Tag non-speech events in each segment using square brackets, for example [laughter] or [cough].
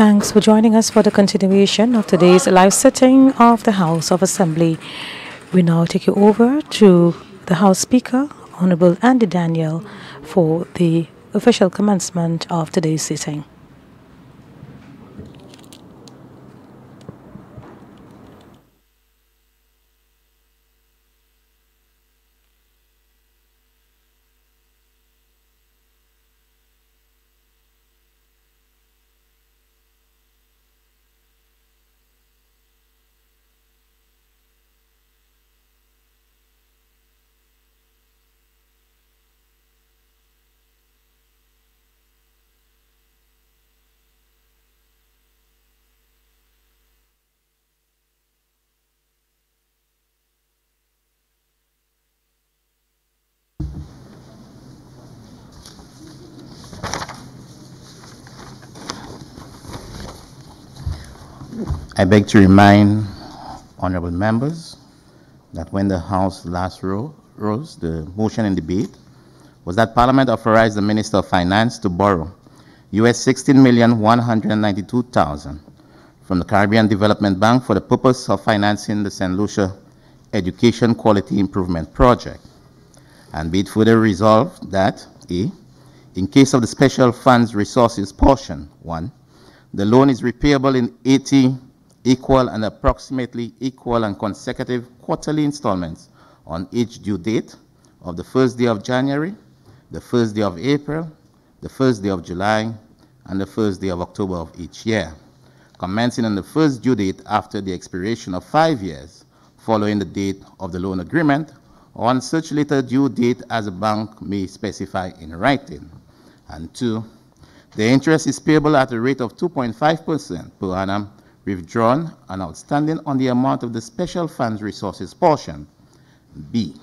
Thanks for joining us for the continuation of today's live sitting of the House of Assembly. We now take you over to the House Speaker, Honorable Andy Daniel, for the official commencement of today's sitting. I beg to remind honorable members that when the House last ro- rose, the motion in debate was that Parliament authorized the Minister of Finance to borrow US 16,192,000 from the Caribbean Development Bank for the purpose of financing the St. Lucia Education Quality Improvement Project. And be it further resolved that A, in case of the special funds resources portion, one, the loan is repayable in 80 equal and approximately equal and consecutive quarterly installments on each due date of the first day of January, the first day of April, the first day of July, and the first day of October of each year, commencing on the first due date after the expiration of five years following the date of the loan agreement or on such later due date as the bank may specify in writing. And two, the interest is payable at a rate of 2.5% per annum withdrawn and outstanding on the amount of the special funds resources portion. B.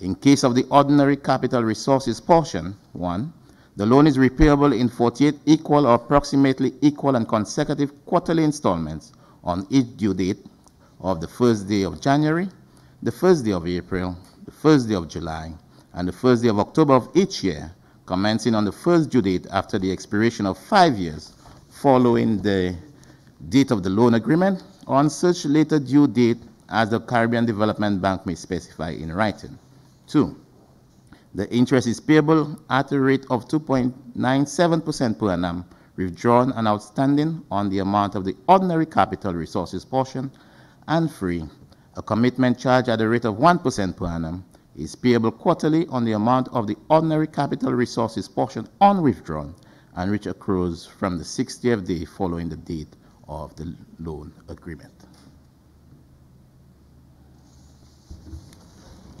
In case of the ordinary capital resources portion, 1. The loan is repayable in 48 equal or approximately equal and consecutive quarterly installments on each due date of the first day of January, the first day of April, the first day of July, and the first day of October of each year, commencing on the first due date after the expiration of five years following the date of the loan agreement or on such later due date as the Caribbean Development Bank may specify in writing. Two, the interest is payable at a rate of 2.97% per annum, withdrawn and outstanding on the amount of the ordinary capital resources portion, and three, a commitment charge at a rate of 1% per annum is payable quarterly on the amount of the ordinary capital resources portion unwithdrawn and which accrues from the 60th day following the date of the loan agreement.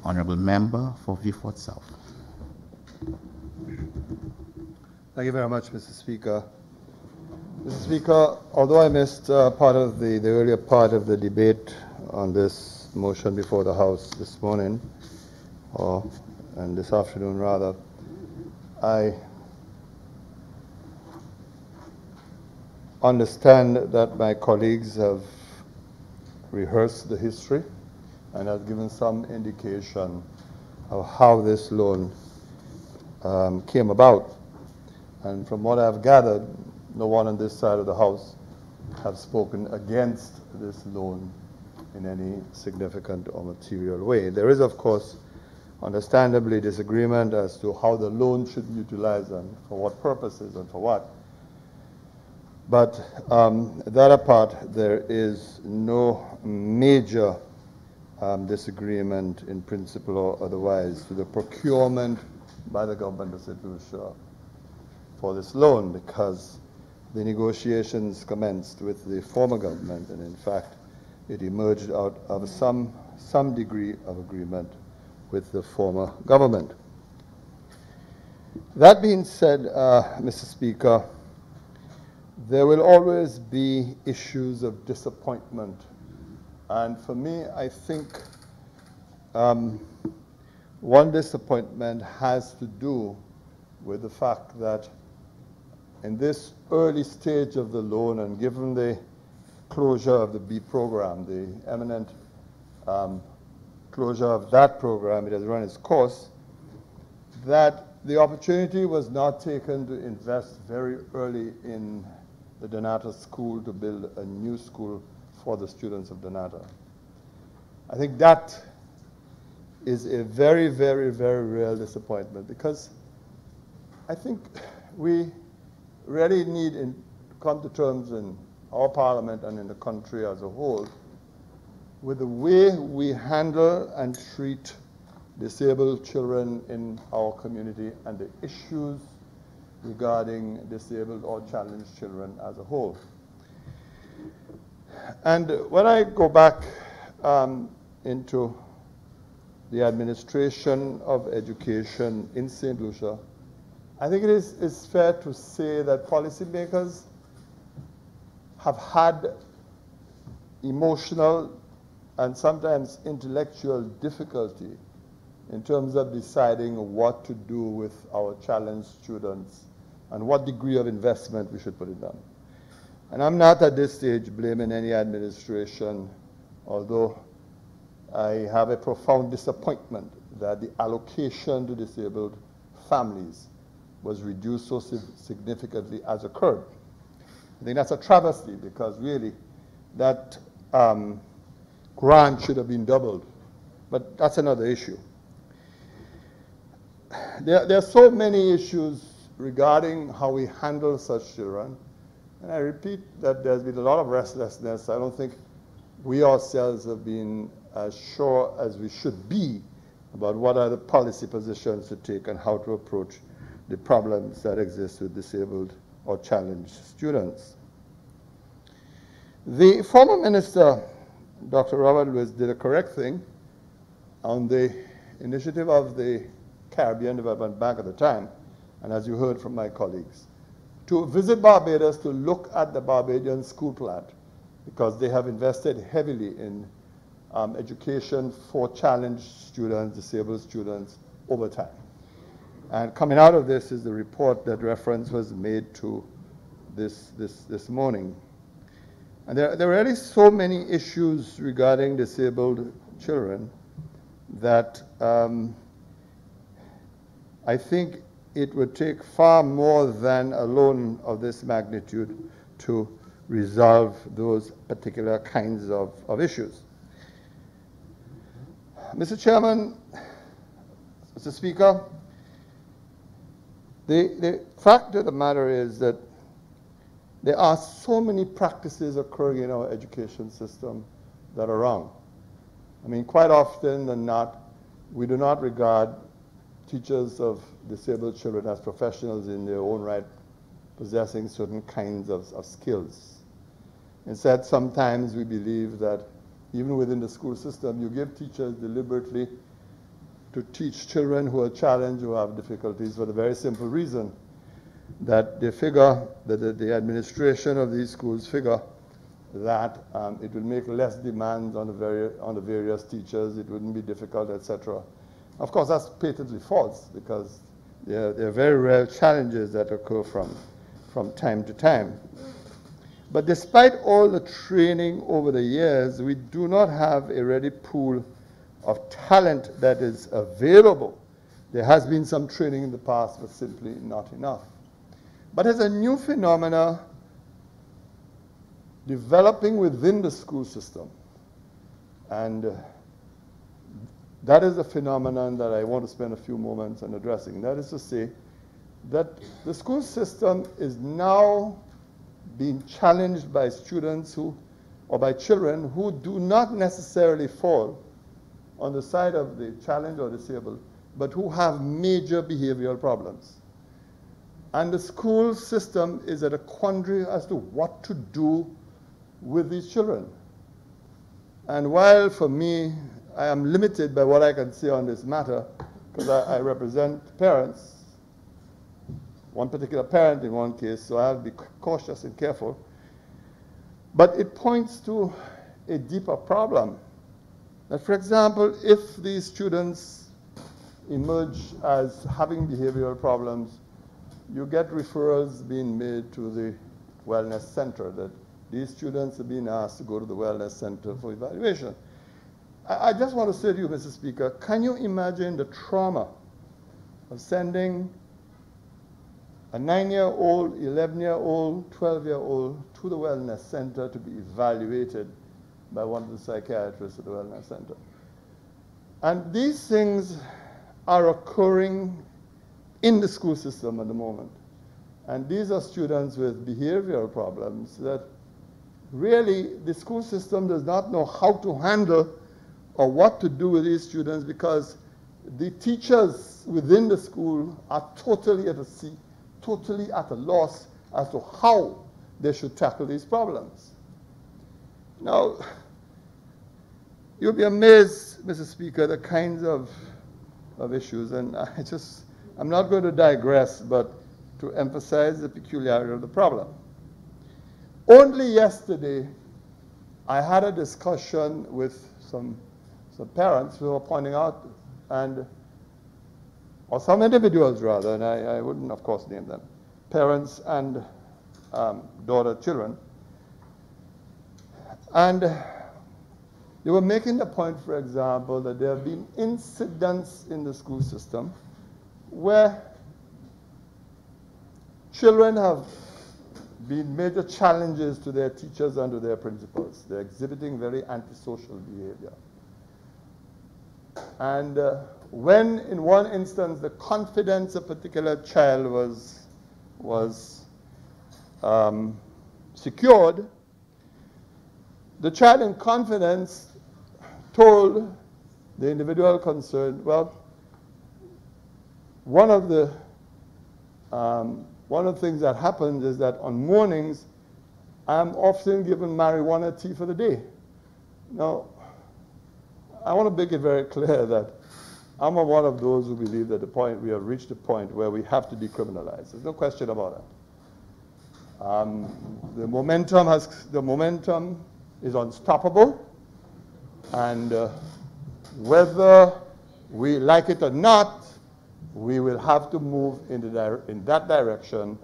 Honorable Member for Vieux South. Thank you very much, Mr. Speaker. Mr. Speaker, although I missed uh, part of the, the earlier part of the debate on this motion before the House this morning, or and this afternoon rather, I understand that my colleagues have rehearsed the history and have given some indication of how this loan um, came about. And from what I've gathered, no one on this side of the House have spoken against this loan in any significant or material way. There is, of course, understandably disagreement as to how the loan should be utilized and for what purposes and for what. But um, that apart, there is no major um, disagreement in principle or otherwise to the procurement by the government of St. Lucia for this loan because the negotiations commenced with the former government and in fact it emerged out of some, some degree of agreement with the former government. That being said, uh, Mr. Speaker, there will always be issues of disappointment. And for me, I think um, one disappointment has to do with the fact that in this early stage of the loan and given the closure of the B program, the eminent um, closure of that program, it has run its course, that the opportunity was not taken to invest very early in the Dunnottar School to build a new school for the students of Dunnottar. I think that is a very, very, very real disappointment because I think we really need to come to terms in our parliament and in the country as a whole with the way we handle and treat disabled children in our community and the issues regarding disabled or challenged children as a whole. And when I go back um, into the administration of education in St. Lucia, I think it is it's fair to say that policymakers have had emotional and sometimes intellectual difficulty in terms of deciding what to do with our challenged students and what degree of investment we should put in them. And I'm not at this stage blaming any administration, although I have a profound disappointment that the allocation to disabled families was reduced so significantly as occurred. I think that's a travesty because really that um, grant should have been doubled. But that's another issue. There, there are so many issues regarding how we handle such children. And I repeat that there's been a lot of restlessness. I don't think we ourselves have been as sure as we should be about what are the policy positions to take and how to approach the problems that exist with disabled or challenged students. The former minister, Dr. Robert Lewis, did a correct thing on the initiative of the Caribbean Development Bank at the time, and as you heard from my colleagues, to visit Barbados to look at the Barbadian school plant because they have invested heavily in um, education for challenged students, disabled students over time. And coming out of this is the report that reference was made to this, this, this morning. And there, there are really so many issues regarding disabled children that um, I think it would take far more than a loan of this magnitude to resolve those particular kinds of, of issues. Mr. Chairman, Mr. Speaker, the, the fact of the matter is that there are so many practices occurring in our education system that are wrong. I mean, quite often than not, we do not regard teachers of disabled children as professionals in their own right, possessing certain kinds of, of skills. Instead, sometimes we believe that even within the school system, you give teachers deliberately to teach children who are challenged, who have difficulties, for the very simple reason that they figure, that the, the administration of these schools figure that um, it will make less demands on the, very, on the various teachers, it wouldn't be difficult, etc. Of course, that's patently false because there, there are very rare challenges that occur from, from time to time. But despite all the training over the years, we do not have a ready pool of talent that is available. There has been some training in the past, but simply not enough. But there's a new phenomena developing within the school system. And uh, that is a phenomenon that I want to spend a few moments on addressing. That is to say, that the school system is now being challenged by students who, or by children who do not necessarily fall on the side of the challenged or disabled, but who have major behavioral problems. And the school system is at a quandary as to what to do with these children. And while for me, I am limited by what I can say on this matter, because I, I represent parents, one particular parent in one case, so I'll be cautious and careful. But it points to a deeper problem. That, for example, if these students emerge as having behavioral problems, you get referrals being made to the wellness center, that these students are being asked to go to the wellness center for evaluation. I, I just want to say to you, Mr. Speaker, can you imagine the trauma of sending a nine-year-old, 11-year-old, 12-year-old to the wellness center to be evaluated by one of the psychiatrists at the wellness center. And these things are occurring in the school system at the moment. And these are students with behavioral problems that really the school system does not know how to handle or what to do with these students because the teachers within the school are totally at a sea, totally at a loss as to how they should tackle these problems. Now, you'll be amazed, Mr. Speaker, the kinds of, of issues, and [laughs] I just, I'm not going to digress, but to emphasize the peculiarity of the problem. Only yesterday, I had a discussion with some, some parents who were pointing out, and or some individuals rather, and I, I wouldn't, of course, name them, parents and um, daughter children. And they were making the point, for example, that there have been incidents in the school system where children have been major challenges to their teachers and to their principals. They're exhibiting very antisocial behavior. And uh, when, in one instance, the confidence of a particular child was, was um, secured, the child in confidence told the individual concerned, well, one of the um, one of the things that happens is that on mornings, I'm often given marijuana tea for the day. Now, I want to make it very clear that I'm one of those who believe that the point we have reached a point where we have to decriminalize. There's no question about that. Um, the momentum has the momentum is unstoppable, and uh, whether we like it or not, we will have to move in, the in that direction,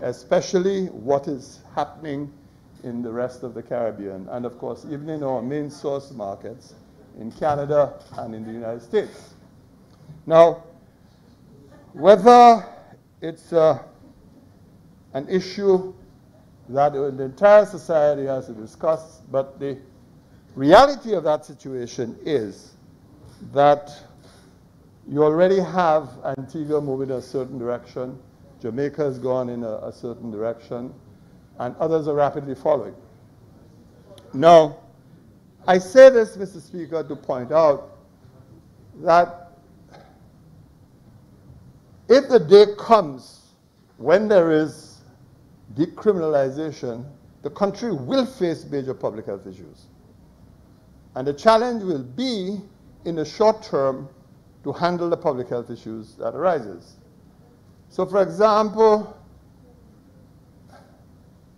especially what is happening in the rest of the Caribbean, and of course, even in our main source markets in Canada and in the United States. Now, whether it's uh, an issue that the entire society has to discuss, but the reality of that situation is that you already have Antigua moving in a certain direction, Jamaica has gone in a, a certain direction, and others are rapidly following. Now, I say this, Mr. Speaker, to point out that if the day comes when there is decriminalization, the country will face major public health issues. And the challenge will be, in the short term, to handle the public health issues that arises. So for example,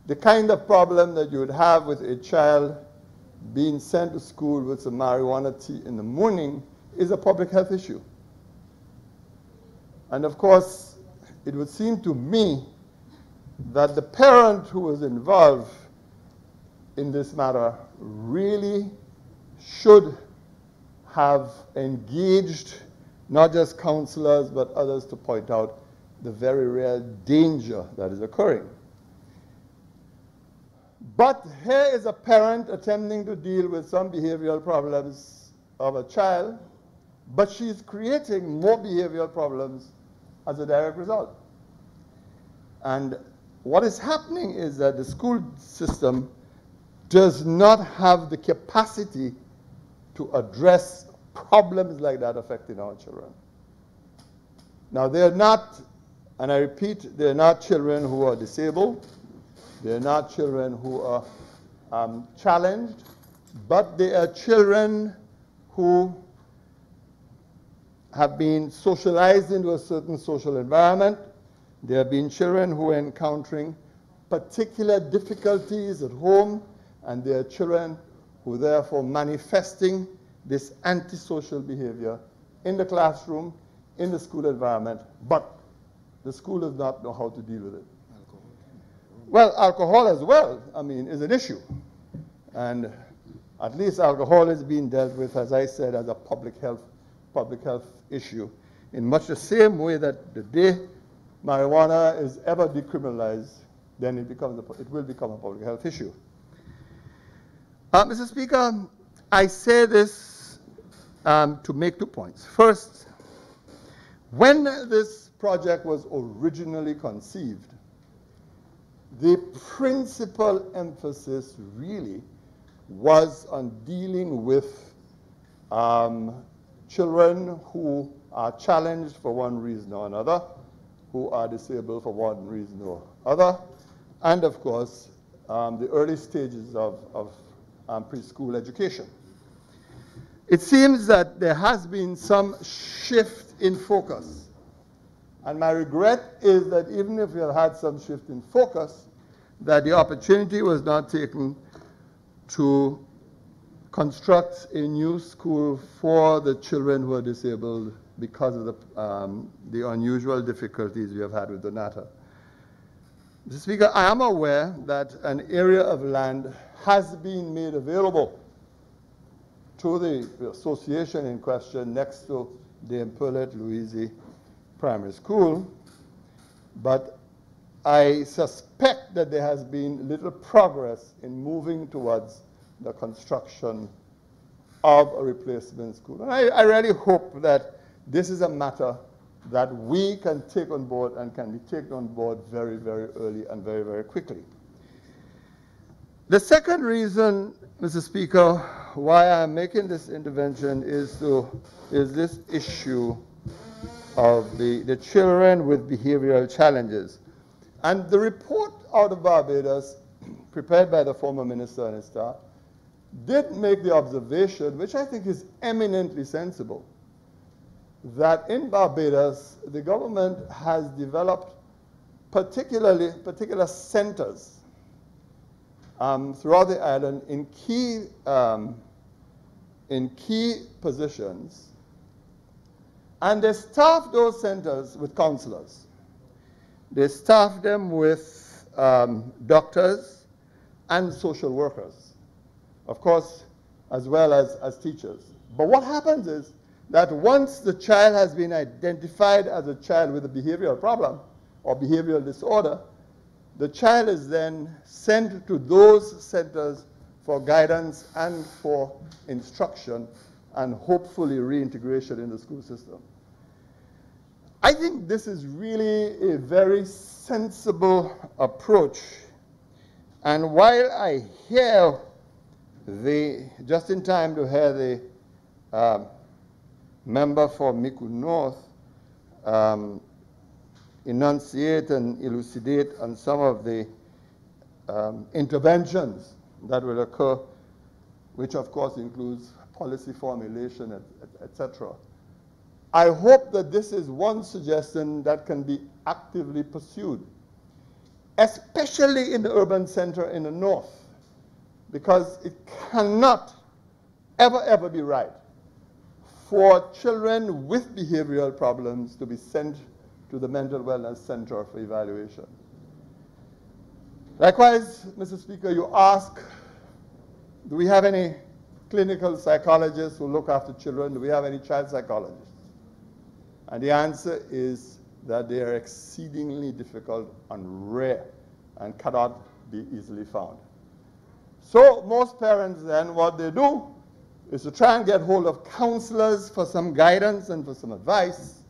the kind of problem that you would have with a child being sent to school with some marijuana tea in the morning is a public health issue. And of course, it would seem to me that the parent who was involved in this matter really should have engaged not just counselors, but others to point out the very real danger that is occurring. But here is a parent attempting to deal with some behavioral problems of a child, but she's creating more behavioral problems as a direct result. And what is happening is that the school system does not have the capacity to address problems like that affecting our children. Now, they're not, and I repeat, they're not children who are disabled, they're not children who are um, challenged, but they are children who have been socialized into a certain social environment. There have been children who are encountering particular difficulties at home, and there are children who are therefore manifesting this antisocial behavior in the classroom, in the school environment, but the school does not know how to deal with it. Well, alcohol as well, I mean, is an issue. And at least alcohol is being dealt with, as I said, as a public health, public health issue in much the same way that the day marijuana is ever decriminalized, then it, becomes a, it will become a public health issue. Uh, Mr. Speaker, I say this um, to make two points. First, when this project was originally conceived, the principal emphasis really was on dealing with um, children who are challenged for one reason or another, who are disabled for one reason or other, and of course, um, the early stages of, of um, preschool education. It seems that there has been some shift in focus. And my regret is that even if we have had some shift in focus, that the opportunity was not taken to construct a new school for the children who are disabled because of the, um, the unusual difficulties we have had with Dunnottar. Mr. Speaker, I am aware that an area of land has been made available to the association in question next to the Purlett Louise Primary School, but I suspect that there has been little progress in moving towards the construction of a replacement school. And I, I really hope that this is a matter that we can take on board and can be taken on board very, very early and very, very quickly. The second reason, Mr. Speaker, why I'm making this intervention is, to, is this issue of the, the children with behavioral challenges. And the report out of Barbados, [clears throat] prepared by the former minister staff, did make the observation, which I think is eminently sensible, that in Barbados, the government has developed particularly particular centers um, throughout the island in key, um, in key positions, and they staff those centers with counselors. They staff them with um, doctors and social workers, of course, as well as, as teachers. But what happens is that once the child has been identified as a child with a behavioral problem or behavioral disorder, the child is then sent to those centers for guidance and for instruction and hopefully reintegration in the school system. I think this is really a very sensible approach. And while I hear the, just in time to hear the um, member for Micoud North um, enunciate and elucidate on some of the um, interventions that will occur, which of course includes policy formulation, etc. Et I hope that this is one suggestion that can be actively pursued, especially in the urban center in the north, because it cannot ever, ever be right for children with behavioral problems to be sent to the mental wellness center for evaluation. Likewise, Mr. Speaker, you ask, do we have any clinical psychologists who look after children? Do we have any child psychologists? And the answer is that they are exceedingly difficult and rare and cannot be easily found. So most parents then, what they do is to try and get hold of counselors for some guidance and for some advice,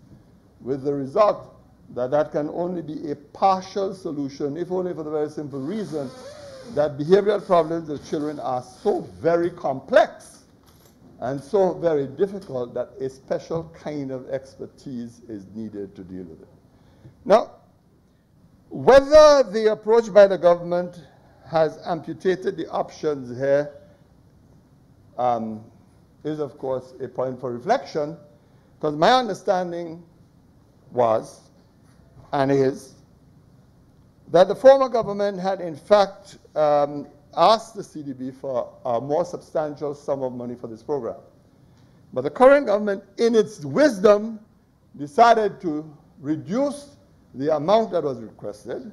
with the result that that can only be a partial solution, if only for the very simple reason that behavioral problems of children are so very complex and so very difficult that a special kind of expertise is needed to deal with it. Now, whether the approach by the government has amputated the options here um, is, of course, a point for reflection, because my understanding was and is that the former government had, in fact, um, asked the CDB for a more substantial sum of money for this program. But the current government, in its wisdom, decided to reduce the amount that was requested,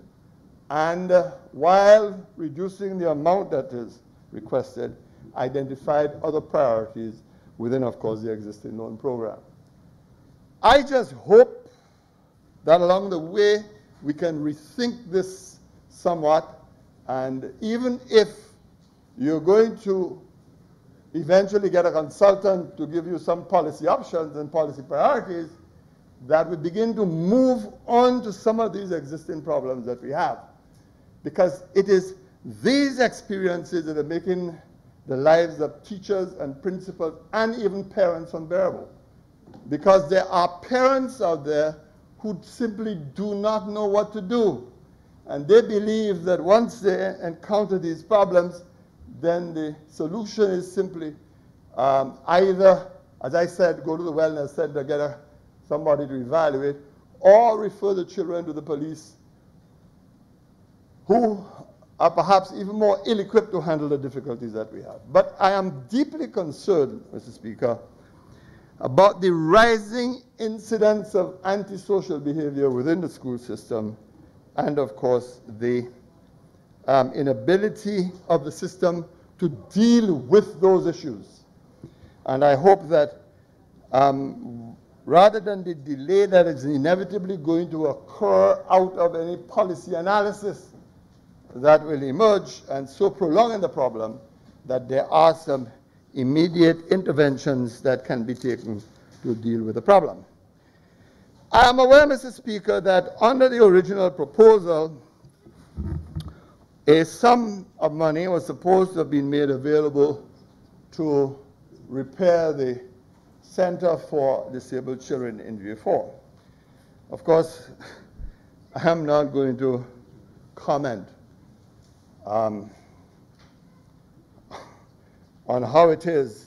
and uh, while reducing the amount that is requested, identified other priorities within, of course, the existing loan program. I just hope that along the way we can rethink this somewhat, and even if you're going to eventually get a consultant to give you some policy options and policy priorities, that we begin to move on to some of these existing problems that we have. Because it is these experiences that are making the lives of teachers and principals and even parents unbearable. Because there are parents out there who simply do not know what to do. And they believe that once they encounter these problems, then the solution is simply um, either, as I said, go to the wellness center, get a, somebody to evaluate, or refer the children to the police who are perhaps even more ill-equipped to handle the difficulties that we have. But I am deeply concerned, Mr. Speaker, about the rising incidence of antisocial behavior within the school system and, of course, the um, inability of the system to deal with those issues. And I hope that um, rather than the delay that is inevitably going to occur out of any policy analysis that will emerge and so prolonging the problem, that there are some immediate interventions that can be taken to deal with the problem. I am aware, Mr. Speaker, that under the original proposal, a sum of money was supposed to have been made available to repair the Center for Disabled Children in Vieux Of course, [laughs] I am not going to comment um, on how it is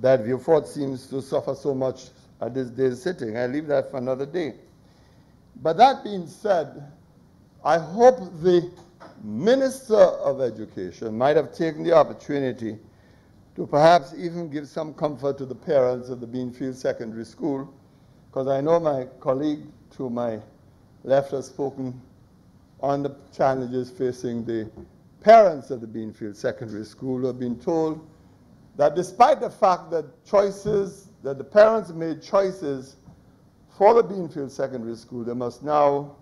that Vieux Fort seems to suffer so much at this day's sitting. I leave that for another day. But that being said, I hope the Minister of Education might have taken the opportunity to perhaps even give some comfort to the parents of the Beanfield Secondary School, because I know my colleague to my left has spoken on the challenges facing the parents of the Beanfield Secondary School who have been told that despite the fact that choices, that the parents made choices for the Beanfield Secondary School, they must now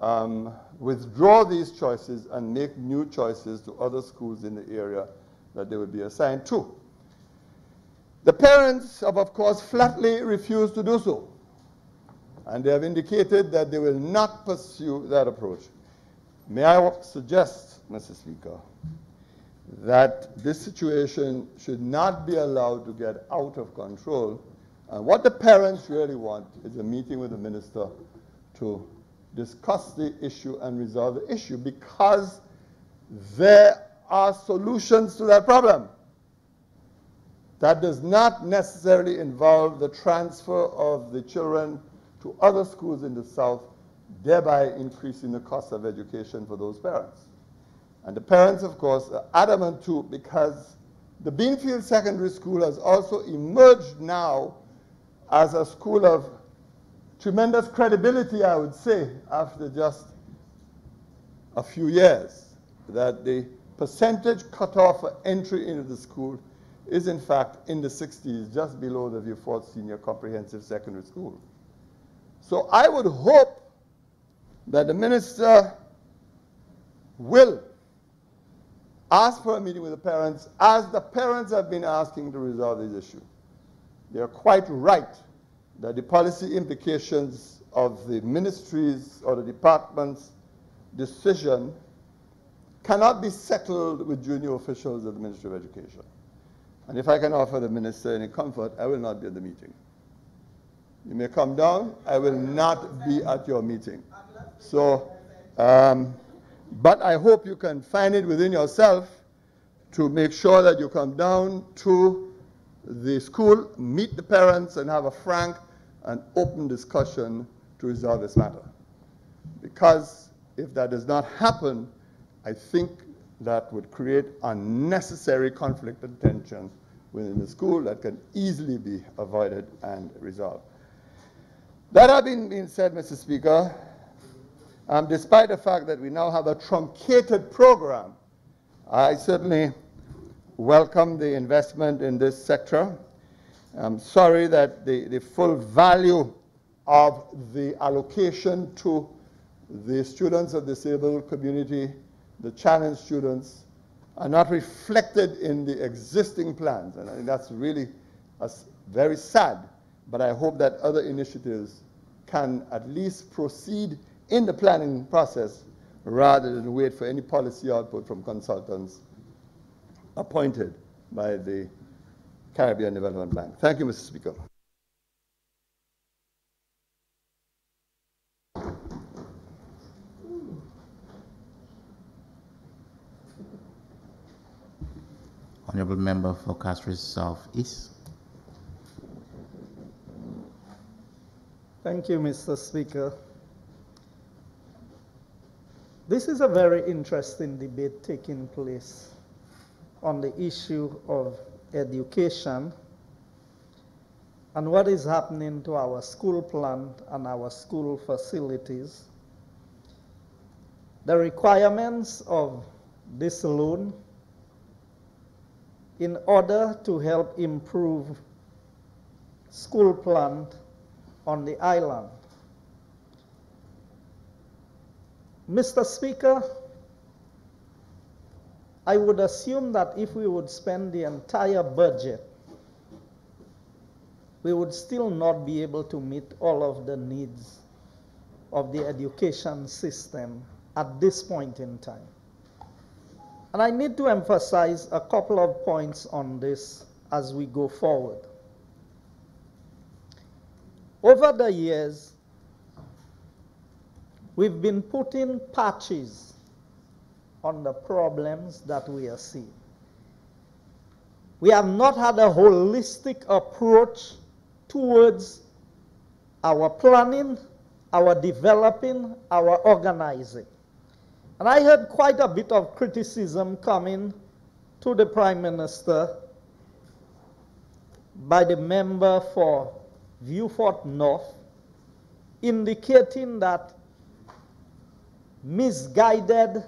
um, withdraw these choices and make new choices to other schools in the area that they would be assigned to. The parents have, of course, flatly refused to do so. And they have indicated that they will not pursue that approach. May I suggest, Mr. Speaker, that this situation should not be allowed to get out of control. And what the parents really want is a meeting with the minister to discuss the issue and resolve the issue because there are solutions to that problem. That does not necessarily involve the transfer of the children to other schools in the South, thereby increasing the cost of education for those parents. And the parents, of course, are adamant too because the Beanfield Secondary School has also emerged now as a school of tremendous credibility, I would say, after just a few years, that the percentage cutoff for entry into the school is in fact in the 60s, just below the Vieux Senior Comprehensive Secondary School. So I would hope that the minister will ask for a meeting with the parents as the parents have been asking to resolve this issue. They are quite right that the policy implications of the ministry's or the department's decision cannot be settled with junior officials of the Ministry of Education. And if I can offer the minister any comfort, I will not be at the meeting. You may come down, I will not be at your meeting. So, um, but I hope you can find it within yourself to make sure that you come down to the school, meet the parents, and have a frank and open discussion to resolve this matter. Because if that does not happen, I think that would create unnecessary conflict and tension within the school that can easily be avoided and resolved. That having been said, Mr. Speaker, um, despite the fact that we now have a truncated program, I certainly welcome the investment in this sector. I'm sorry that the, the full value of the allocation to the students of the disabled community, the challenged students, are not reflected in the existing plans. And I think that's really very sad. But I hope that other initiatives can at least proceed in the planning process rather than wait for any policy output from consultants appointed by the Caribbean Development Bank. Thank you, Mr. Speaker. Honorable Member for Castries South East. Thank you, Mr. Speaker. This is a very interesting debate taking place on the issue of education and what is happening to our school plan and our school facilities. The requirements of this loan in order to help improve school plant on the island. Mr. Speaker, I would assume that if we would spend the entire budget, we would still not be able to meet all of the needs of the education system at this point in time. And I need to emphasize a couple of points on this as we go forward. Over the years, we've been putting patches on the problems that we are seeing. We have not had a holistic approach towards our planning, our developing, our organizing. And I heard quite a bit of criticism coming to the Prime Minister by the member for Vieux Fort North, indicating that misguided,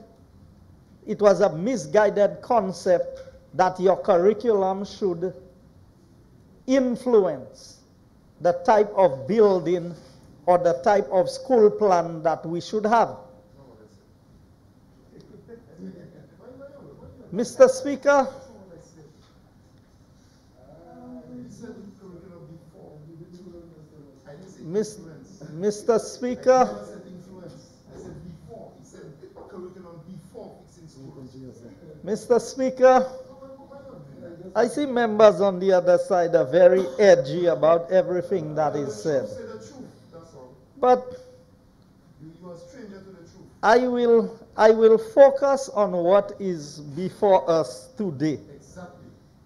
it was a misguided concept that your curriculum should influence the type of building or the type of school plan that we should have. Mr. Speaker, Mr. Speaker, Mr. Speaker, I see members on the other side are very edgy about everything that is said. But I will, I will focus on what is before us today.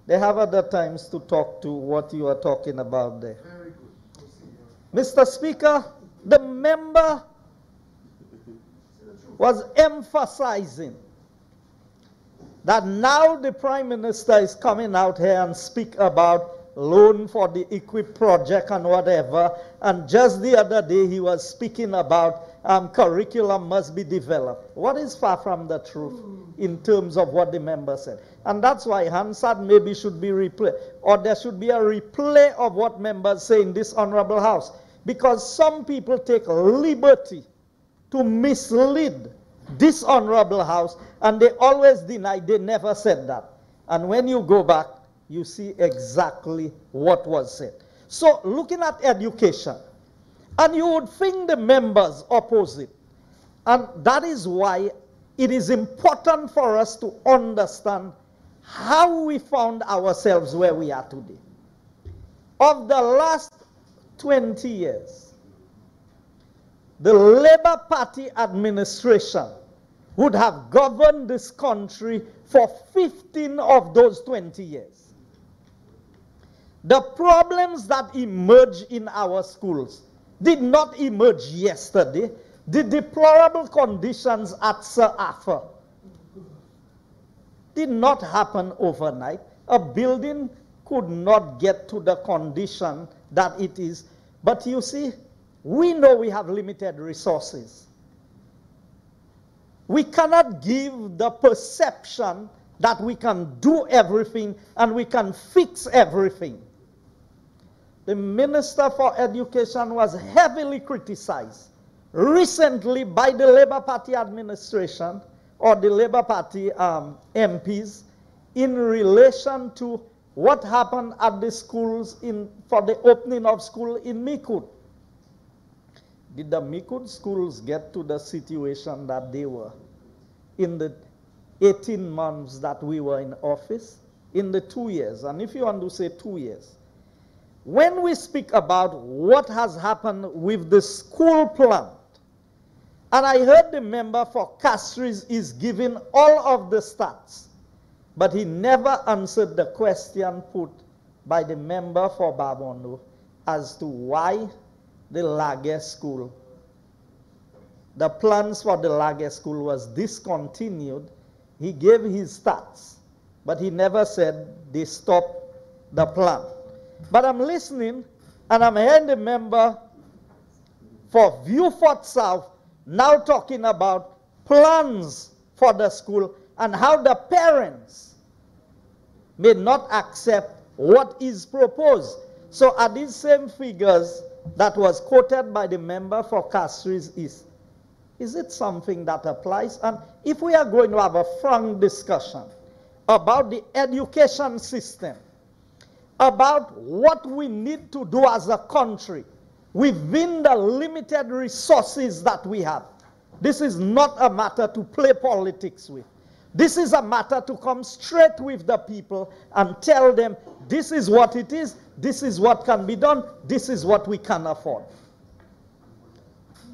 They have other times to talk to what you are talking about there. Mr. Speaker, the member was emphasizing that now the Prime Minister is coming out here and speak about loan for the EQUIP project and whatever. And just the other day he was speaking about um, curriculum must be developed. What is far from the truth in terms of what the member said? And that's why Hansard maybe should be replayed, or there should be a replay of what members say in this honorable house. Because some people take liberty to mislead this honorable house, and they always deny they never said that. And when you go back, you see exactly what was said. So, looking at education, and you would think the members oppose it. And that is why it is important for us to understand how we found ourselves where we are today. Of the last 20 years, the Labour Party administration would have governed this country for 15 of those 20 years. The problems that emerge in our schools did not emerge yesterday. The deplorable conditions at Sir Arthur did not happen overnight. A building could not get to the condition that it is. But you see, we know we have limited resources. We cannot give the perception that we can do everything and we can fix everything. the Minister for Education was heavily criticized recently by the Labour Party administration or the Labour Party um, MPs in relation to what happened at the schools in, for the opening of school in Micoud. Did the Micoud schools get to the situation that they were in the 18 months that we were in office? In the two years, and if you want to say two years, when we speak about what has happened with the school plant, and I heard the member for Castries is giving all of the stats, but he never answered the question put by the member for Babonneau as to why the Lage school, the plans for the Lage school was discontinued. He gave his stats, but he never said they stopped the plan. But I'm listening, and I'm hearing the member for Vieux Fort South now talking about plans for the school and how the parents may not accept what is proposed. So are these same figures that was quoted by the member for Castries East, is it something that applies? And if we are going to have a frank discussion about the education system, about what we need to do as a country within the limited resources that we have. This is not a matter to play politics with. This is a matter to come straight with the people and tell them this is what it is, this is what can be done, this is what we can afford.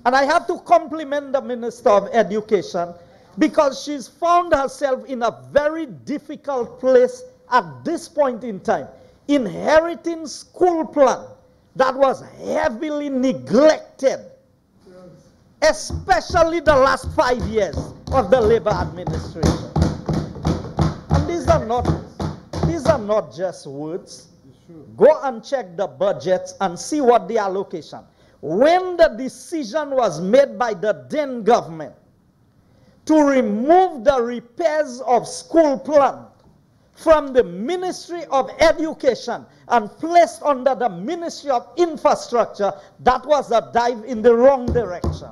And I have to compliment the Minister of Education because she's found herself in a very difficult place at this point in time inheriting school plan that was heavily neglected, especially the last five years of the Labour administration. And these are not, these are not just words. Go and check the budgets and see what the allocation. When the decision was made by the then government to remove the repairs of school plan from the Ministry of Education and placed under the Ministry of Infrastructure, that was a dive in the wrong direction.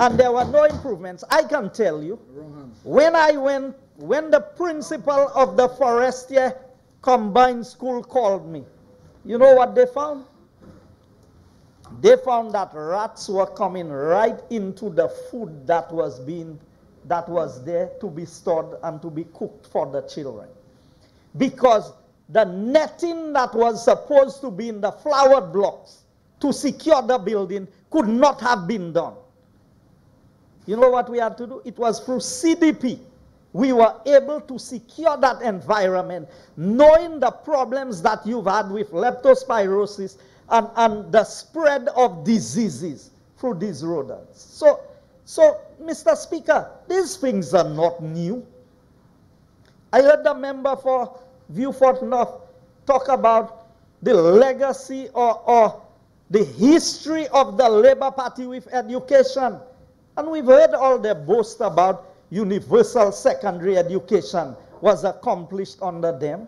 And there were no improvements. I can tell you, when I went, when the principal of the Forestiere Combined School called me, you know what they found? They found that rats were coming right into the food that was being that was there to be stored and to be cooked for the children. Because the netting that was supposed to be in the flower blocks to secure the building could not have been done. You know what we had to do? It was through CDP. We were able to secure that environment, knowing the problems that you've had with leptospirosis and, and the spread of diseases through these rodents. So so, Mr. Speaker, these things are not new. I heard the member for Vieux Fort North talk about the legacy or, or the history of the Labour Party with education. And we've heard all the boast about universal secondary education was accomplished under them.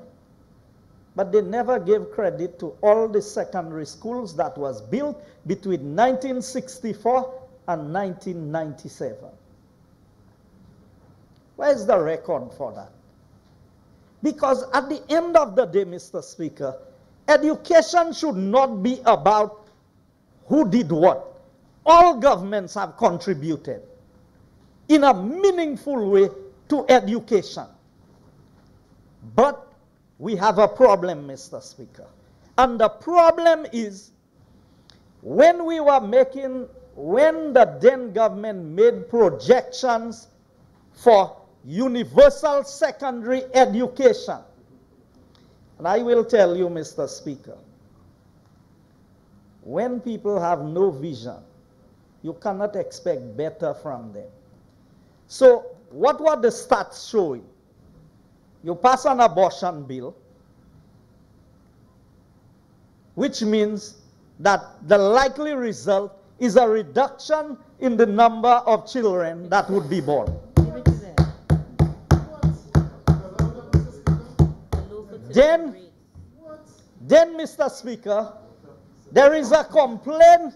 But they never gave credit to all the secondary schools that was built between 1964 and 1997. Where's the record for that? Because at the end of the day, Mr. Speaker, education should not be about who did what. All governments have contributed in a meaningful way to education. But we have a problem, Mr. Speaker. And the problem is when we were making when the then government made projections for universal secondary education, and I will tell you, Mr. Speaker, when people have no vision, you cannot expect better from them. So, what were the stats showing? You pass an abortion bill, which means that the likely result is a reduction in the number of children that would be born. Then, then, Mr. Speaker, there is a complaint.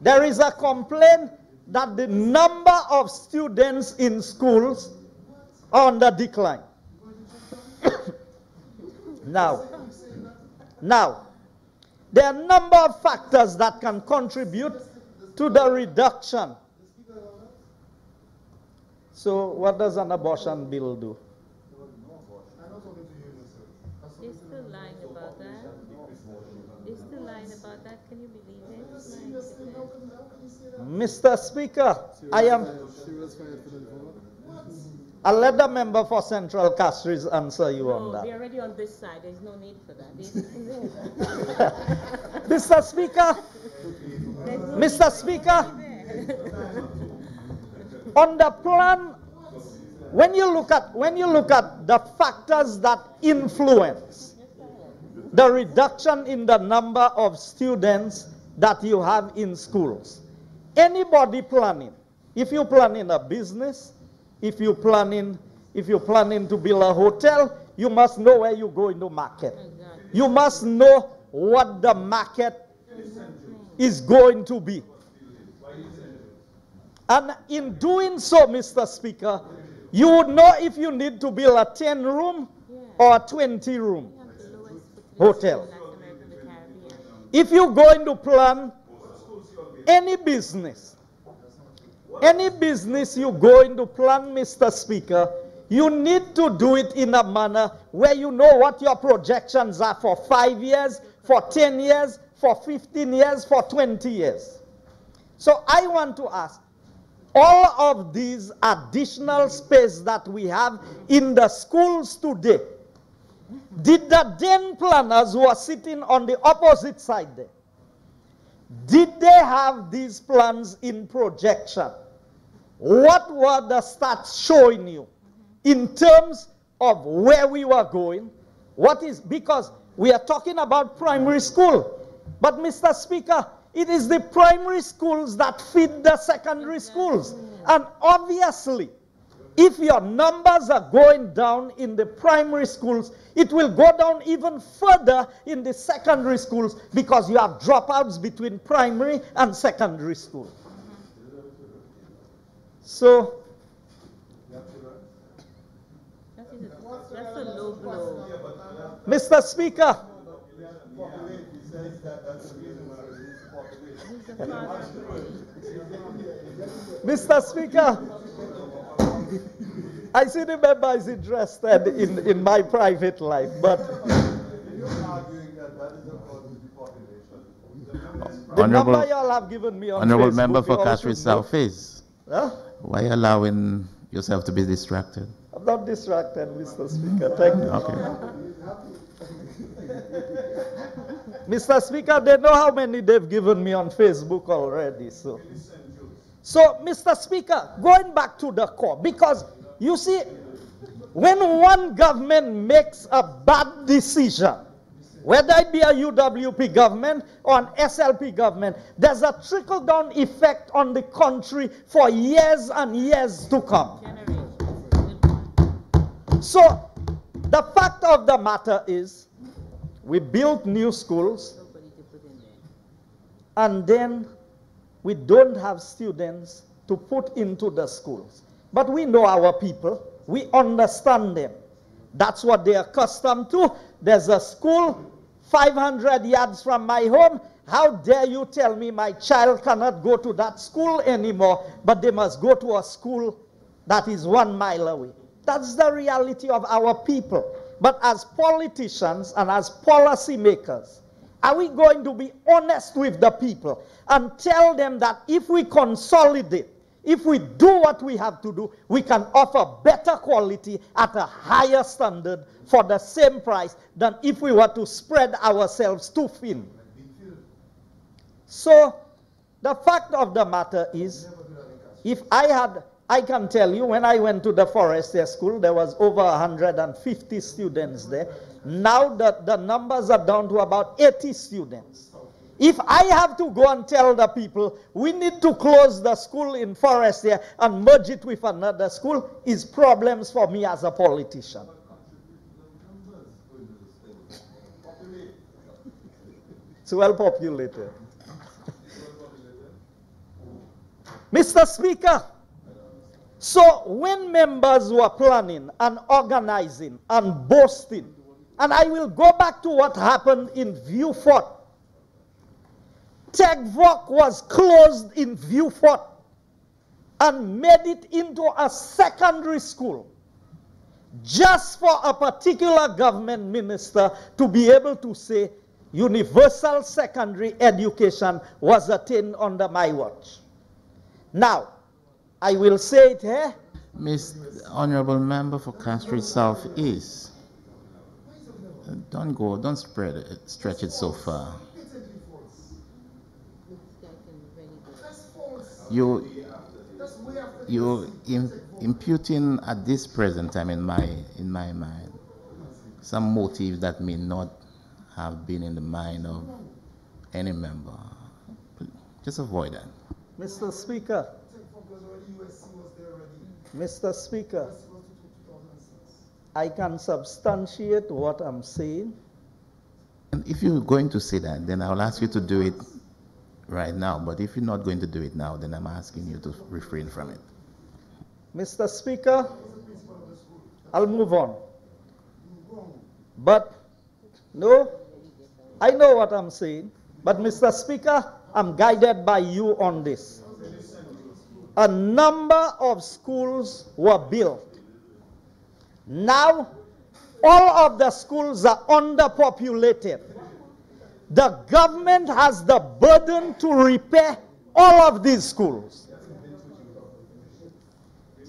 There is a complaint that the number of students in schools are on the decline. [coughs] now, now, there are a number of factors that can contribute to the reduction. So, what does an abortion bill do? They're still lying about that. They're still lying about that. Can you believe it? My goodness. Mr. Speaker, I am. I'll let the member for Central Castries answer you on that. they're already on this side. There's no need for that. [laughs] Mr. Speaker, no Mr. Speaker, on the plan, when you look at when you look at the factors that influence the reduction in the number of students that you have in schools, anybody planning, if you planning a business, if you planning, if you planning to build a hotel, you must know where you're going to market. You must know what the market is going to be. And in doing so, Mr. Speaker, you would know if you need to build a 10 room or a 20 room. We have the lowest fertility Hotel. in Latin America and the Caribbean. If you're going to plan any business, any business you go into plan, Mr. Speaker, you need to do it in a manner where you know what your projections are for five years, for 10 years, for 15 years, for 20 years. So I want to ask, all of these additional space that we have in the schools today, did the then planners who are sitting on the opposite side there, did they have these plans in projection? What were the stats showing you in terms of where we were going? What is, because we are talking about primary school. But Mr. Speaker, it is the primary schools that feed the secondary schools. And obviously, if your numbers are going down in the primary schools, it will go down even further in the secondary schools because you have dropouts between primary and secondary school. So. Mr. Speaker. Mr. Speaker, I see the member is interested in, in my private life, but the Honorable- number y'all have given me on Honorable Facebook, Member for Castries. South East, Huh? why allowing yourself to be distracted? I'm not distracted, Mr. Speaker. Thank you. Okay. Mr. Speaker, they know how many they've given me on Facebook already. So, so Mr. Speaker, going back to the core, because you see, when one government makes a bad decision, whether it be a UWP government or an SLP government, there's a trickle down effect on the country for years and years to come. So, the fact of the matter is, we built new schools, and then we don't have students to put into the schools. But we know our people, we understand them. That's what they're accustomed to. There's a school 500 yards from my home. How dare you tell me my child cannot go to that school anymore, but they must go to a school that is one mile away? That's the reality of our people. But as politicians and as policymakers, are we going to be honest with the people and tell them that if we consolidate, if we do what we have to do, we can offer better quality at a higher standard for the same price than if we were to spread ourselves too thin? So, the fact of the matter is, if I had, I can tell you, when I went to the Forestiere school, there was over 150 students there. Now the, the numbers are down to about 80 students. If I have to go and tell the people we need to close the school in Forestiere and merge it with another school, is problems for me as a politician. It's well populated. [laughs] Mr. Speaker, so when members were planning and organizing and boasting and I will go back to what happened in Vieux Fort. Tegvok was closed in Vieux Fort and made it into a secondary school just for a particular government minister to be able to say universal secondary education was attained under my watch. Now, I will say it here. Miss Honorable Member for Castries South East. Don't go, don't spread it, stretch it so far. You, you im, imputing at this present time in my, in my mind some motives that may not have been in the mind of any member. Just avoid that. Mr. Speaker. Mr. Speaker. I can substantiate what I'm saying. And if you're going to say that, then I'll ask you to do it right now. But if you're not going to do it now, then I'm asking you to refrain from it. Mr. Speaker, I'll move on. But, no, I know what I'm saying. But, Mr. Speaker, I'm guided by you on this. A number of schools were built now, all of the schools are underpopulated. The government has the burden to repair all of these schools.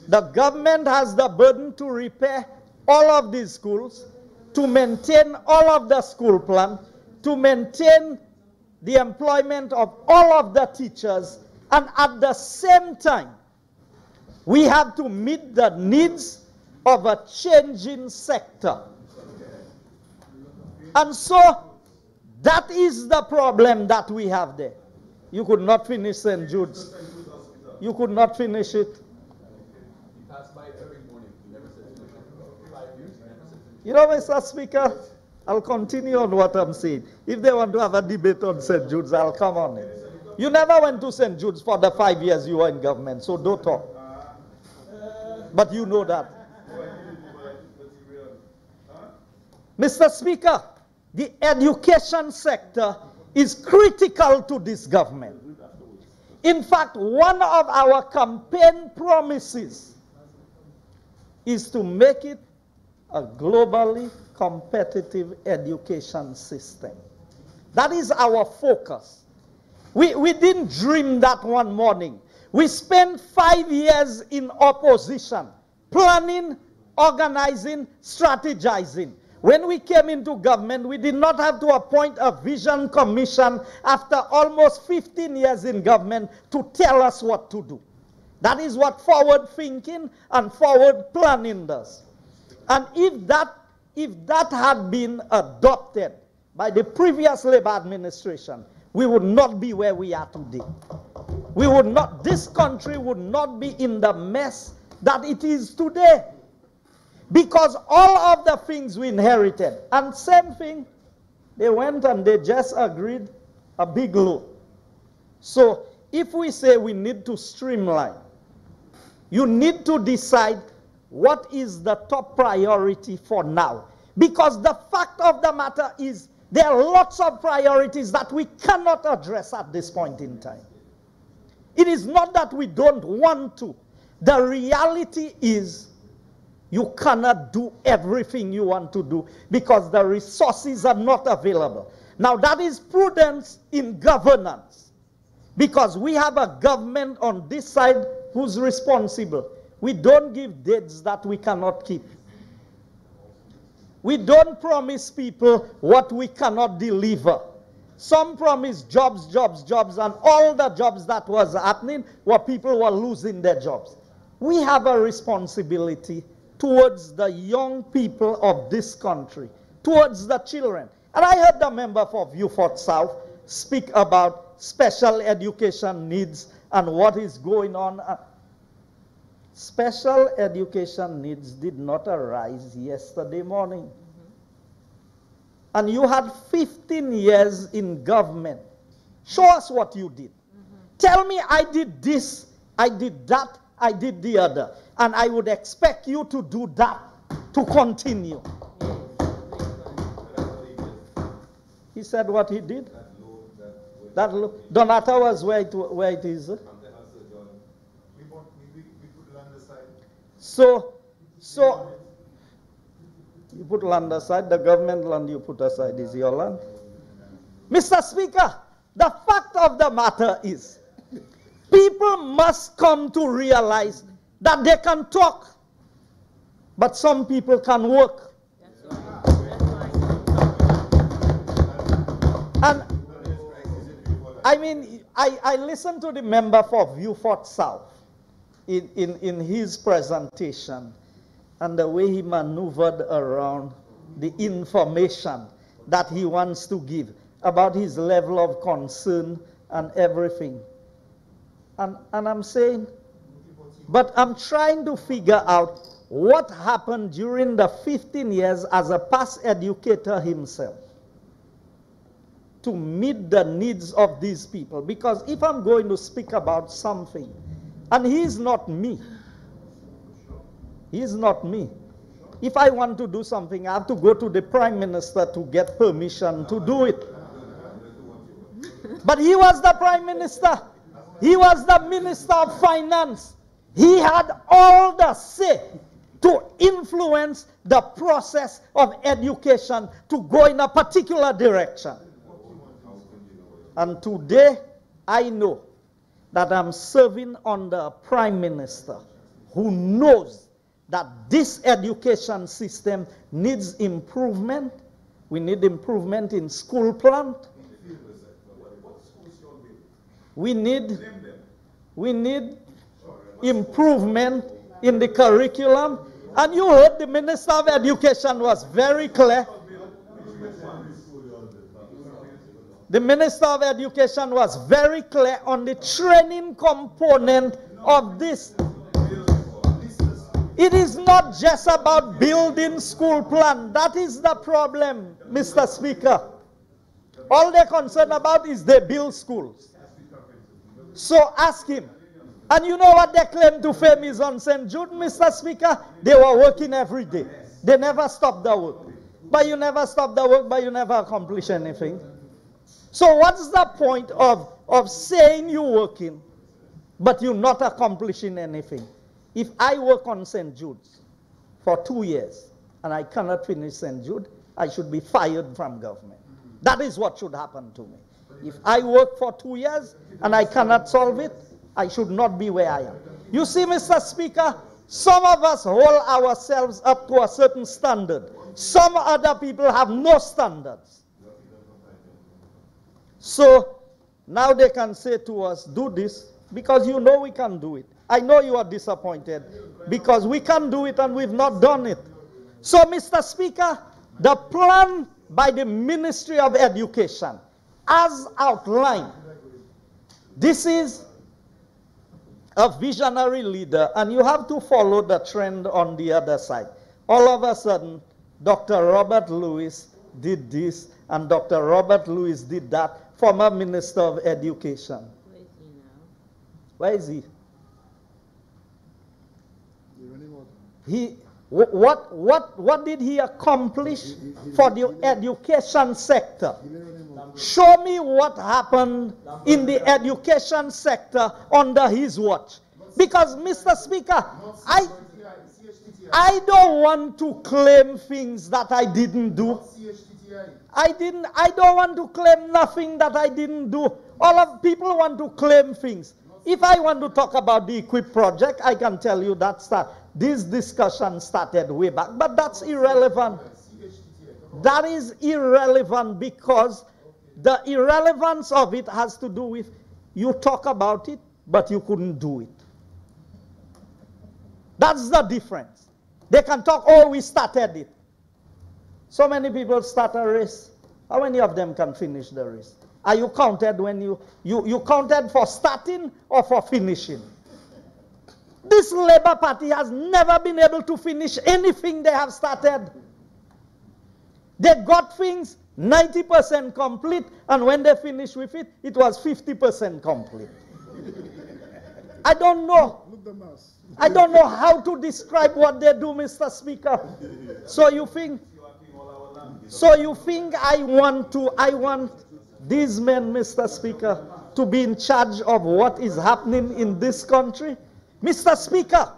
The government has the burden to repair all of these schools, to maintain all of the school plan, to maintain the employment of all of the teachers, and at the same time, we have to meet the needs of a changing sector. And so that is the problem that we have there. You could not finish St. Jude's. You could not finish it. You know, Mr. Speaker, I'll continue on what I'm saying. If they want to have a debate on St. Jude's, I'll come on it. You never went to St. Jude's for the five years you were in government, so don't talk. But you know that. Mr. Speaker, the education sector is critical to this government. In fact, one of our campaign promises is to make it a globally competitive education system. That is our focus. We, we didn't dream that one morning. We spent five years in opposition, planning, organizing, strategizing. When we came into government, we did not have to appoint a vision commission after almost 15 years in government to tell us what to do. That is what forward thinking and forward planning does. And if that, if that had been adopted by the previous Labour administration, we would not be where we are today. We would not, this country would not be in the mess that it is today. Because all of the things we inherited, and same thing, they went and they just agreed a big loan. So if we say we need to streamline, you need to decide what is the top priority for now. Because the fact of the matter is there are lots of priorities that we cannot address at this point in time. It is not that we don't want to. The reality is you cannot do everything you want to do because the resources are not available. Now, that is prudence in governance because we have a government on this side who's responsible. We don't give dates that we cannot keep. We don't promise people what we cannot deliver. Some promised jobs, jobs, jobs, and all the jobs that was happening where people were losing their jobs. We have a responsibility towards the young people of this country, towards the children. And I heard the member for Vieux Fort South speak about special education needs and what is going on. Uh, special education needs did not arise yesterday morning. and you had 15 years in government. Show us what you did. Tell me I did this, I did that, I did the other. And I would expect you to do that to continue. He said what he did. That look, Dunnottar was where it, where it is. So, so you put land aside, the government land you put aside is your land. Mr. Speaker, the fact of the matter is, people must come to realize that they can talk, but some people can work. And I mean, I, I listened to the member for Vieux South in, in, in his presentation and the way he maneuvered around the information that he wants to give about his level of concern and everything. And, and I'm saying, but I'm trying to figure out what happened during the 15 years as a past educator himself to meet the needs of these people. Because if I'm going to speak about something, and he's not me, he's not me. If I want to do something, I have to go to the prime minister to get permission to do it. But he was the prime minister. He was the minister of finance. He had all the say to influence the process of education to go in a particular direction. And today, I know that I'm serving under a prime minister who knows that this education system needs improvement. We need improvement in school plant. We need, we need improvement in the curriculum. And you heard the Minister of Education was very clear the Minister of Education was very clear on the training component of this. It is not just about building school plan. That is the problem, Mr. Speaker. All they're concerned about is they build schools. So ask him. And you know what they claim to fame is on St. Jude, Mr. Speaker? They were working every day. They never stopped the work. But you never stop the work, but you never accomplish anything. So what's the point of, of saying you're working, but you're not accomplishing anything? If I work on St. Jude's for two years and I cannot finish St. Jude, I should be fired from government. That is what should happen to me. If I work for two years and I cannot solve it, I should not be where I am. You see, Mr. Speaker, some of us hold ourselves up to a certain standard. Some other people have no standards. So now they can say to us, do this, because you know we can do it. I know you are disappointed because we can do it and we've not done it. So, Mr. Speaker, the plan by the Ministry of Education, as outlined, this is a visionary leader, and you have to follow the trend on the other side. All of a sudden, Dr. Robert Lewis did this, and Dr. Robert Lewis did that, former Minister of Education. Where is he now? Where is he? He what what what did he accomplish for the education sector? Show me what happened in the education sector under his watch. Because Mr. Speaker, I I don't want to claim things that I didn't do. I didn't I don't want to claim nothing that I didn't do. All of people want to claim things. If I want to talk about the equip project, I can tell you that start, this discussion started way back, but that's irrelevant. That is irrelevant because the irrelevance of it has to do with you talk about it, but you couldn't do it. That's the difference. They can talk, oh, we started it. So many people start a race. How many of them can finish the race? Are you counted when you, you, you counted for starting or for finishing? This Labour Party has never been able to finish anything they have started. They got things 90% complete, and when they finished with it, it was 50% complete. I don't know. I don't know how to describe what they do, Mr. Speaker. So you think so you think I want to I want these men, Mr. Speaker, to be in charge of what is happening in this country? Mr. Speaker,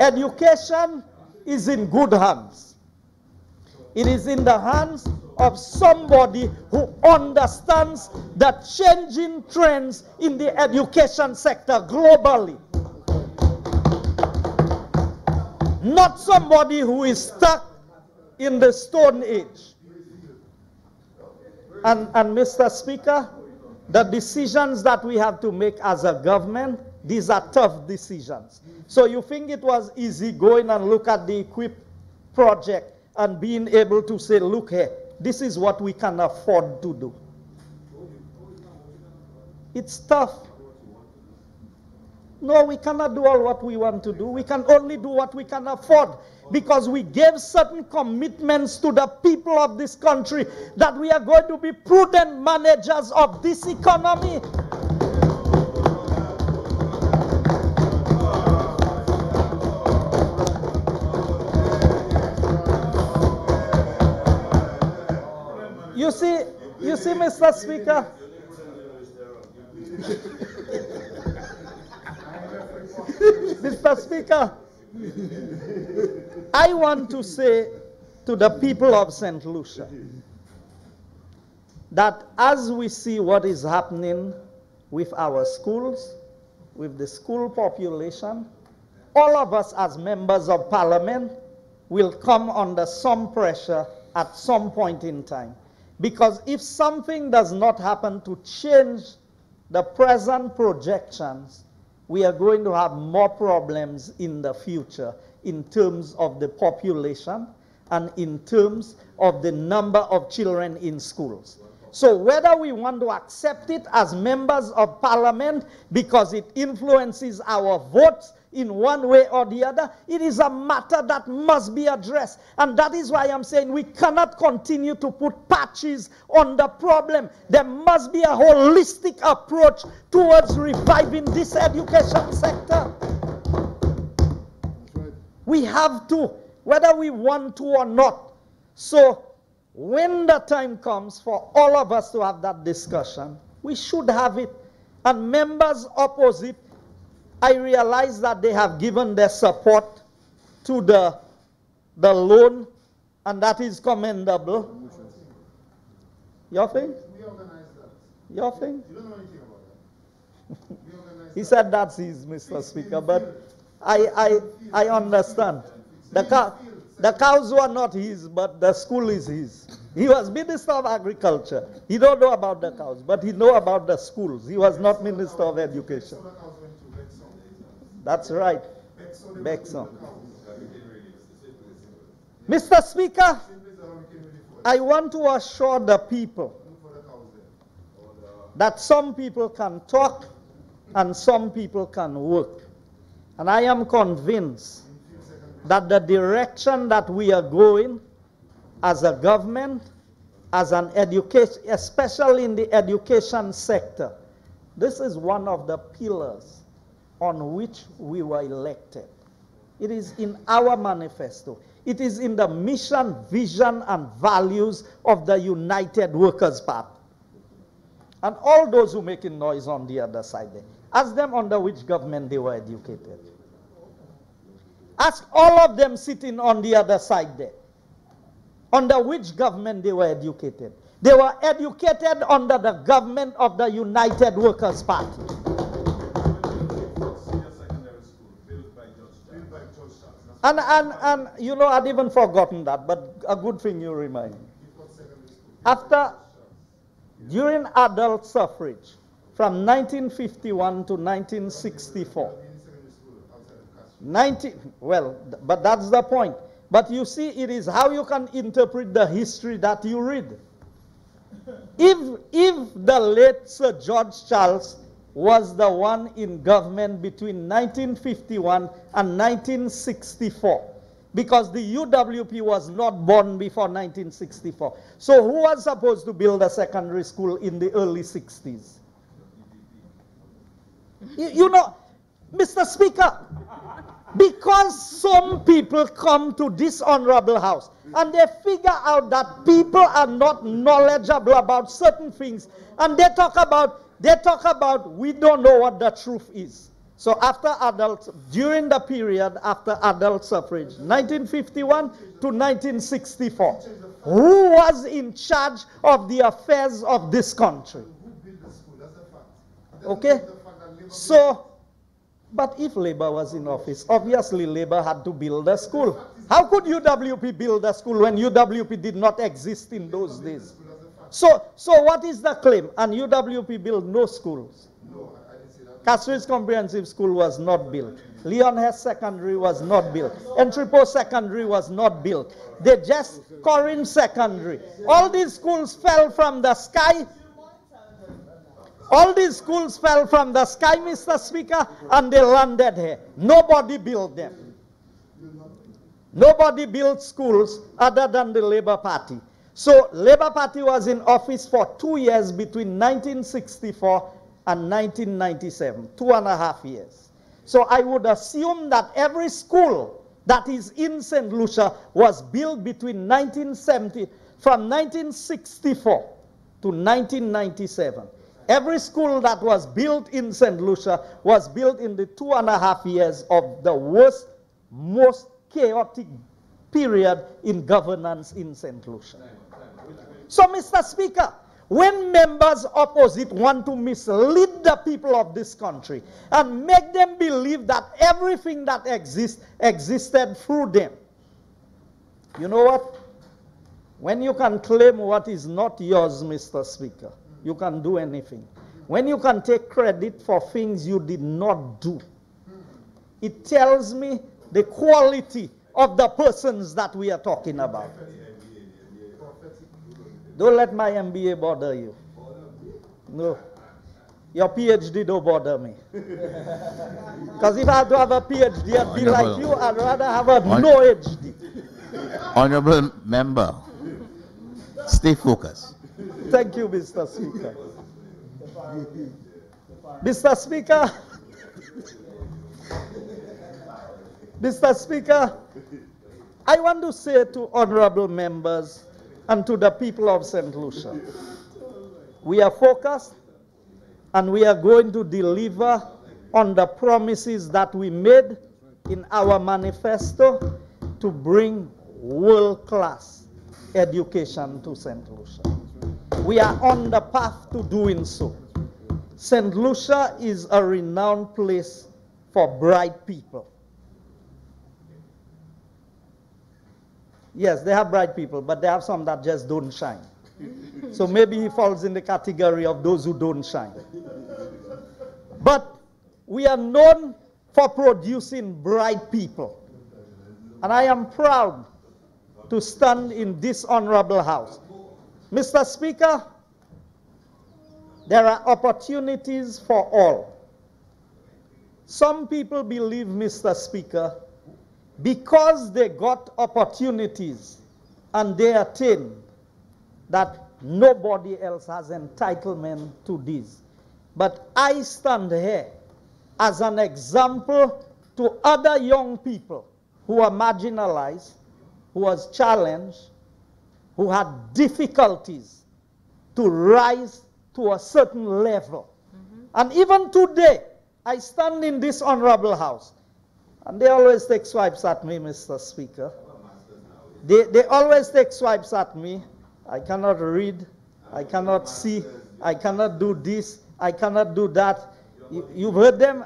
education is in good hands. It is in the hands of somebody who understands the changing trends in the education sector globally. Not somebody who is stuck in the Stone Age. And, and Mr. Speaker, the decisions that we have to make as a government, these are tough decisions. So you think it was easy going and look at the EQUIP project and being able to say, look here, this is what we can afford to do. It's tough. No, we cannot do all what we want to do. We can only do what we can afford because we gave certain commitments to the people of this country that we are going to be prudent managers of this economy. You see, you see, Mr. Speaker. [laughs] Mr. Speaker, I want to say to the people of St. Lucia that as we see what is happening with our schools, with the school population, all of us as members of parliament will come under some pressure at some point in time. Because if something does not happen to change the present projections, we are going to have more problems in the future in terms of the population and in terms of the number of children in schools. So whether we want to accept it as members of parliament because it influences our votes in one way or the other, it is a matter that must be addressed. And that is why I'm saying we cannot continue to put patches on the problem. There must be a holistic approach towards reviving this education sector. We have to, whether we want to or not. So when the time comes for all of us to have that discussion, we should have it. And members opposite, I realize that they have given their support to the, the loan, and that is commendable. Your thing? Your thing? [laughs] he said that's his, Mr. Speaker, but I, I, I understand. The, cow, the cows were not his, but the school is his. He was Minister of Agriculture. He don't know about the cows, but he know about the schools. He was not Minister of Education. That's right. Bexon. Mr. Speaker, I want to assure the people that some people can talk and some people can work. And I am convinced that the direction that we are going as a government, as an education, especially in the education sector, this is one of the pillars on which we were elected. It is in our manifesto. It is in the mission, vision, and values of the United Workers' Party. And all those who making noise on the other side there. Ask them under which government they were educated. Ask all of them sitting on the other side there. Under which government they were educated. They were educated under the government of the United Workers' Party. And, and, and you know, I'd even forgotten that, but a good thing you remind me. After, during adult suffrage, from 1951 to 1964. 19, well, but that's the point. But you see, it is how you can interpret the history that you read. If, if the late Sir George Charles was the one in government between 1951 and 1964, because the UWP was not born before 1964. So who was supposed to build a secondary school in the early 60s? You, you know, Mr. Speaker, because some people come to this honorable house and they figure out that people are not knowledgeable about certain things and they talk about they talk about we don't know what the truth is so after adult during the period after adult suffrage 1951 to 1964 who was in charge of the affairs of this country okay so but if Labour was in office, obviously Labour had to build a school. How could UWP build a school when UWP did not exist in those days? So, so what is the claim? And UWP built no schools. Castries Comprehensive School was not built. Leon Hess Secondary was not built. Entrepot Secondary was not built. They just Corinth Secondary. All these schools fell from the sky all these schools fell from the sky, Mr. Speaker, and they landed here. Nobody built them. Nobody built schools other than the Labour Party. So Labour Party was in office for two years between 1964 and 1997, two and a half years. So I would assume that every school that is in St. Lucia was built between 1970, from 1964 to 1997. Every school that was built in St. Lucia was built in the two and a half years of the worst, most chaotic period in governance in St. Lucia. So, Mr. Speaker, when members opposite want to mislead the people of this country and make them believe that everything that exists existed through them, you know what? When you can claim what is not yours, Mr. Speaker, you can do anything. When you can take credit for things you did not do, it tells me the quality of the persons that we are talking about. Don't let my MBA bother you. No. Your PhD don't bother me. [laughs] Because if I had to have a PhD, I'd be like you. I'd rather have a no HD. Honorable member, stay focused. Thank you, Mr. Speaker. Mr. Speaker, Mr. Speaker, I want to say to honorable members and to the people of St. Lucia, we are focused and we are going to deliver on the promises that we made in our manifesto to bring world-class education to St. Lucia. We are on the path to doing so. St. Lucia is a renowned place for bright people. Yes, they have bright people, but they have some that just don't shine. so maybe he falls in the category of those who don't shine. But we are known for producing bright people. And I am proud to stand in this honorable house. Mr. Speaker, there are opportunities for all. Some people believe, Mr. Speaker, because they got opportunities and they attain that nobody else has entitlement to this. But I stand here as an example to other young people who are marginalized, who was challenged, who had difficulties to rise to a certain level. Mm-hmm. And even today, I stand in this honorable house, and they always take swipes at me, Mr. Speaker. They, they always take swipes at me. I cannot read, I cannot see, I cannot do this, I cannot do that. You, have heard them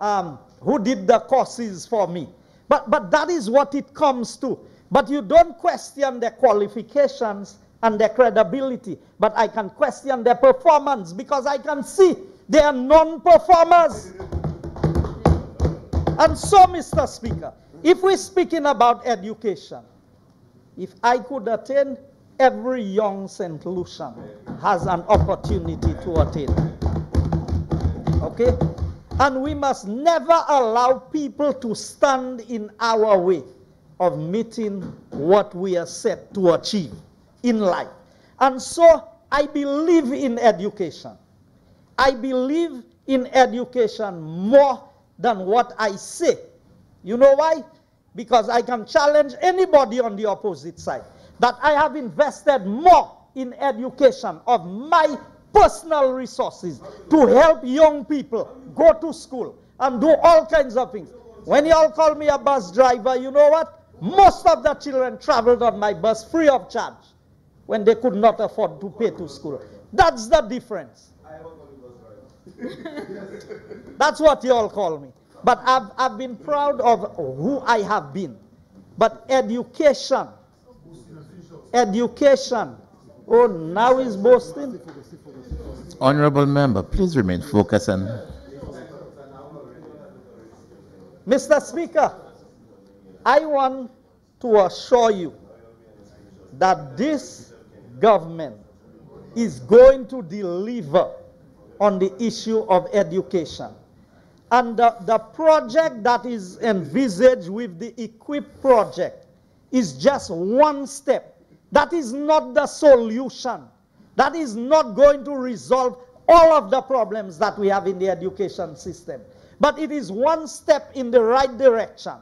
um, who did the courses for me. But, but that is what it comes to. But you don't question their qualifications and their credibility, but I can question their performance because I can see they are non performers. And so, Mr. Speaker, if we're speaking about education, if I could attain, every young St. Lucian has an opportunity to attain. Okay? And we must never allow people to stand in our way of meeting what we are set to achieve in life. And so I believe in education. I believe in education more than what I say. You know why? Because I can challenge anybody on the opposite side that I have invested more in education of my personal resources to help young people go to school and do all kinds of things. When y'all call me a bus driver, you know what? Most of the children traveled on my bus free of charge when they could not afford to pay to school. That's the difference. [laughs] That's what y'all call me. But I've, I've been proud of who I have been. But education, education, oh, now is boasting. Honorable member, please remain focused and Mr. Speaker, I want to assure you that this government is going to deliver on the issue of education. And the, the project that is envisaged with the EQUIP project is just one step. That is not the solution. That is not going to resolve all of the problems that we have in the education system. But it is one step in the right direction.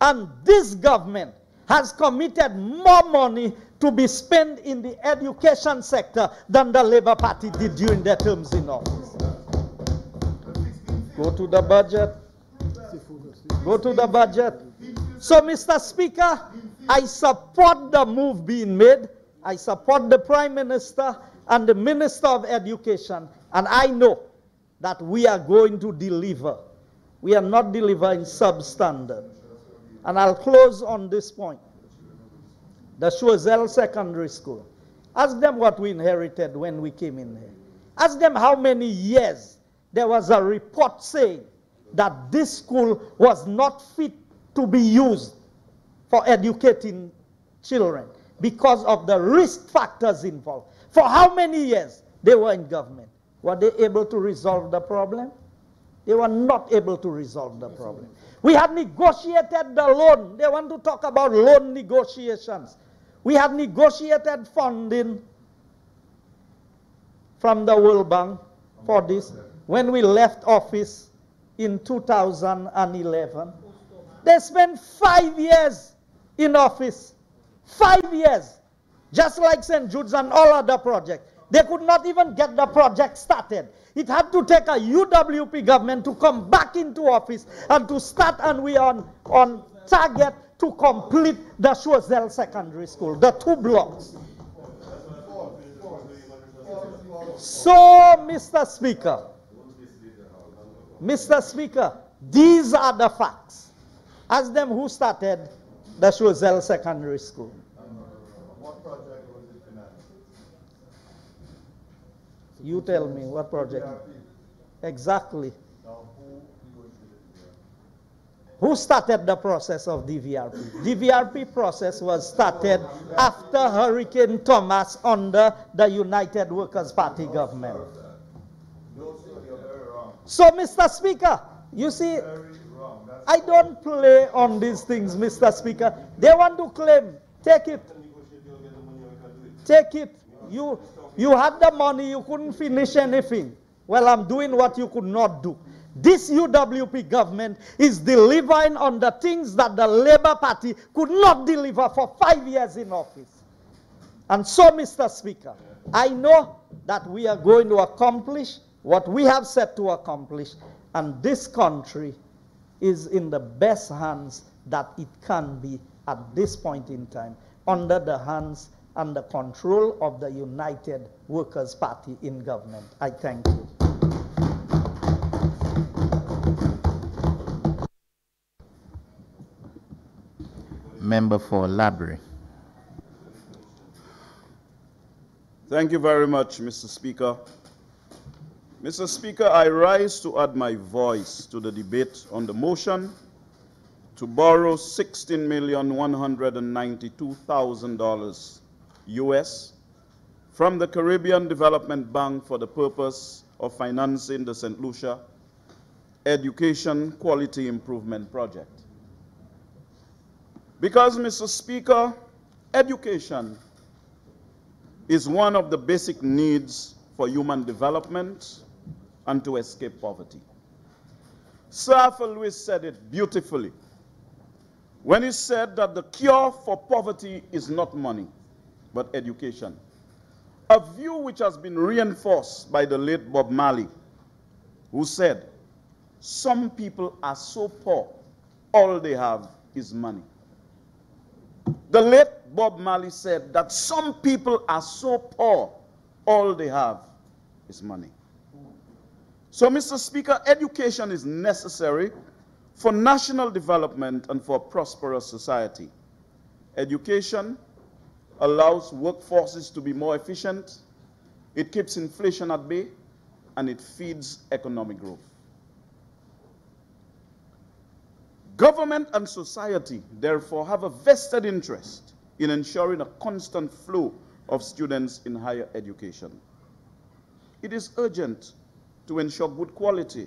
And this government has committed more money to be spent in the education sector than the Labour Party did during their terms in office. Go to the budget. Go to the budget. So, Mr. Speaker, I support the move being made. I support the Prime Minister and the Minister of Education. And I know that we are going to deliver. We are not delivering substandard. And I'll close on this point. The Choiseul Secondary School. Ask them what we inherited when we came in here. Ask them how many years there was a report saying that this school was not fit to be used for educating children because of the risk factors involved. For how many years they were in government? Were they able to resolve the problem? They were not able to resolve the problem. We had negotiated the loan. They want to talk about loan negotiations. We had negotiated funding from the World Bank for this when we left office in 2011. They spent five years in office. Five years. Just like St. Jude's and all other projects. They could not even get the project started. It had to take a UWP government to come back into office and to start, and we are on, on target to complete the Choiseul Secondary School, the two blocks. So, Mr. Speaker, Mr. Speaker, these are the facts. Ask them who started the Choiseul Secondary School. You tell me what project? Exactly. Who started the process of DVRP? DVRP process was started after Hurricane Thomas under the United Workers' Party government. So, Mr. Speaker, you see, I don't play on these things, Mr. Speaker. They want to claim, take it. Take it. You, you had the money, you couldn't finish anything. Well, I'm doing what you could not do. This UWP government is delivering on the things that the Labour Party could not deliver for five years in office. And so, Mr. Speaker, I know that we are going to accomplish what we have set to accomplish, and this country is in the best hands that it can be at this point in time, under the hands and the control of the United Workers' Party in government. I thank you. Member for Laborie. Thank you very much, Mr. Speaker. Mr. Speaker, I rise to add my voice to the debate on the motion to borrow $16,192,000 US from the Caribbean Development Bank for the purpose of financing the St. Lucia Education Quality Improvement Project. Because, Mr. Speaker, education is one of the basic needs for human development and to escape poverty. Sir Arthur Lewis said it beautifully when he said that the cure for poverty is not money, but education. A view which has been reinforced by the late Bob Marley, who said, Some people are so poor, all they have is money. The late Bob Marley said that some people are so poor, all they have is money. So, Mr. Speaker, education is necessary for national development and for a prosperous society. Education allows workforces to be more efficient, it keeps inflation at bay, and it feeds economic growth. Government and society, therefore, have a vested interest in ensuring a constant flow of students in higher education. It is urgent to ensure good quality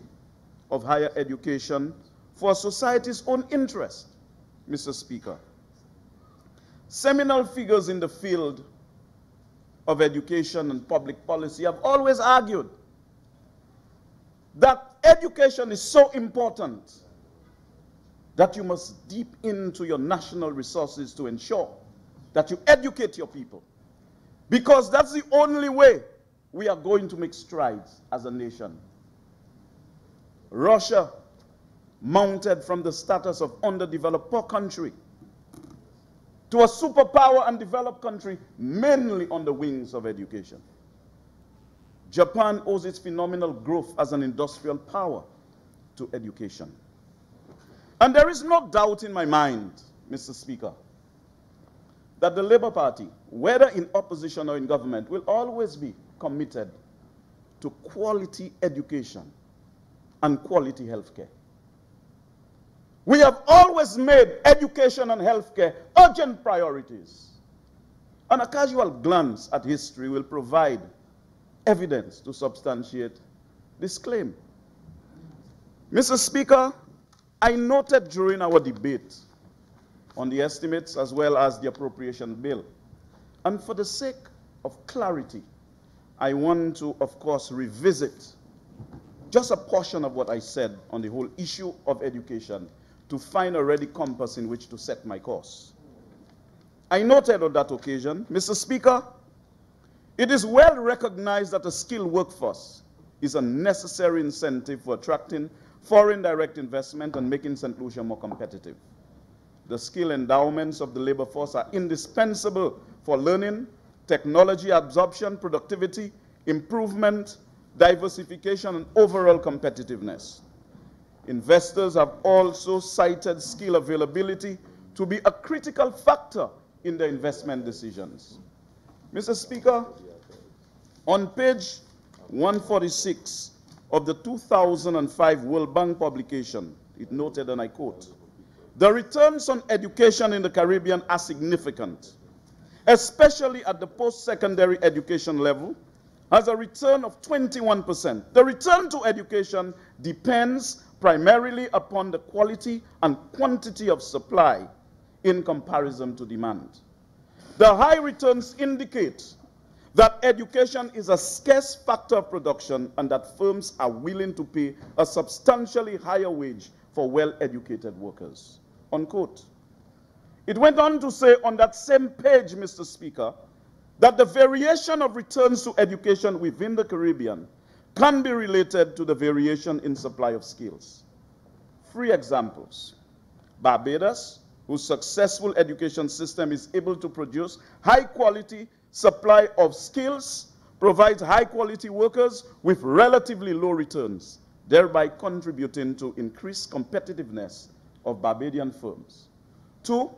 of higher education for society's own interest, Mr. Speaker. Seminal figures in the field of education and public policy have always argued that education is so important that you must deep into your national resources to ensure that you educate your people. Because that's the only way we are going to make strides as a nation. Russia mounted from the status of underdeveloped poor country to a superpower and developed country mainly on the wings of education. Japan owes its phenomenal growth as an industrial power to education. And there is no doubt in my mind, Mr. Speaker, that the Labour Party, whether in opposition or in government, will always be committed to quality education and quality healthcare. We have always made education and healthcare urgent priorities. And a casual glance at history will provide evidence to substantiate this claim. Mr. Speaker, I noted during our debate on the estimates as well as the appropriation bill, and for the sake of clarity, I want to, of course, revisit just a portion of what I said on the whole issue of education to find a ready compass in which to set my course. I noted on that occasion, Mr. Speaker, it is well recognized that a skilled workforce is a necessary incentive for attracting foreign direct investment and making St. Lucia more competitive. The skill endowments of the labor force are indispensable for learning, technology absorption, productivity, improvement, diversification, and overall competitiveness. Investors have also cited skill availability to be a critical factor in their investment decisions. Mr. Speaker, on page 146 of the 2005 World Bank publication, it noted, and I quote, the returns on education in the Caribbean are significant, especially at the post-secondary education level, has a return of 21%. The return to education depends primarily upon the quality and quantity of supply in comparison to demand. The high returns indicate that education is a scarce factor of production and that firms are willing to pay a substantially higher wage for well-educated workers. Unquote. It went on to say on that same page, Mr. Speaker, that the variation of returns to education within the Caribbean can be related to the variation in supply of skills. Three examples. Barbados, whose successful education system is able to produce high quality supply of skills, provides high quality workers with relatively low returns, thereby contributing to increased competitiveness of Barbadian firms. Two,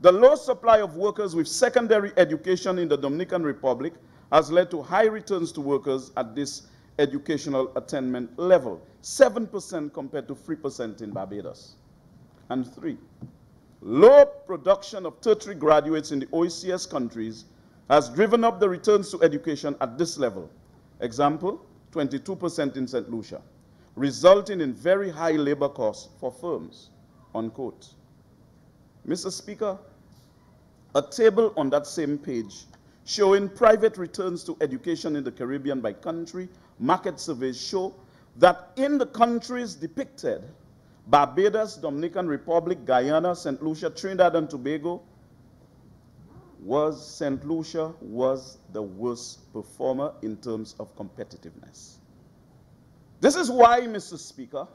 the low supply of workers with secondary education in the Dominican Republic has led to high returns to workers at this educational attainment level, 7% compared to 3% in Barbados. And three, low production of tertiary graduates in the OECS countries has driven up the returns to education at this level. Example, 22% in St. Lucia, resulting in very high labor costs for firms, unquote. Mr. Speaker, a table on that same page showing private returns to education in the Caribbean by country, market surveys show that in the countries depicted, Barbados, Dominican Republic, Guyana, St. Lucia, Trinidad and Tobago, was St. Lucia was the worst performer in terms of competitiveness. This is why, Mr. Speaker,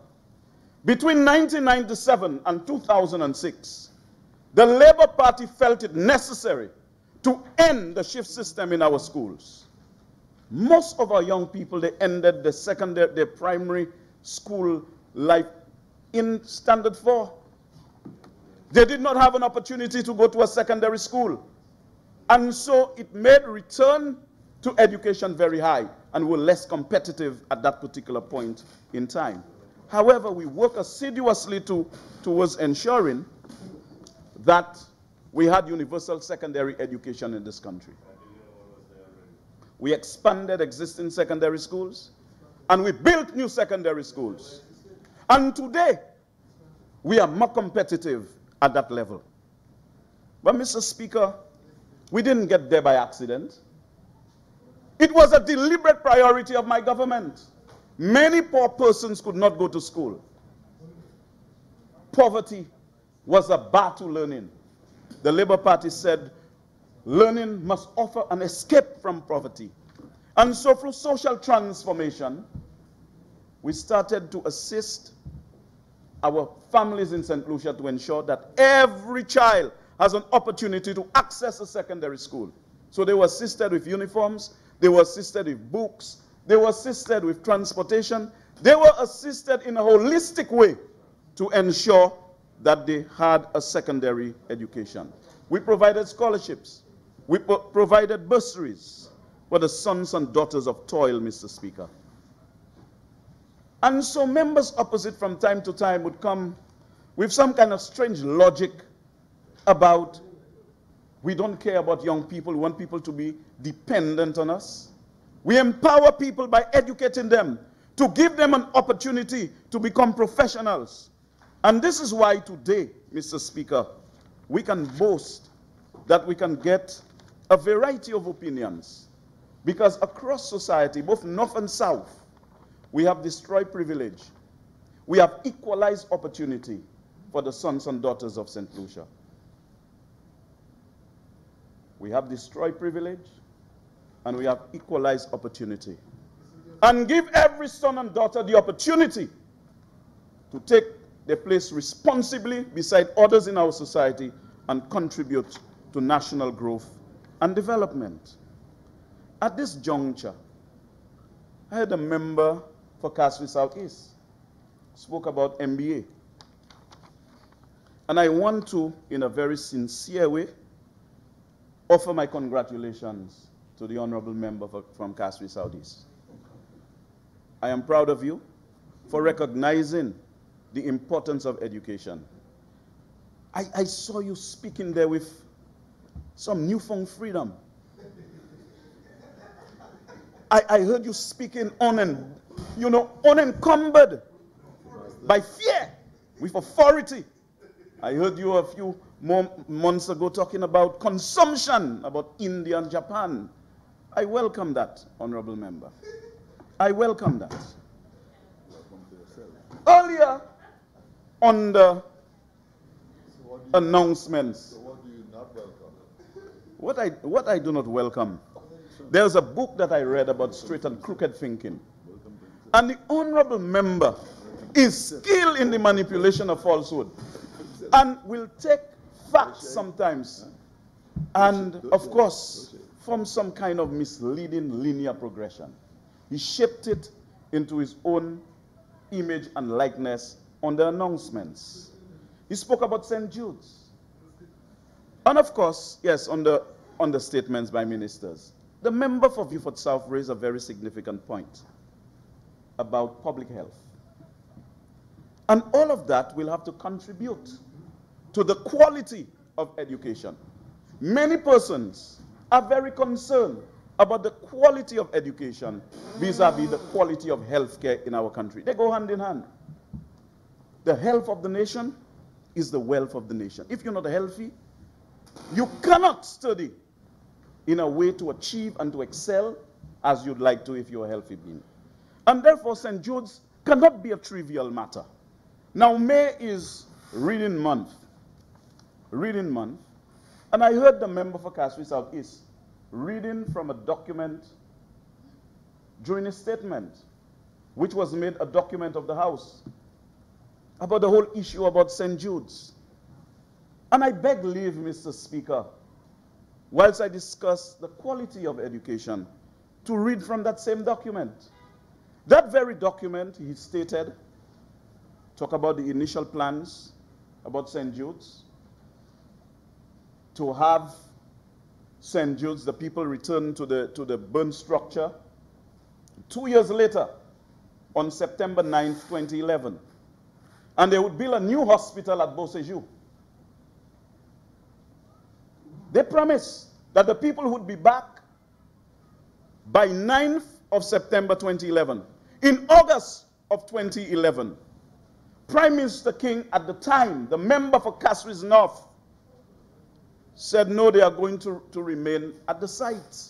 between 1997 and 2006, the Labour Party felt it necessary to end the shift system in our schools. Most of our young people, they ended the secondary, their primary school life in standard four. They did not have an opportunity to go to a secondary school. And so it made return to education very high and we were less competitive at that particular point in time. However, we work assiduously to, towards ensuring that we had universal secondary education in this country. We expanded existing secondary schools and we built new secondary schools. And today, we are more competitive at that level. But, Mr. Speaker, we didn't get there by accident. It was a deliberate priority of my government. Many poor persons could not go to school. Poverty was a bar to learning. The Labour Party said learning must offer an escape from poverty. And so, through social transformation, we started to assist our families in St. Lucia to ensure that every child has an opportunity to access a secondary school. So they were assisted with uniforms, they were assisted with books, they were assisted with transportation, they were assisted in a holistic way to ensure that they had a secondary education. We provided scholarships, we pro provided bursaries for the sons and daughters of toil, Mr. Speaker. And so members opposite from time to time would come with some kind of strange logic about we don't care about young people, we want people to be dependent on us. We empower people by educating them to give them an opportunity to become professionals. And this is why today, Mr. Speaker, we can boast that we can get a variety of opinions. Because across society, both North and South, we have destroyed privilege. We have equalized opportunity for the sons and daughters of St. Lucia. We have destroyed privilege and we have equalized opportunity. And give every son and daughter the opportunity to take their place responsibly beside others in our society and contribute to national growth and development. At this juncture, I had a member for Castries Southeast spoke about MBA. And I want to, in a very sincere way, offer my congratulations to the honorable member for, from Castries Southeast. I am proud of you for recognizing the importance of education. I, I saw you speaking there with some newfound freedom. I, I heard you speaking on and, you know, unencumbered by fear, with authority. I heard you a few months ago talking about consumption, about India and Japan. I welcome that, honorable member. I welcome that. Earlier on the announcements, what I, what I do not welcome, there's a book that I read about straight and crooked thinking. And the honorable member is skilled in the manipulation of falsehood and will take facts sometimes and, of course, from some kind of misleading linear progression. He shaped it into his own image and likeness on the announcements. He spoke about St. Jude's. And of course, yes, on the, on the statements by ministers. The member for Vieux Fort South raised a very significant point about public health. And all of that will have to contribute to the quality of education. Many persons are very concerned about the quality of education vis-a-vis -vis the quality of healthcare in our country. They go hand in hand. The health of the nation is the wealth of the nation. If you're not healthy, you cannot study in a way to achieve and to excel as you'd like to if you're healthy being. And therefore, St. Jude's cannot be a trivial matter. Now, May is reading month. Reading month. And I heard the member for Castries South East reading from a document during a statement, which was made a document of the House about the whole issue about St. Jude's. And I beg leave, Mr. Speaker, whilst I discuss the quality of education, to read from that same document. That very document, he stated, talk about the initial plans about St. Jude's, to have St. Jude's, the people return to the, to the burn structure. Two years later, on September 9th, 2011, and they would build a new hospital at Beausejour. They promised that the people would be back by 9th of September 2011. In August of 2011, Prime Minister King at the time, the member for Castries North, said no, they are going to, to remain at the site.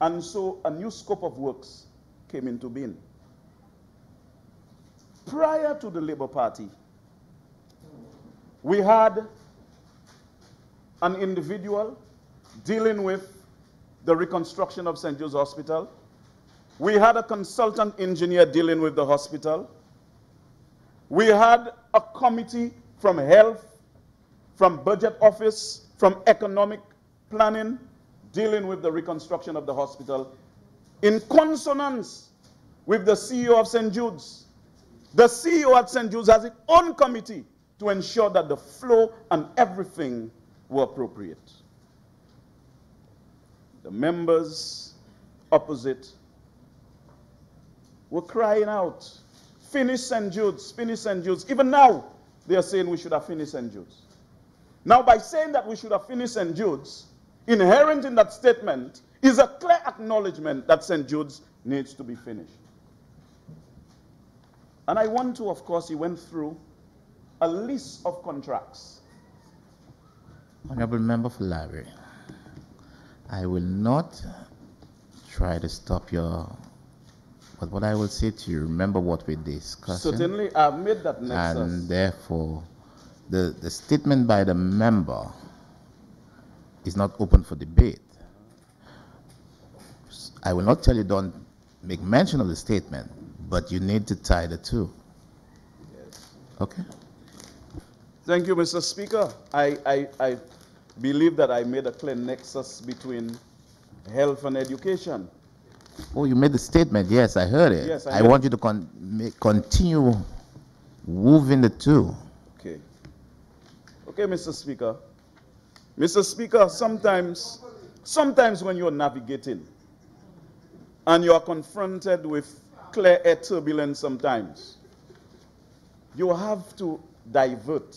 And so a new scope of works came into being. Prior to the Labour Party, we had an individual dealing with the reconstruction of St. Joe's Hospital. We had a consultant engineer dealing with the hospital. We had a committee from health, from budget office, from economic planning, dealing with the reconstruction of the hospital in consonance with the CEO of St. Jude's. The CEO at St. Jude's has its own committee to ensure that the flow and everything were appropriate. The members opposite were crying out, finish St. Jude's, finish St. Jude's. Even now, they are saying we should have finished St. Jude's. Now, by saying that we should have finished St. Jude's, inherent in that statement is a clear acknowledgement that St. Jude's needs to be finished. And I want to, of course, he went through a list of contracts. Honorable Member for Laborie, I will not try to stop your, but what I will say to you, remember what we discussed. Certainly, I've made that nexus. And therefore, the, the statement by the member is not open for debate. I will not tell you don't make mention of the statement, but you need to tie the two. Okay? Thank you, Mr. Speaker. I, I, I believe that I made a clear nexus between health and education. Oh, you made the statement. Yes, I heard it. Yes, I I, want you to con- make, continue moving the two. Okay. Mr. Speaker. Mr. Speaker, sometimes, sometimes when you're navigating and you are confronted with clear air turbulence sometimes, you have to divert.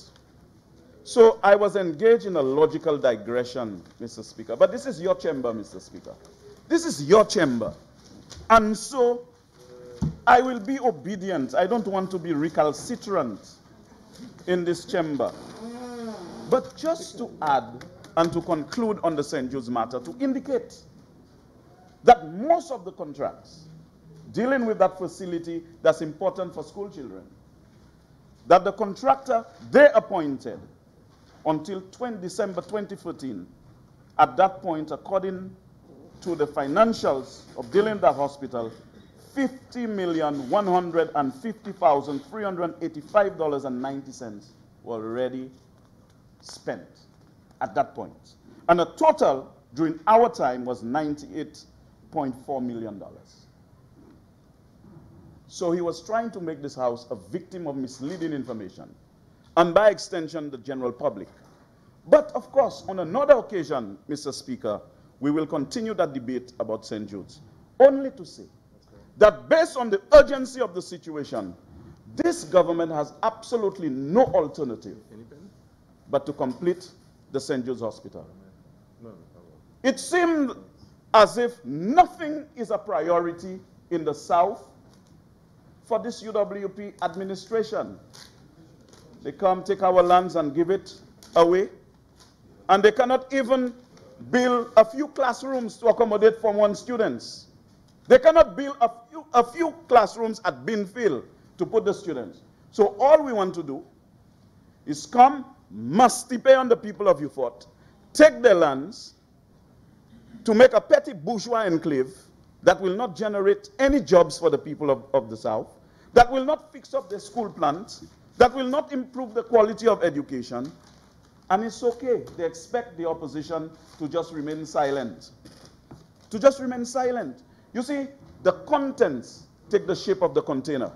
So I was engaged in a logical digression, Mr. Speaker. But this is your chamber, Mr. Speaker. This is your chamber. And so I will be obedient. I don't want to be recalcitrant in this chamber. But just to add and to conclude on the St. Jude's matter, to indicate that most of the contracts dealing with that facility that's important for school children, that the contractor they appointed until 20 December 2014, at that point, according to the financials of dealing with that hospital, $50,150,385.90 were already spent at that point. And the total during our time was $98.4 million. So he was trying to make this house a victim of misleading information, and by extension, the general public. But of course, on another occasion, Mr. Speaker, we will continue that debate about St. Jude's. Only to say that based on the urgency of the situation, this government has absolutely no alternative but to complete the St. Jude's Hospital. It seemed as if nothing is a priority in the South for this UWP administration. They come, take our lands, and give it away. And they cannot even build a few classrooms to accommodate Form 1 students. They cannot build a few, a few classrooms at Binfield to put the students. So all we want to do is come, musty pay on the people of Vieux Fort, take their lands to make a petty bourgeois enclave that will not generate any jobs for the people of, of the South, that will not fix up the school plants, that will not improve the quality of education. And it's okay. They expect the opposition to just remain silent. To just remain silent. You see, the contents take the shape of the container.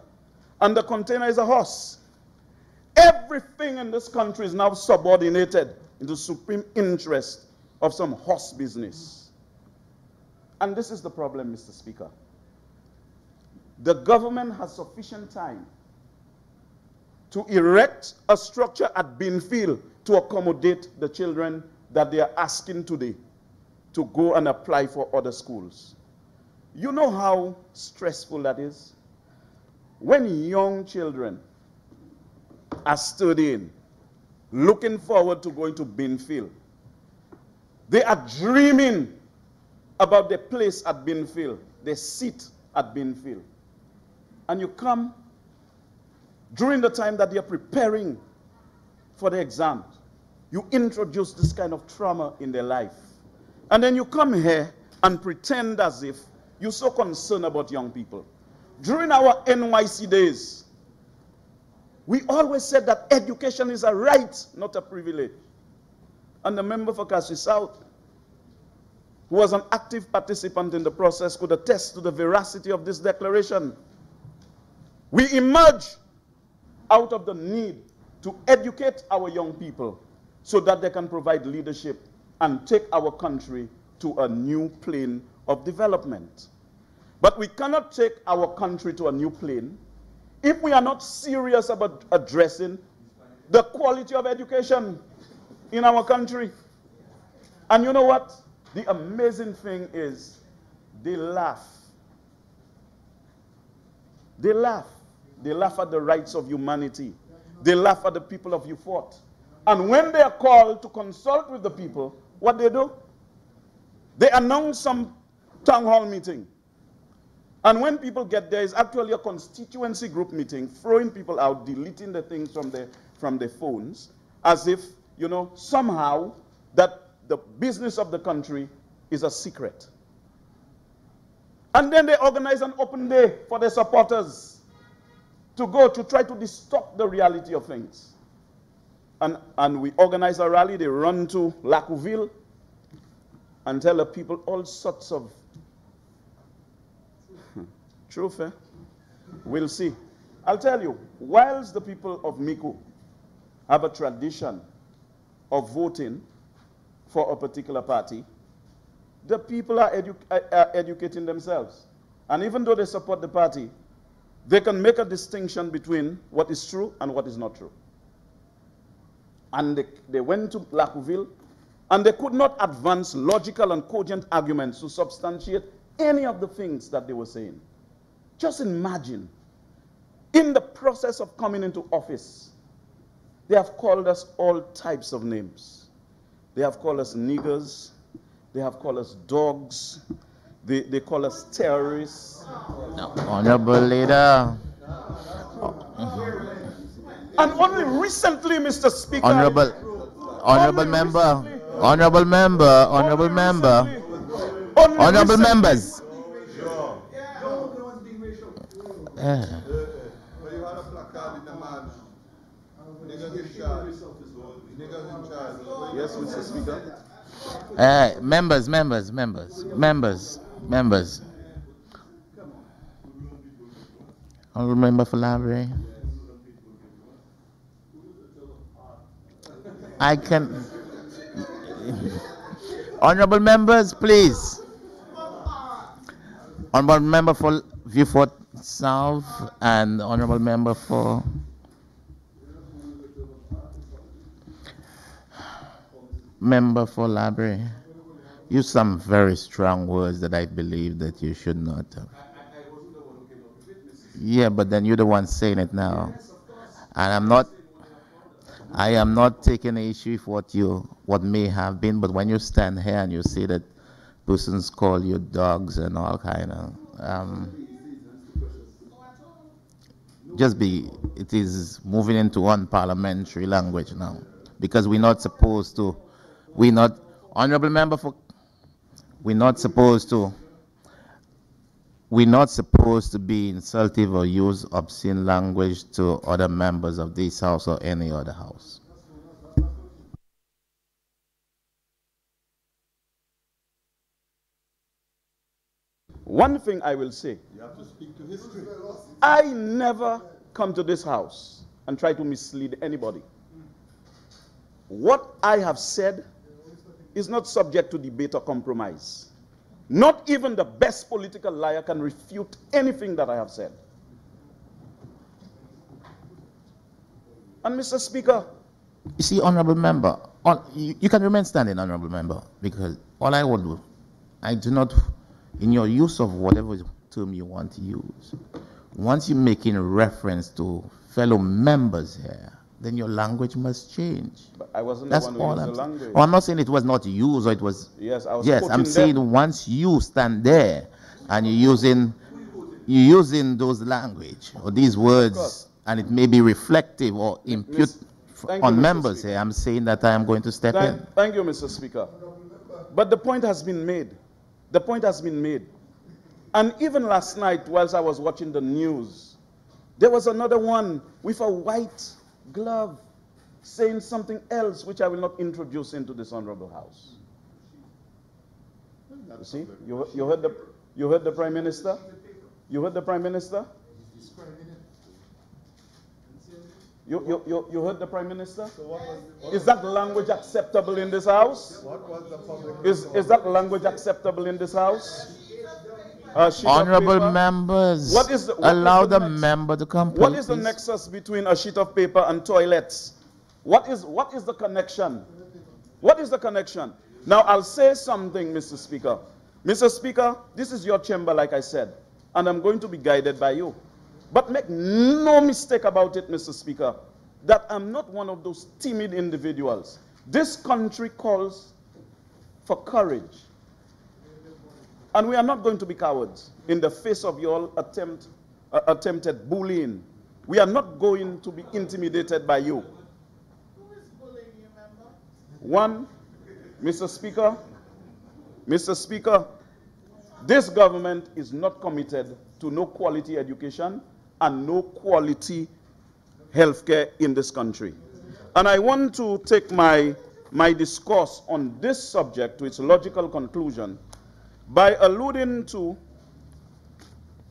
And the container is a horse. Everything in this country is now subordinated into the supreme interest of some horse business. And this is the problem, Mr. Speaker. The government has sufficient time to erect a structure at Binfield to accommodate the children that they are asking today to go and apply for other schools. You know how stressful that is? When young children are studying, looking forward to going to Binfield, they are dreaming about the place at Binfield, the seat at Binfield. And you come during the time that they are preparing for the exams, you introduce this kind of trauma in their life. And then you come here and pretend as if you're so concerned about young people. During our NYC days, we always said that education is a right, not a privilege. And the member for Castries South, who was an active participant in the process, could attest to the veracity of this declaration. We emerge out of the need to educate our young people so that they can provide leadership and take our country to a new plane of development. But we cannot take our country to a new plane if we are not serious about addressing the quality of education in our country. And you know what? The amazing thing is they laugh. They laugh. They laugh at the rights of humanity. They laugh at the people of Vieux Fort. And when they are called to consult with the people, what they do? They announce some town hall meeting. And when people get there, it's actually a constituency group meeting, throwing people out, deleting the things from their, from their phones, as if, you know, somehow that the business of the country is a secret. And then they organize an open day for their supporters to go to try to distort the reality of things. And, and we organize a rally, they run to La Courville and tell the people all sorts of truth. Eh? We'll see. I'll tell you, whilst the people of Micoud have a tradition of voting for a particular party, the people are, edu are educating themselves. And even though they support the party, they can make a distinction between what is true and what is not true. And they, they went to La Courville, and they could not advance logical and cogent arguments to substantiate any of the things that they were saying. Just imagine, in the process of coming into office, they have called us all types of names. They have called us niggers, they have called us dogs, they, they call us terrorists. No. Honorable leader. And only recently, Mr. Speaker. Honorable, honorable member, honorable member, honorable member, honorable members. But you had a placard in the man. Niggas in charge. Niggas in charge. Yes, Mr. Speaker. eh, members, members, members, members, members. Honorable member for Laborie. I can. [laughs] Honorable members, please. Honorable member for Vieux Fort South and honorable member for. Member for Laborie. Use some very strong words that I believe that you should not have. Yeah, but then you're the one saying it now. And I'm not. I am not taking issue with what you what may have been, but when you stand here and you say that persons call you dogs and all kind of um, just be it is moving into unparliamentary language now because we're not supposed to we're not honorable member for we're not supposed to we're not supposed to be insultive or use obscene language to other members of this house or any other house. One thing I will say. You have to speak to history. I never come to this house and try to mislead anybody. What I have said is not subject to debate or compromise. Not even the best political liar can refute anything that I have said. And Mr. Speaker, You see, honorable member, on, you, you can remain standing, honorable member, because all I will do, I do not, in your use of whatever term you want to use, once you're making reference to fellow members here, then your language must change. but I wasn't That's the one who used I'm the language. Oh, I'm not saying it was not used or it was. Yes, I was. Yes, I'm them. saying once you stand there and you're using, you're using those language or these words, and it may be reflective or impute Miss- f- thank you, on Mr. members here. I'm saying that I am going to step Thank, in. thank you, Mr. Speaker. But the point has been made. The point has been made. And even last night, whilst I was watching the news, there was another one with a white glove saying something else, which I will not introduce into this honorable house. You see, you, you, heard the, you heard the Prime Minister? You heard the Prime Minister? You, you, you, you heard the Prime Minister? Is that language acceptable in this house? Is, is that language acceptable in this house? Uh, sheet of Honorable paper? members, What is the- what is allow the the, member to complete. What is the nexus between a sheet of paper and toilets? What is, what is the connection? What is the connection? Now, I'll say something, Mr. Speaker. Mr. Speaker, this is your chamber, like I said, and I'm going to be guided by you. But make no mistake about it, Mr. Speaker, that I'm not one of those timid individuals. This country calls for courage. And we are not going to be cowards in the face of your attempt, uh, attempted bullying. We are not going to be intimidated by you. Who is bullying you, member? One, Mr. Speaker, Mr. Speaker, this government is not committed to no quality education and no quality healthcare in this country. And I want to take my, my discourse on this subject to its logical conclusion by alluding to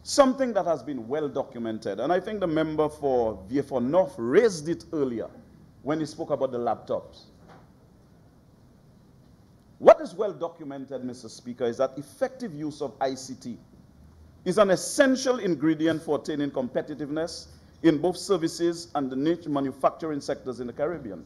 something that has been well documented. And I think the member for VF North raised it earlier when he spoke about the laptops. What is well documented, Mr. Speaker, is that effective use of ICT is an essential ingredient for attaining competitiveness in both services and the niche manufacturing sectors in the Caribbean.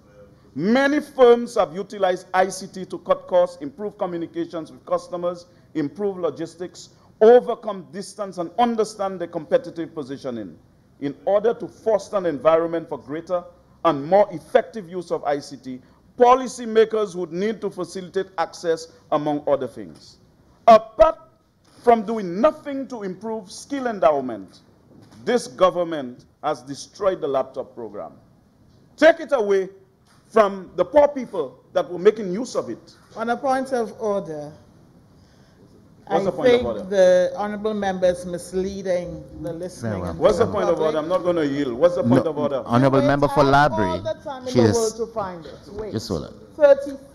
Many firms have utilized ICT to cut costs, improve communications with customers, improve logistics, overcome distance, and understand their competitive positioning in order to foster an environment for greater and more effective use of ICT. Policymakers would need to facilitate access, among other things. Apart from doing nothing to improve skill endowment, this government has destroyed the laptop program. Take it away from the poor people that were making use of it. On a point of order, What's I the point of think order? the honourable member is misleading the listening. well. and What's the viewing point of order? I'm not going to yield. What's the point No, of order? Honorable member for I have Laborie, all the time in she the has, to find it. Wait. just hold on.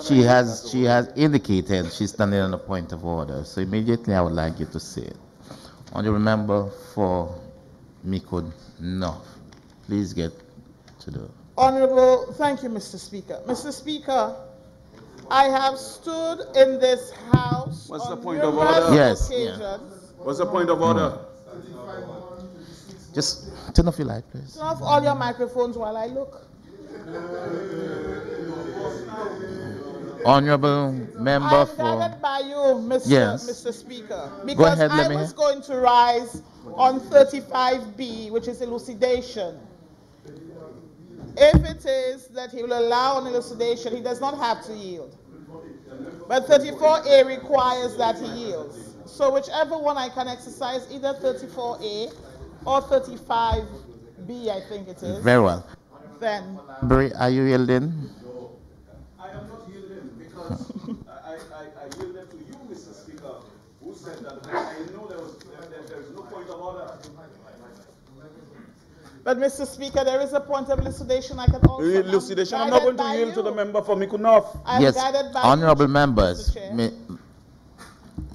She has, she has indicated she's standing on a point of order. So immediately I would like you to say it. Honorable member for Micoud North, please get to the. Honourable, thank you, Mr. Speaker. Mr. Speaker, I have stood in this house What's the on point of numerous order? Yes, yeah. What's the point of order? Just turn off your light, please. Turn off all your microphones while I look. Honorable member I'm for. guided by you, Mr. Yes. Mr. Speaker. Because ahead, let I me was hear. going to rise on 35B, which is elucidation. If it is that he will allow an elucidation, he does not have to yield. But 34A requires that he yields. So whichever one I can exercise, either 34A or 35B, I think it is, Very well. then Bri, are you yielding? I am not yielding because I, I, I yielded to you, Mr. Speaker, who said that I know there was there, there, there is no point of order. But Mr. Speaker, there is a point of elucidation I can also. I'm Elucidation. I'm not going to by yield to the member for Micoud North. I'm yes, guided by honorable you, members. Me,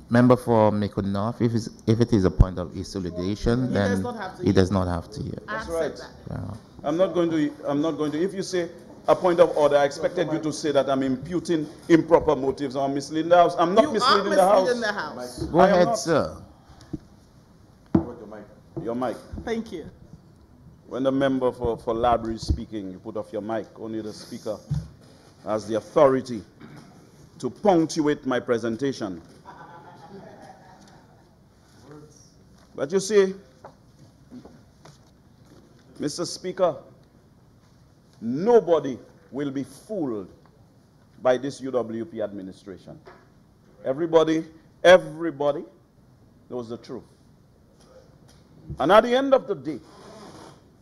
member for Micoud North, if, it's, if it is a point of elucidation, He then does not have to he does not have to yield. That's right. that. Yeah. I'm not going to. I'm not going to. If you say a point of order, I expected you to say that I'm imputing improper motives or misleading the house. I'm not You misleading the house. misleading the House. Go I ahead, not. sir. Your mic. Thank you. When the member for, for Laborie is speaking, you put off your mic. Only the speaker has the authority to punctuate my presentation. But you see, Mr. Speaker, nobody will be fooled by this UWP administration. Everybody, everybody knows the truth. And at the end of the day,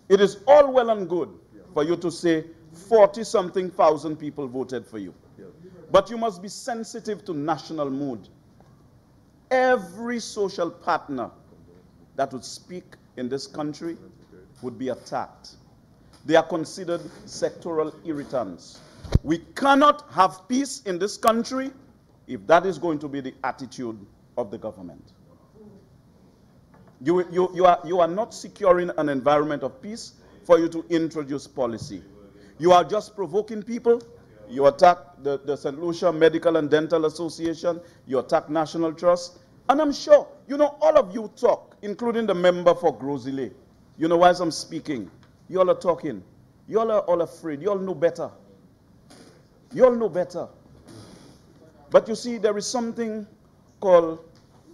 it is all well and good for you to say 40 something thousand people voted for you. But you must be sensitive to national mood. Every social partner that would speak in this country would be attacked. They are considered sectoral irritants. We cannot have peace in this country if that is going to be the attitude of the government. You, you, you, are, you are not securing an environment of peace for you to introduce policy. You are just provoking people. You attack the, the St. Lucia Medical and Dental Association. You attack National Trust. And I'm sure, you know, all of you talk, including the member for Gros Islet. You know, whilst I'm speaking, you all are talking. You all are all afraid. You all know better. You all know better. But you see, there is something called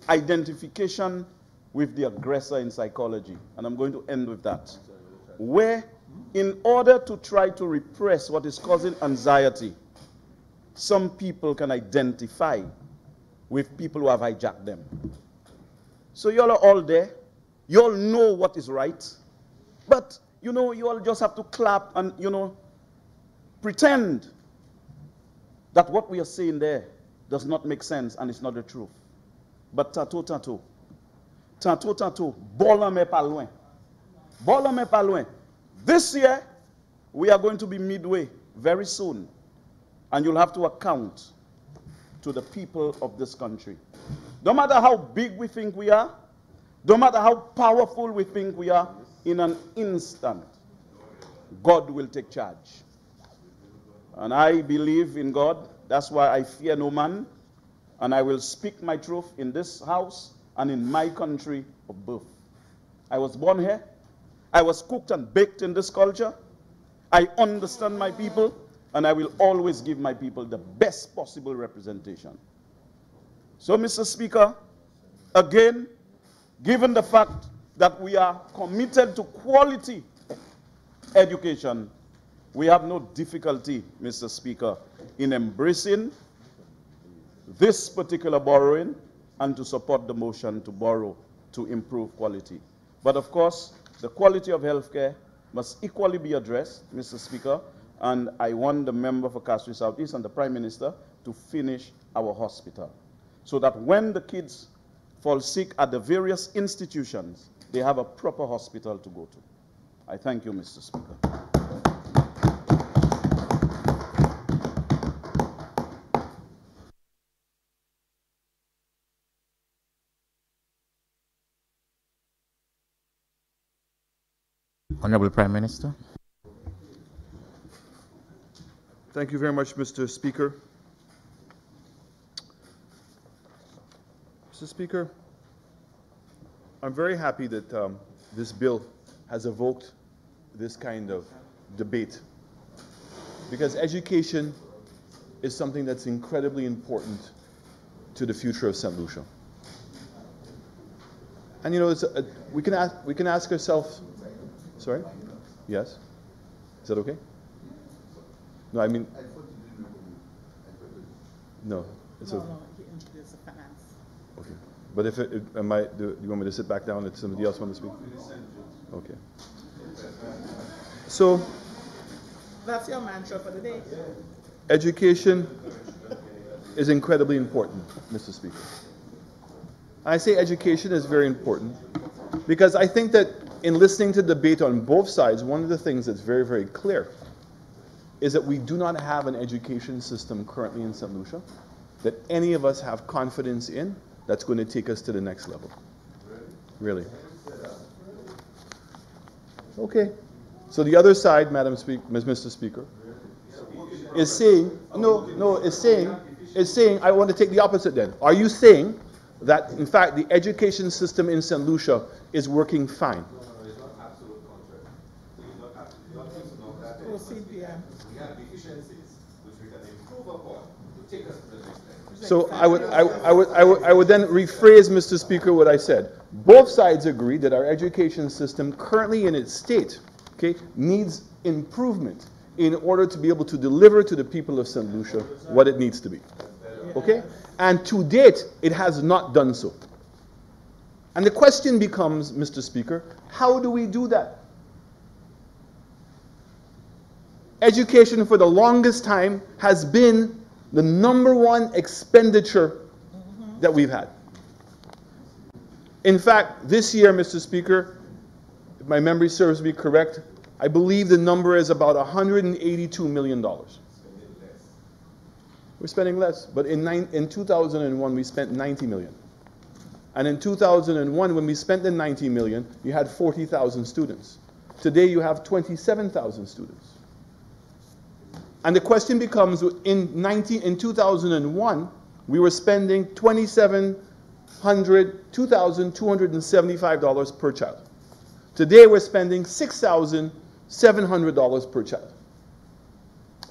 identification with the aggressor in psychology. And I'm going to end with that. Where, in order to try to repress what is causing anxiety, some people can identify with people who have hijacked them. So you all are all there. You all know what is right. But, you know, you all just have to clap and, you know, pretend that what we are saying there does not make sense and it's not the truth. But tato tato, tato tato, bola me pas loin. Bola me pas loin. This year, we are going to be midway very soon. And you'll have to account to the people of this country. No matter how big we think we are, no matter how powerful we think we are, in an instant, God will take charge. And I believe in God. That's why I fear no man. And I will speak my truth in this house and in my country of birth. I was born here. I was cooked and baked in this culture. I understand my people. And I will always give my people the best possible representation. So, Mr. Speaker, again, given the fact that we are committed to quality education, we have no difficulty, Mr. Speaker, in embracing this particular borrowing and to support the motion to borrow to improve quality. But of course, the quality of healthcare must equally be addressed, Mr. Speaker, and I want the member for Castries Southeast and the Prime Minister to finish our hospital so that when the kids fall sick at the various institutions, they have a proper hospital to go to. I thank you, Mr. Speaker. Honorable Prime Minister. Thank you very much, Mr. Speaker. Mr. Speaker, I'm very happy that um, this bill has evoked this kind of debate because education is something that's incredibly important to the future of St. Lucia. And you know, a, we, can ask, we can ask ourselves, sorry? Yes? Is that okay? No, I mean. No, it's No, a, no, he introduced the finance. okay. But if it, if- am I, do you want me to sit back down, let somebody else want to speak? Okay. So, That's your mantra for the day. education is incredibly important, Mr. Speaker. I say education is very important because I think that in listening to debate on both sides, one of the things that's very, very clear is that we do not have an education system currently in St. Lucia that any of us have confidence in that's going to take us to the next level. Really. Okay. So the other side, Madam Speak, Mr. Speaker, is saying, no, no, is saying, is saying, I want to take the opposite then. Are you saying that, in fact, the education system in St. Lucia is working fine? Proceed, PM. So I would, I, I would, I would, I would then rephrase, Mr. Speaker, what I said. Both sides agree that our education system, currently in its state, okay, needs improvement in order to be able to deliver to the people of St. Lucia what it needs to be. Okay? And to date, it has not done so. And the question becomes, Mr. Speaker, how do we do that? Education for the longest time has been the number one expenditure that we've had. In fact, this year, Mr. Speaker, if my memory serves me correct, I believe the number is about $182 million. We're spending less, but in, nine, in 2001 we spent 90 million. And in 2001, when we spent the 90 million, you had 40,000 students. Today you have 27,000 students. And the question becomes in, 19, in 2001, we were spending $2,700, $2,275 per child. Today we're spending $6,700 per child.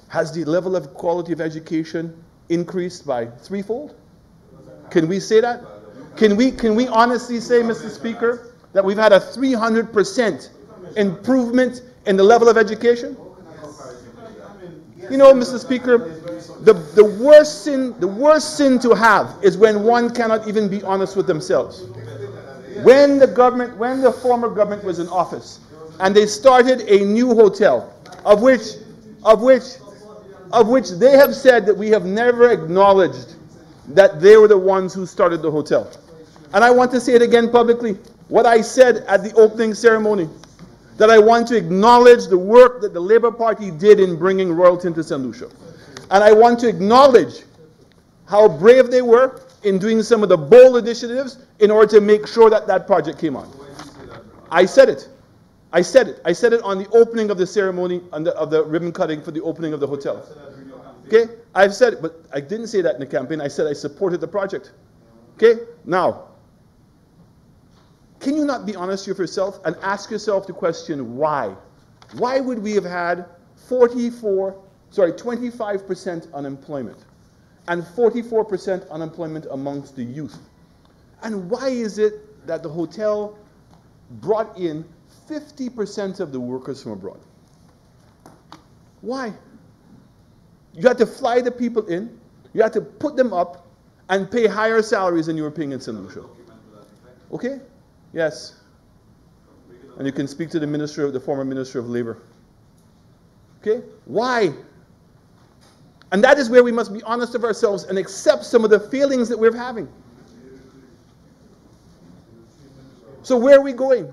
Has the level of quality of education increased by threefold? Can we say that? Can we, can we honestly say, Mr. Speaker, that we've had a 300% improvement in the level of education? You know, Mr. Speaker, the, the, worst sin, the worst sin to have is when one cannot even be honest with themselves. When the government, when the former government was in office, and they started a new hotel, of which, of which, of which they have said that we have never acknowledged that they were the ones who started the hotel. And I want to say it again publicly. What I said at the opening ceremony that I want to acknowledge the work that the Labour Party did in bringing Royalton to St. Lucia. And I want to acknowledge how brave they were in doing some of the bold initiatives in order to make sure that that project came on. I said it. I said it. I said it on the opening of the ceremony the, of the ribbon cutting for the opening of the hotel. Okay? I've said it, but I didn't say that in the campaign. I said I supported the project. Okay? Now, can you not be honest with yourself and ask yourself the question why? Why would we have had 44, sorry, 25% unemployment and 44% unemployment amongst the youth? And why is it that the hotel brought in 50% of the workers from abroad? Why? You had to fly the people in, you had to put them up and pay higher salaries than you were paying in St. Lucia. Okay? Yes. And you can speak to the minister, of the former minister of labor. Okay? Why? And that is where we must be honest of ourselves and accept some of the feelings that we're having. So where are we going?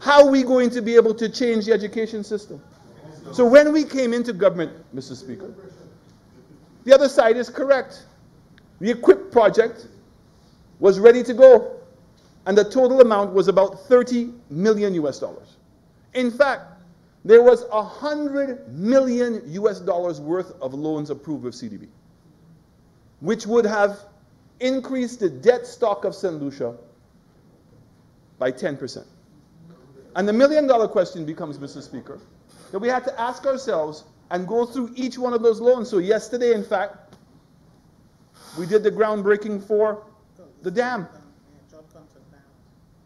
How are we going to be able to change the education system? So when we came into government, Mr. Speaker, the other side is correct. The EQUIP project was ready to go and the total amount was about 30 million US dollars. In fact, there was 100 million US dollars worth of loans approved with CDB, which would have increased the debt stock of St. Lucia by 10%. And the million dollar question becomes, Mr. Speaker, that we had to ask ourselves and go through each one of those loans. So yesterday, in fact, we did the groundbreaking for the dam.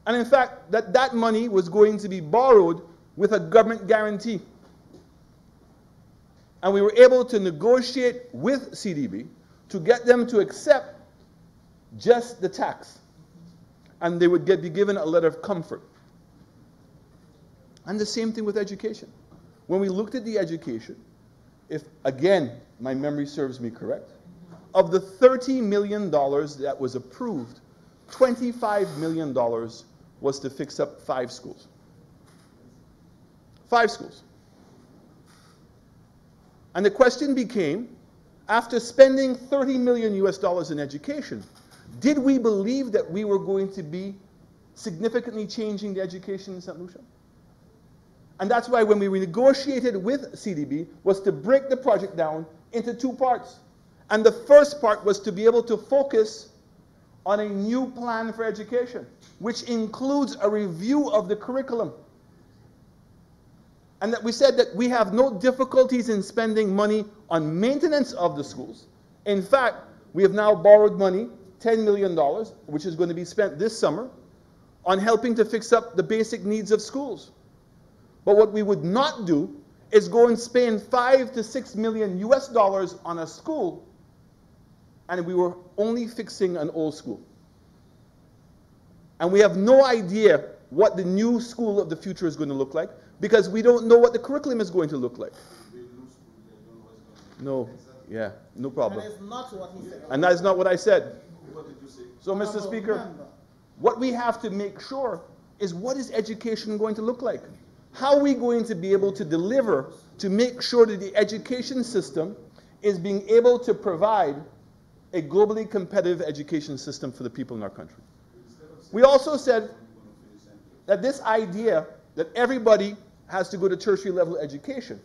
And in fact, that, that money was going to be borrowed with a government guarantee. And we were able to negotiate with CDB to get them to accept just the tax. And they would get, be given a letter of comfort. And the same thing with education. When we looked at the education, if again my memory serves me correct, of the $30 million that was approved, $25 million was to fix up five schools. Five schools. And the question became after spending 30 million US dollars in education, did we believe that we were going to be significantly changing the education in St. Lucia? And that's why when we negotiated with CDB was to break the project down into two parts. And the first part was to be able to focus on a new plan for education, which includes a review of the curriculum. And that we said that we have no difficulties in spending money on maintenance of the schools. In fact, we have now borrowed money, $10 million, which is going to be spent this summer, on helping to fix up the basic needs of schools. But what we would not do is go and spend five to six million US dollars on a school, and we were only fixing an old school. And we have no idea what the new school of the future is going to look like because we don't know what the curriculum is going to look like. No, yeah, no problem. And it's not what he said. And that is not what I said. What did you say? So, Mr. Speaker, what we have to make sure is what is education going to look like? How are we going to be able to deliver to make sure that the education system is being able to provide a globally competitive education system for the people in our country? We also said that this idea that everybody has to go to tertiary level education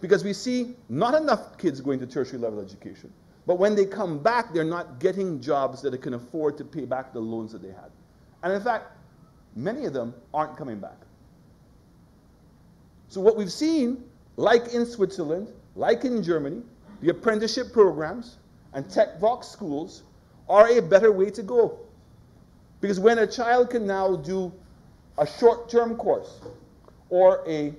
because we see not enough kids going to tertiary level education. But when they come back, they're not getting jobs that they can afford to pay back the loans that they had. And in fact, many of them aren't coming back. So what we've seen, like in Switzerland, like in Germany, the apprenticeship programs and tech TechVox schools are a better way to go. Because when a child can now do a short-term course or a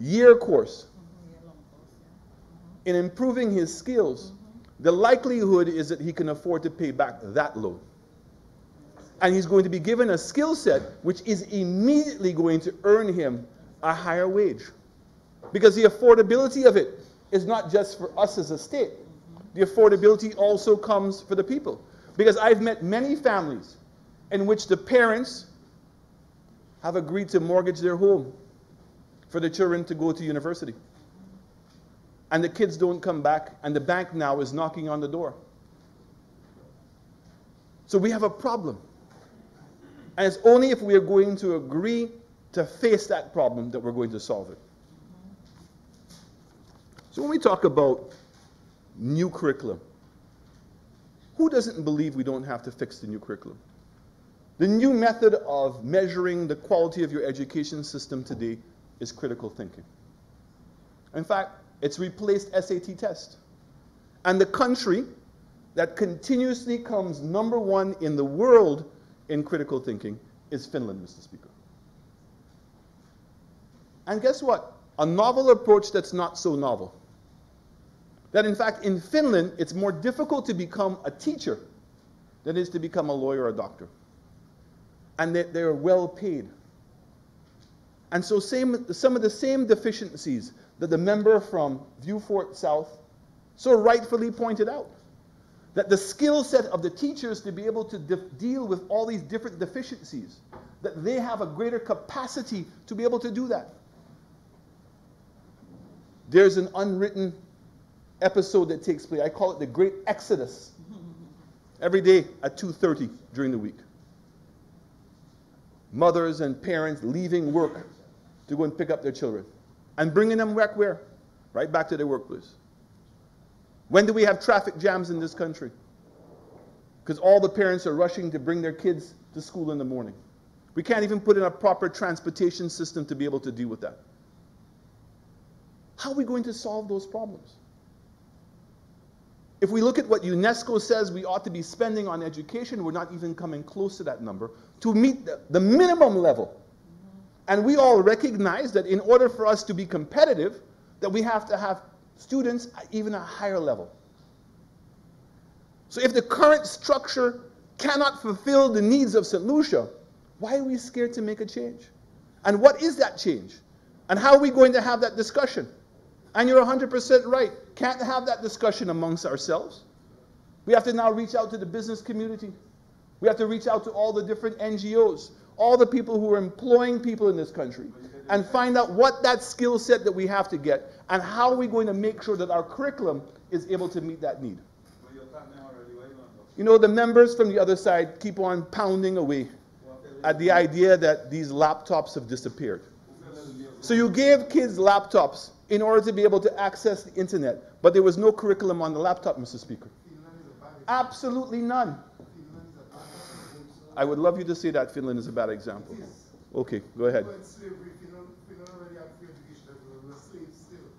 year course in improving his skills, the likelihood is that he can afford to pay back that loan. And he's going to be given a skill set which is immediately going to earn him a higher wage. Because the affordability of it is not just for us as a state, the affordability also comes for the people. Because I've met many families in which the parents have agreed to mortgage their home for the children to go to university. And the kids don't come back, and the bank now is knocking on the door. So we have a problem. And it's only if we are going to agree to face that problem that we're going to solve it. So when we talk about new curriculum, who doesn't believe we don't have to fix the new curriculum? The new method of measuring the quality of your education system today is critical thinking. In fact, it's replaced SAT test. And the country that continuously comes number one in the world in critical thinking is Finland, Mr. Speaker. And guess what? A novel approach that's not so novel. That in fact, in Finland, it's more difficult to become a teacher than it is to become a lawyer or a doctor. And that they're well paid. And so same, some of the same deficiencies that the member from Vieux-Fort South so rightfully pointed out. That the skill set of the teachers to be able to deal with all these different deficiencies, that they have a greater capacity to be able to do that. There's an unwritten episode that takes place. I call it the Great Exodus. Every day at 2:30 during the week. Mothers and parents leaving work to go and pick up their children and bringing them back where? Right back to their workplace. When do we have traffic jams in this country? Because all the parents are rushing to bring their kids to school in the morning. We can't even put in a proper transportation system to be able to deal with that. How are we going to solve those problems? If we look at what UNESCO says we ought to be spending on education, we're not even coming close to that number to meet the, the minimum level. And we all recognize that in order for us to be competitive, that we have to have students at even a higher level. So if the current structure cannot fulfill the needs of St. Lucia, why are we scared to make a change? And what is that change? And how are we going to have that discussion? And you're 100% right. Can't have that discussion amongst ourselves. We have to now reach out to the business community. We have to reach out to all the different NGOs, all the people who are employing people in this country, and find out what that skill set that we have to get, and how are we going to make sure that our curriculum is able to meet that need. You know, the members from the other side keep on pounding away at the idea that these laptops have disappeared. So you gave kids laptops in order to be able to access the internet, but there was no curriculum on the laptop, Mr. Speaker. Absolutely none. I would love you to say that Finland is a bad example. Okay, go ahead.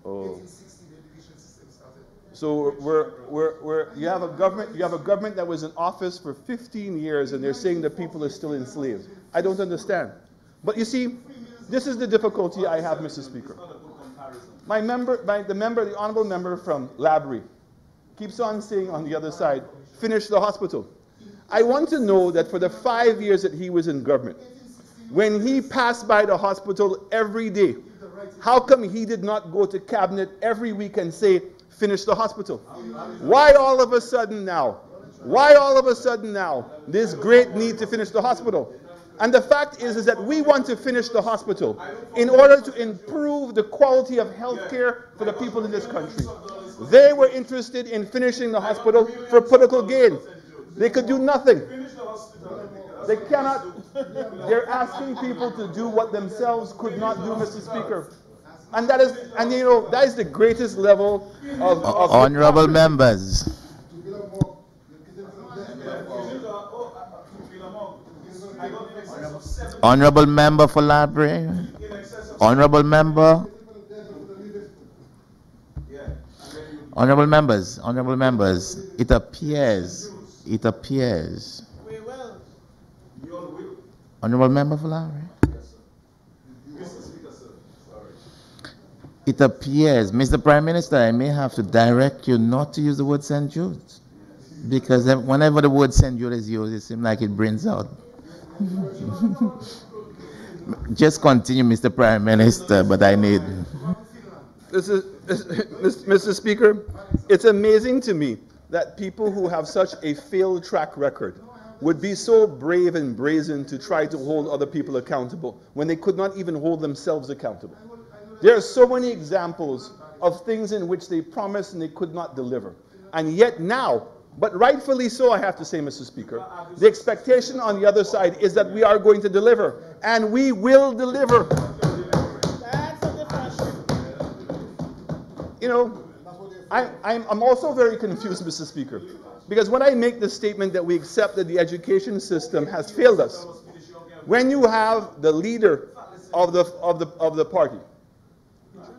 Oh. So we're, we're, we're, you have a government you have a government that was in office for 15 years and they're saying that people are still enslaved. I don't understand. But you see, this is the difficulty I have, Mr. Speaker. My member, my, the member, the honorable member from Laborie, keeps on saying on the other side, finish the hospital. I want to know that for the five years that he was in government, when he passed by the hospital every day, how come he did not go to cabinet every week and say, finish the hospital? Why all of a sudden now? Why all of a sudden now this great need to finish the hospital? And the fact is, is that we want to finish the hospital in order to improve the quality of health care for the people in this country. They were interested in finishing the hospital for political gain. They could do nothing. They cannot, they're asking people to do what themselves could not do, Mr. Speaker. And that is, and you know, that is the greatest level of. of Honorable members. Honorable member for Laborie. Honorable member. Honorable members, honorable members, it appears, it appears. Honorable member for Laborie. It appears, Mr. Prime Minister, I may have to direct you not to use the word St. Jude. Because whenever the word St. Jude is used, it seems like it brings out. [laughs] Just continue, Mr. Prime Minister, but I need. This is, Mr. Speaker, it's amazing to me that people who have such a failed track record would be so brave and brazen to try to hold other people accountable when they could not even hold themselves accountable. There are so many examples of things in which they promised and they could not deliver. And yet now, but rightfully so, I have to say, Mr. Speaker, the expectation on the other side is that we are going to deliver. And we will deliver. You know, I, I'm, I'm also very confused, Mr. Speaker, because when I make the statement that we accept that the education system has failed us, when you have the leader of the, of the, of the party,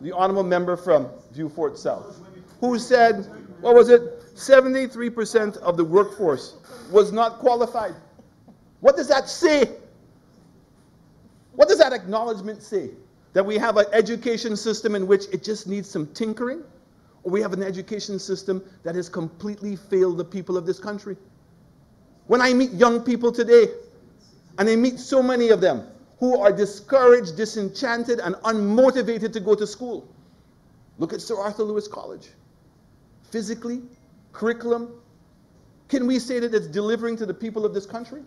the honorable member from Vieux Fort South, who said, what was it, 73% of the workforce was not qualified. What does that say? What does that acknowledgement say? That we have an education system in which it just needs some tinkering? Or we have an education system that has completely failed the people of this country? When I meet young people today, and I meet so many of them who are discouraged, disenchanted, and unmotivated to go to school. Look at Sir Arthur Lewis College. Physically, curriculum, can we say that it's delivering to the people of this country?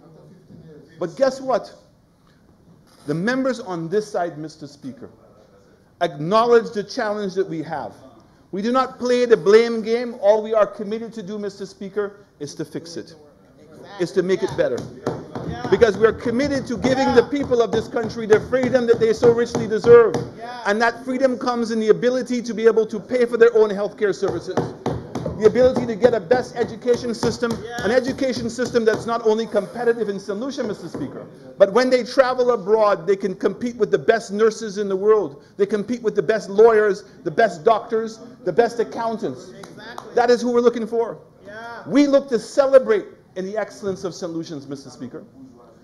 But guess what? The members on this side, Mr. Speaker, acknowledge the challenge that we have. We do not play the blame game. All we are committed to do, Mr. Speaker, is to fix it. it, is to make it better. Because we're committed to giving the people of this country the freedom that they so richly deserve. And that freedom comes in the ability to be able to pay for their own health care services the ability to get a best education system, an education system that's not only competitive in St. Lucia, Mr. Speaker, but when they travel abroad, they can compete with the best nurses in the world. They compete with the best lawyers, the best doctors, the best accountants. Exactly. That is who we're looking for. Yeah. We look to celebrate in the excellence of St. Lucians, Mr. Speaker.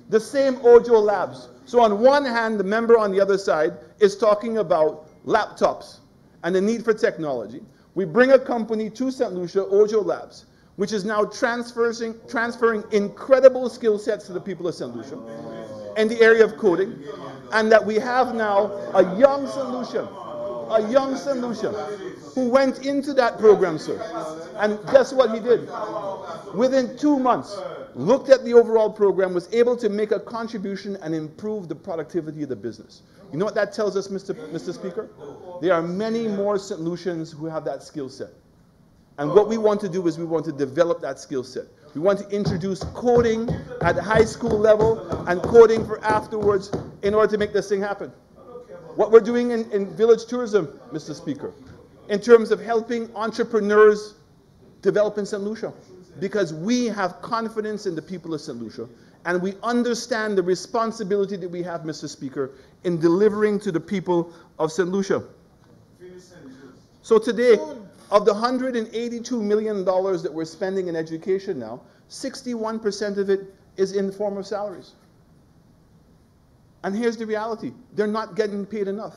The same Ojo Labs. So on one hand, the member on the other side is talking about laptops and the need for technology, we bring a company to St. Lucia, Ojo Labs, which is now transferring, transferring incredible skill sets to the people of St. Lucia in the area of coding, and that we have now a young St. Lucia, a young St. Lucia, who went into that program, sir. And guess what he did? Within two months, looked at the overall program, was able to make a contribution and improve the productivity of the business. You know what that tells us, Mr. Mr. Speaker? There are many more St. Lucians who have that skill set. And what we want to do is we want to develop that skill set. We want to introduce coding at the high school level and coding for afterwards in order to make this thing happen. What we're doing in, in village tourism, Mr. Speaker, in terms of helping entrepreneurs develop in St. Lucia, because we have confidence in the people of St. Lucia and we understand the responsibility that we have, Mr. Speaker, in delivering to the people of St. Lucia. So today, of the $182 million that we're spending in education now, 61% of it is in the form of salaries. And here's the reality they're not getting paid enough.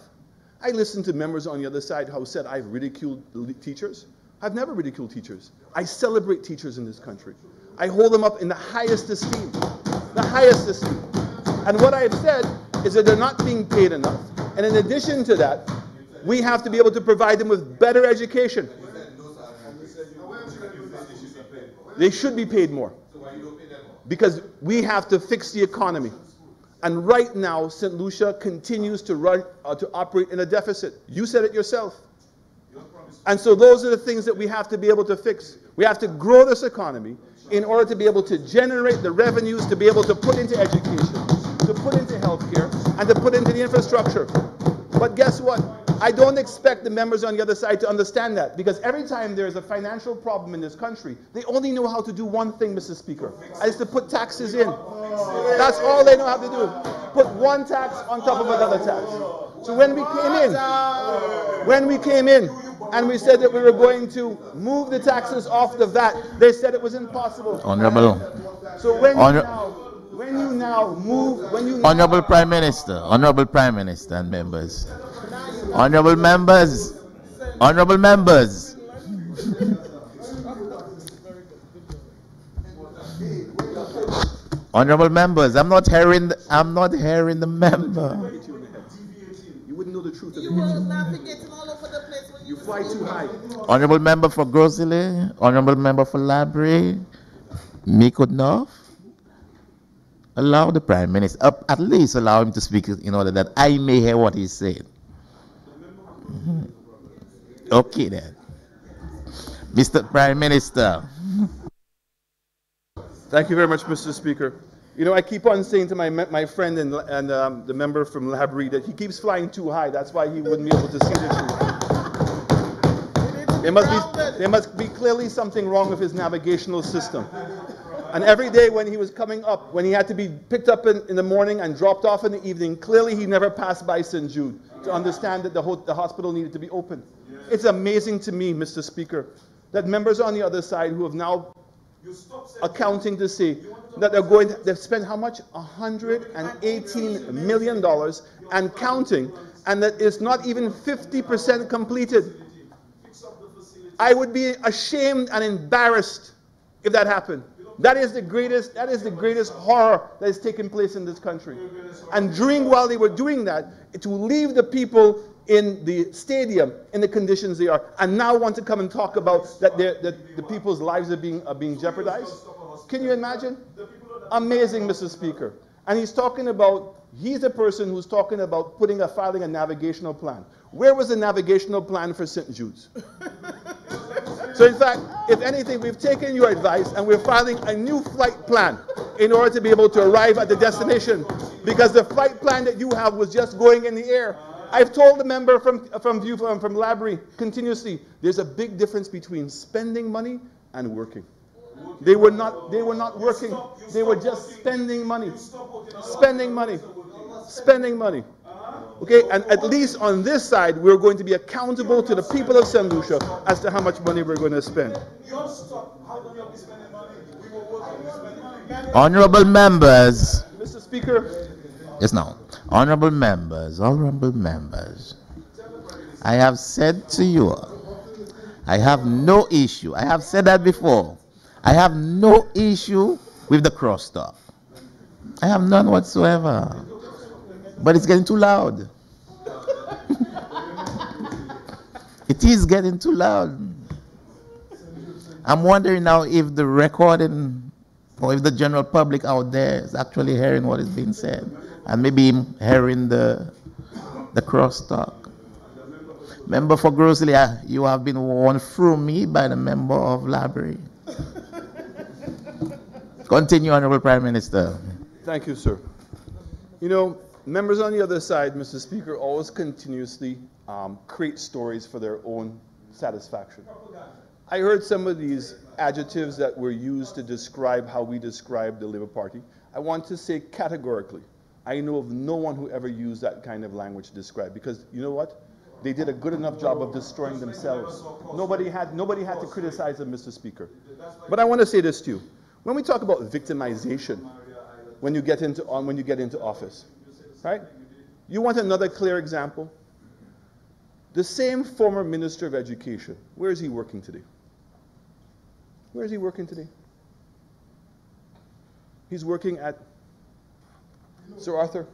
I listened to members on the other side who said I've ridiculed teachers. I've never ridiculed teachers. I celebrate teachers in this country. I hold them up in the highest esteem, the highest esteem. And what I've said is that they're not being paid enough. And in addition to that, we have to be able to provide them with better education. They should be paid more. Because we have to fix the economy. And right now, St. Lucia continues to run uh, to operate in a deficit. You said it yourself. And so those are the things that we have to be able to fix. We have to grow this economy in order to be able to generate the revenues to be able to put into education, to put into healthcare, and to put into the infrastructure. But guess what? I don't expect the members on the other side to understand that because every time there's a financial problem in this country, they only know how to do one thing, Mr. Speaker, and it's to put taxes in. That's all they know how to do. Put one tax on top of another tax. So when we came in, when we came in, and we said that we were going to move the taxes off the VAT, they said it was impossible. Honorable. So when Honor- now, when you now move, when you Honorable Prime Minister, Honorable Prime Minister and members. Honorable members, honorable members. honorable members, I'm not hearing. The, I'm not hearing the member. You wouldn't know the truth of the You fly too high. Honorable member for Gros Islet, honorable member for Laborie, Micoud North. Allow the prime minister, uh, at least allow him to speak in order that I may hear what he's saying. Mm-hmm. Okay then. Mr. Prime Minister. Thank you very much, Mr. Speaker. You know, I keep on saying to my, my friend and, and um, the member from Laborie that he keeps flying too high. That's why he wouldn't be able to see the truth. There must, be, there must be clearly something wrong with his navigational system. And every day when he was coming up, when he had to be picked up in, in the morning and dropped off in the evening, clearly he never passed by St. Jude to understand that the, ho- the hospital needed to be open. It's amazing to me, Mr. Speaker, that members on the other side who have now accounting to say that they're going, to, they've spent how much? $118 million and counting, and that it's not even 50% completed. I would be ashamed and embarrassed if that happened. That is the greatest, that is the greatest horror that has taken place in this country. And during while they were doing that, to leave the people in the stadium in the conditions they are, and now want to come and talk about that, that the people's lives are being, are being jeopardized. Can you imagine? Amazing, Mr. Speaker. And he's talking about, he's a person who's talking about putting a filing a navigational plan. Where was the navigational plan for St. Jude's? So in fact, if anything, we've taken your advice and we're filing a new flight plan in order to be able to arrive at the destination because the flight plan that you have was just going in the air. I've told the member from, from View from, from Laborie continuously, there's a big difference between spending money and working. They were not, they were not working. They were just spending money. Spending money. Spending money. Okay, and at least on this side, we're going to be accountable to the people of St. Lucia as to how much money we're going to spend. Honorable members. Mr. Speaker. Yes, now. Honorable members, honorable members. I have said to you, I have no issue. I have said that before. I have no issue with the crosstalk. I have none whatsoever. But it's getting too loud. [laughs] it is getting too loud. I'm wondering now if the recording or if the general public out there is actually hearing what is being said and maybe hearing the the crosstalk. Member for Gros Islet, uh, you have been warned through me by the member of Laborie. Continue, Honorable Prime Minister. Thank you, sir. You know, members on the other side, Mr. Speaker, always continuously um, create stories for their own satisfaction. I heard some of these adjectives that were used to describe how we describe the Labour Party. I want to say categorically, I know of no one who ever used that kind of language to describe because you know what? They did a good enough job of destroying themselves. Nobody had, nobody had to criticize them, Mr. Speaker. But I want to say this to you. When we talk about victimization, when you get into, when you get into office, right? You want another clear example? The same former Minister of Education, where is he working today? Where is he working today? He's working at Sir Arthur.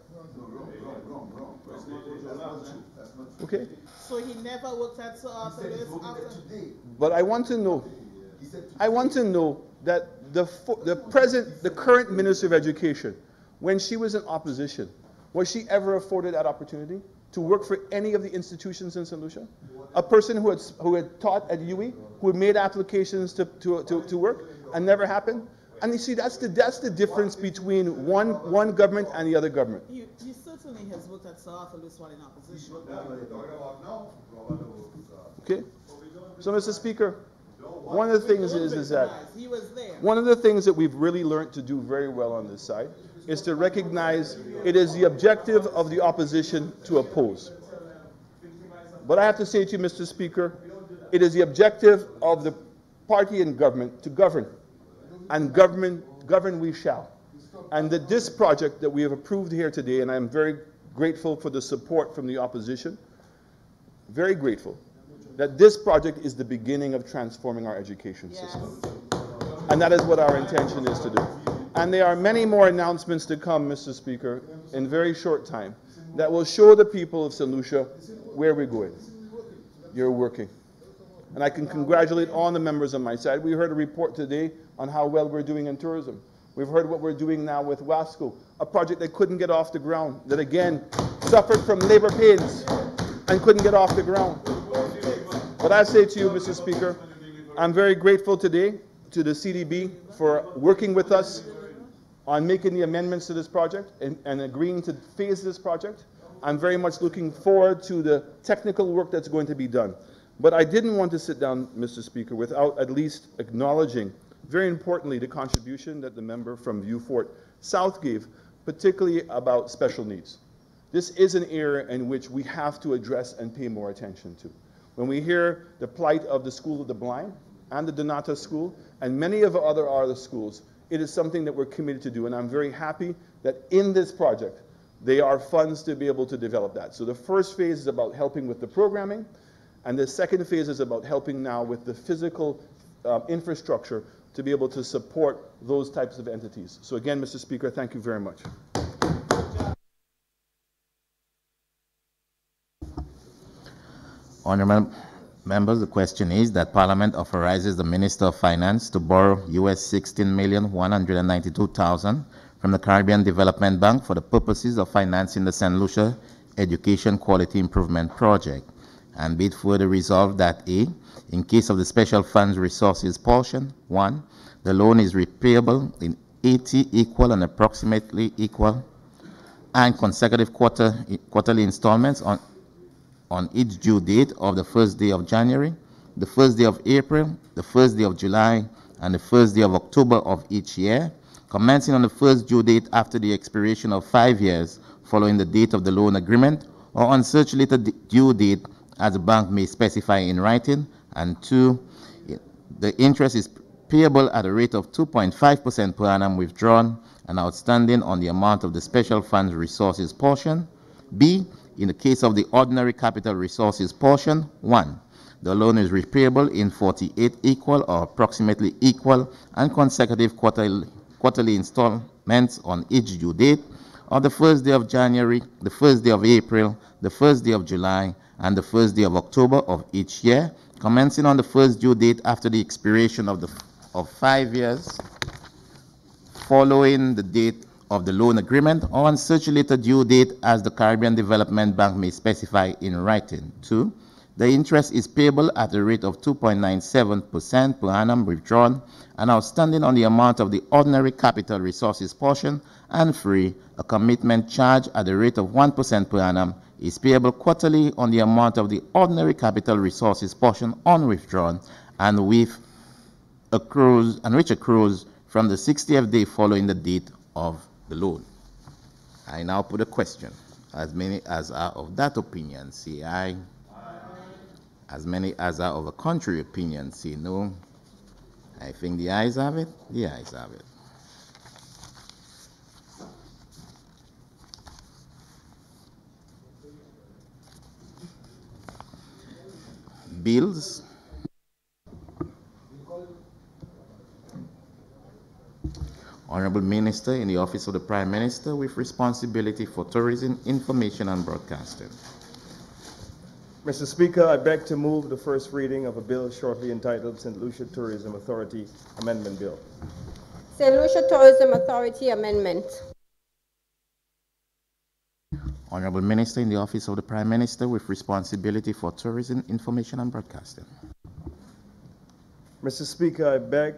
Okay. So he never worked at Sir Arthur Lewis. But I want to know. I want to know that the the present, the current Minister of Education, when she was in opposition, was she ever afforded that opportunity to work for any of the institutions in St. Lucia? A person who had, who had taught at UWI, who had made applications to, to, to, to work, and never happened? And you see, that's the, that's the difference between one, one government and the other government. He, certainly has worked at Lewis while in opposition. Okay? So, Mr. Speaker, one of the things is, is that He was there. one of the things that we've really learned to do very well on this side is to recognize it is the objective of the opposition to oppose. But I have to say to you, Mr. Speaker, it is the objective of the party in government to govern. And government, govern we shall. And that this project that we have approved here today, and I'm very grateful for the support from the opposition, very grateful, that this project is the beginning of transforming our education Yes. system. And that is what our intention is to do. And there are many more announcements to come, Mr. Speaker, in very short time, that will show the people of St. Lucia where we're going. You're working. And I can congratulate all the members on my side. We heard a report today on how well we're doing in tourism. We've heard what we're doing now with Wasco, a project that couldn't get off the ground, that again suffered from labor pains and couldn't get off the ground. But I say to you, Mr. Speaker, I'm very grateful today to the CDB for working with us on making the amendments to this project and, and agreeing to phase this project. I'm very much looking forward to the technical work that's going to be done. But I didn't want to sit down, Mr. Speaker, without at least acknowledging, very importantly, the contribution that the member from Vieux Fort South gave, particularly about special needs. This is an area in which we have to address and pay more attention to. When we hear the plight of the School of the Blind and the Dunnottar School and many of our other other schools, it is something that we're committed to do. And I'm very happy that in this project, there are funds to be able to develop that. So the first phase is about helping with the programming, and the second phase is about helping now with the physical uh, infrastructure to be able to support those types of entities. So again, Mr. Speaker, thank you very much. Honorable members, the question is that Parliament authorizes the Minister of Finance to borrow US 16,192,000 from the Caribbean Development Bank for the purposes of financing the St. Lucia Education Quality Improvement Project. And be it further resolved that A, in case of the special funds resources portion, one, the loan is repayable in 80 equal and approximately equal and consecutive quarter, quarterly installments on on each due date of the first day of January, the first day of April, the first day of July, and the first day of October of each year, commencing on the first due date after the expiration of five years following the date of the loan agreement, or on such later due date as the bank may specify in writing. And two, the interest is payable at a rate of 2.5% per annum withdrawn and outstanding on the amount of the special funds resources portion. B, In the case of the ordinary capital resources portion, 1. The loan is repayable in 48 equal or approximately equal and consecutive quarterly, quarterly installments on each due date on the first day of January, the first day of April, the first day of July, and the first day of October of each year, commencing on the first due date after the expiration of, the, of five years following the date of the loan agreement on such later due date as the Caribbean Development Bank may specify in writing. Two, the interest is payable at a rate of 2.97% per annum withdrawn and outstanding on the amount of the ordinary capital resources portion. And three, a commitment charge at the rate of 1% per annum is payable quarterly on the amount of the ordinary capital resources portion unwithdrawn and with accrues and which accrues from the 60th day following the date of the loan. I now put a question. As many as are of that opinion, say aye. As many as are of a contrary opinion, say no. I think the ayes have it. The ayes have it. Bills. Honorable Minister in the Office of the Prime Minister with responsibility for tourism, information, and broadcasting. Mr. Speaker, I beg to move the first reading of a bill shortly entitled St. Lucia Tourism Authority Amendment Bill. St. Lucia Tourism Authority Amendment. Honorable Minister in the Office of the Prime Minister with responsibility for tourism, information, and broadcasting. Mr. Speaker, I beg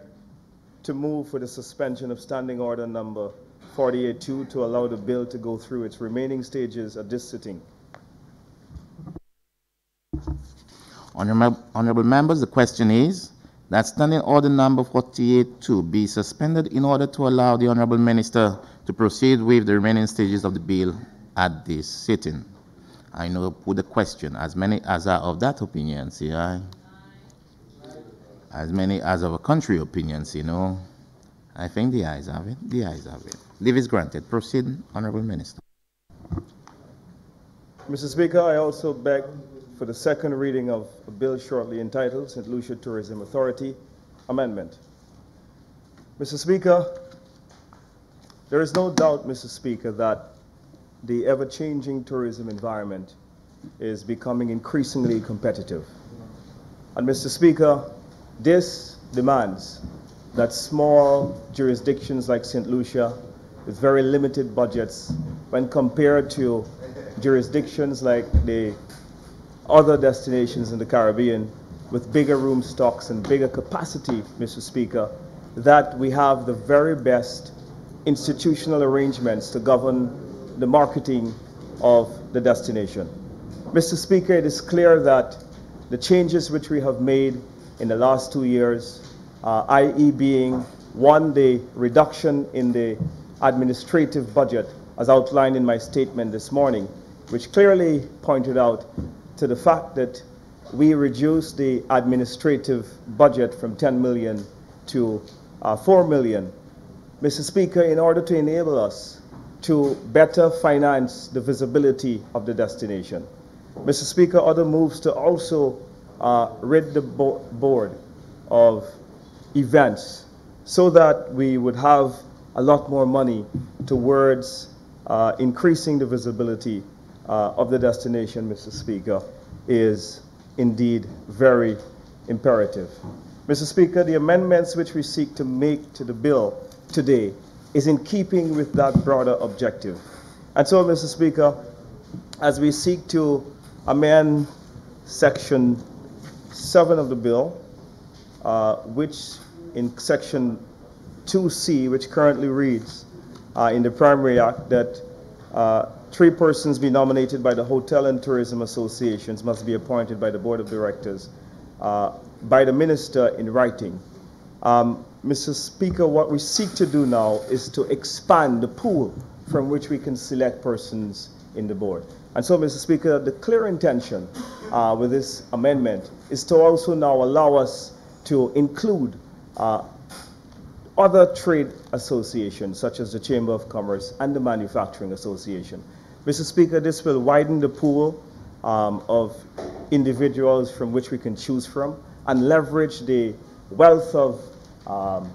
to move for the suspension of Standing Order Number 482 to allow the bill to go through its remaining stages at this sitting. Honorable, members, the question is that Standing Order Number 482 be suspended in order to allow the Honorable Minister to proceed with the remaining stages of the bill at this sitting. I now put the question. As many as are of that opinion, say aye. As many as our country opinions, you know. I think the ayes have it. The ayes have it. Leave is granted. Proceed, Honorable Minister. Mr. Speaker, I also beg for the second reading of a bill shortly entitled St. Lucia Tourism Authority Amendment. Mr. Speaker, there is no doubt, Mr. Speaker, that the ever changing tourism environment is becoming increasingly competitive. And, Mr. Speaker, this demands that small jurisdictions like St. Lucia, with very limited budgets, when compared to jurisdictions like the other destinations in the Caribbean with bigger room stocks and bigger capacity, Mr. Speaker, that we have the very best institutional arrangements to govern the marketing of the destination. Mr. Speaker, it is clear that the changes which we have made in the last two years, uh, i.e., being one, the reduction in the administrative budget, as outlined in my statement this morning, which clearly pointed out to the fact that we reduced the administrative budget from 10 million to uh, 4 million. Mr. Speaker, in order to enable us to better finance the visibility of the destination. Mr. Speaker, other moves to also uh, rid the bo board of events so that we would have a lot more money towards uh, increasing the visibility uh, of the destination, Mr. Speaker, is indeed very imperative. Mr. Speaker, the amendments which we seek to make to the bill today is in keeping with that broader objective. And so, Mr. Speaker, as we seek to amend Section 7 of the bill, uh, which in Section 2C, which currently reads uh, in the Primary Act that uh, three persons be nominated by the Hotel and Tourism Associations must be appointed by the Board of Directors uh, by the Minister in writing. Um, Mr. Speaker, what we seek to do now is to expand the pool from which we can select persons in the board. And so, Mr. Speaker, the clear intention uh, with this amendment is to also now allow us to include uh, other trade associations, such as the Chamber of Commerce and the Manufacturing Association. Mr. Speaker, this will widen the pool um, of individuals from which we can choose from and leverage the wealth of um,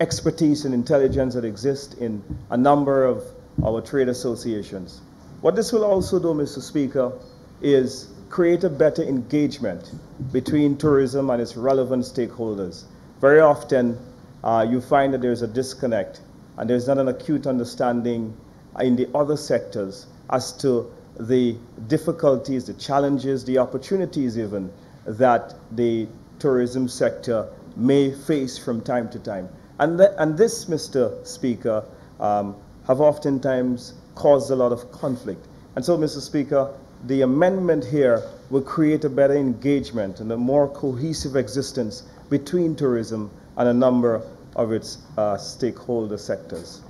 expertise and intelligence that exist in a number of our trade associations. What this will also do, Mr. Speaker, is create a better engagement between tourism and its relevant stakeholders. Very often, uh, you find that there's a disconnect and there's not an acute understanding in the other sectors as to the difficulties, the challenges, the opportunities even that the tourism sector may face from time to time. And, th and this, Mr. Speaker, um, have oftentimes caused a lot of conflict. And so, Mr. Speaker, the amendment here will create a better engagement and a more cohesive existence between tourism and a number of its uh, stakeholder sectors.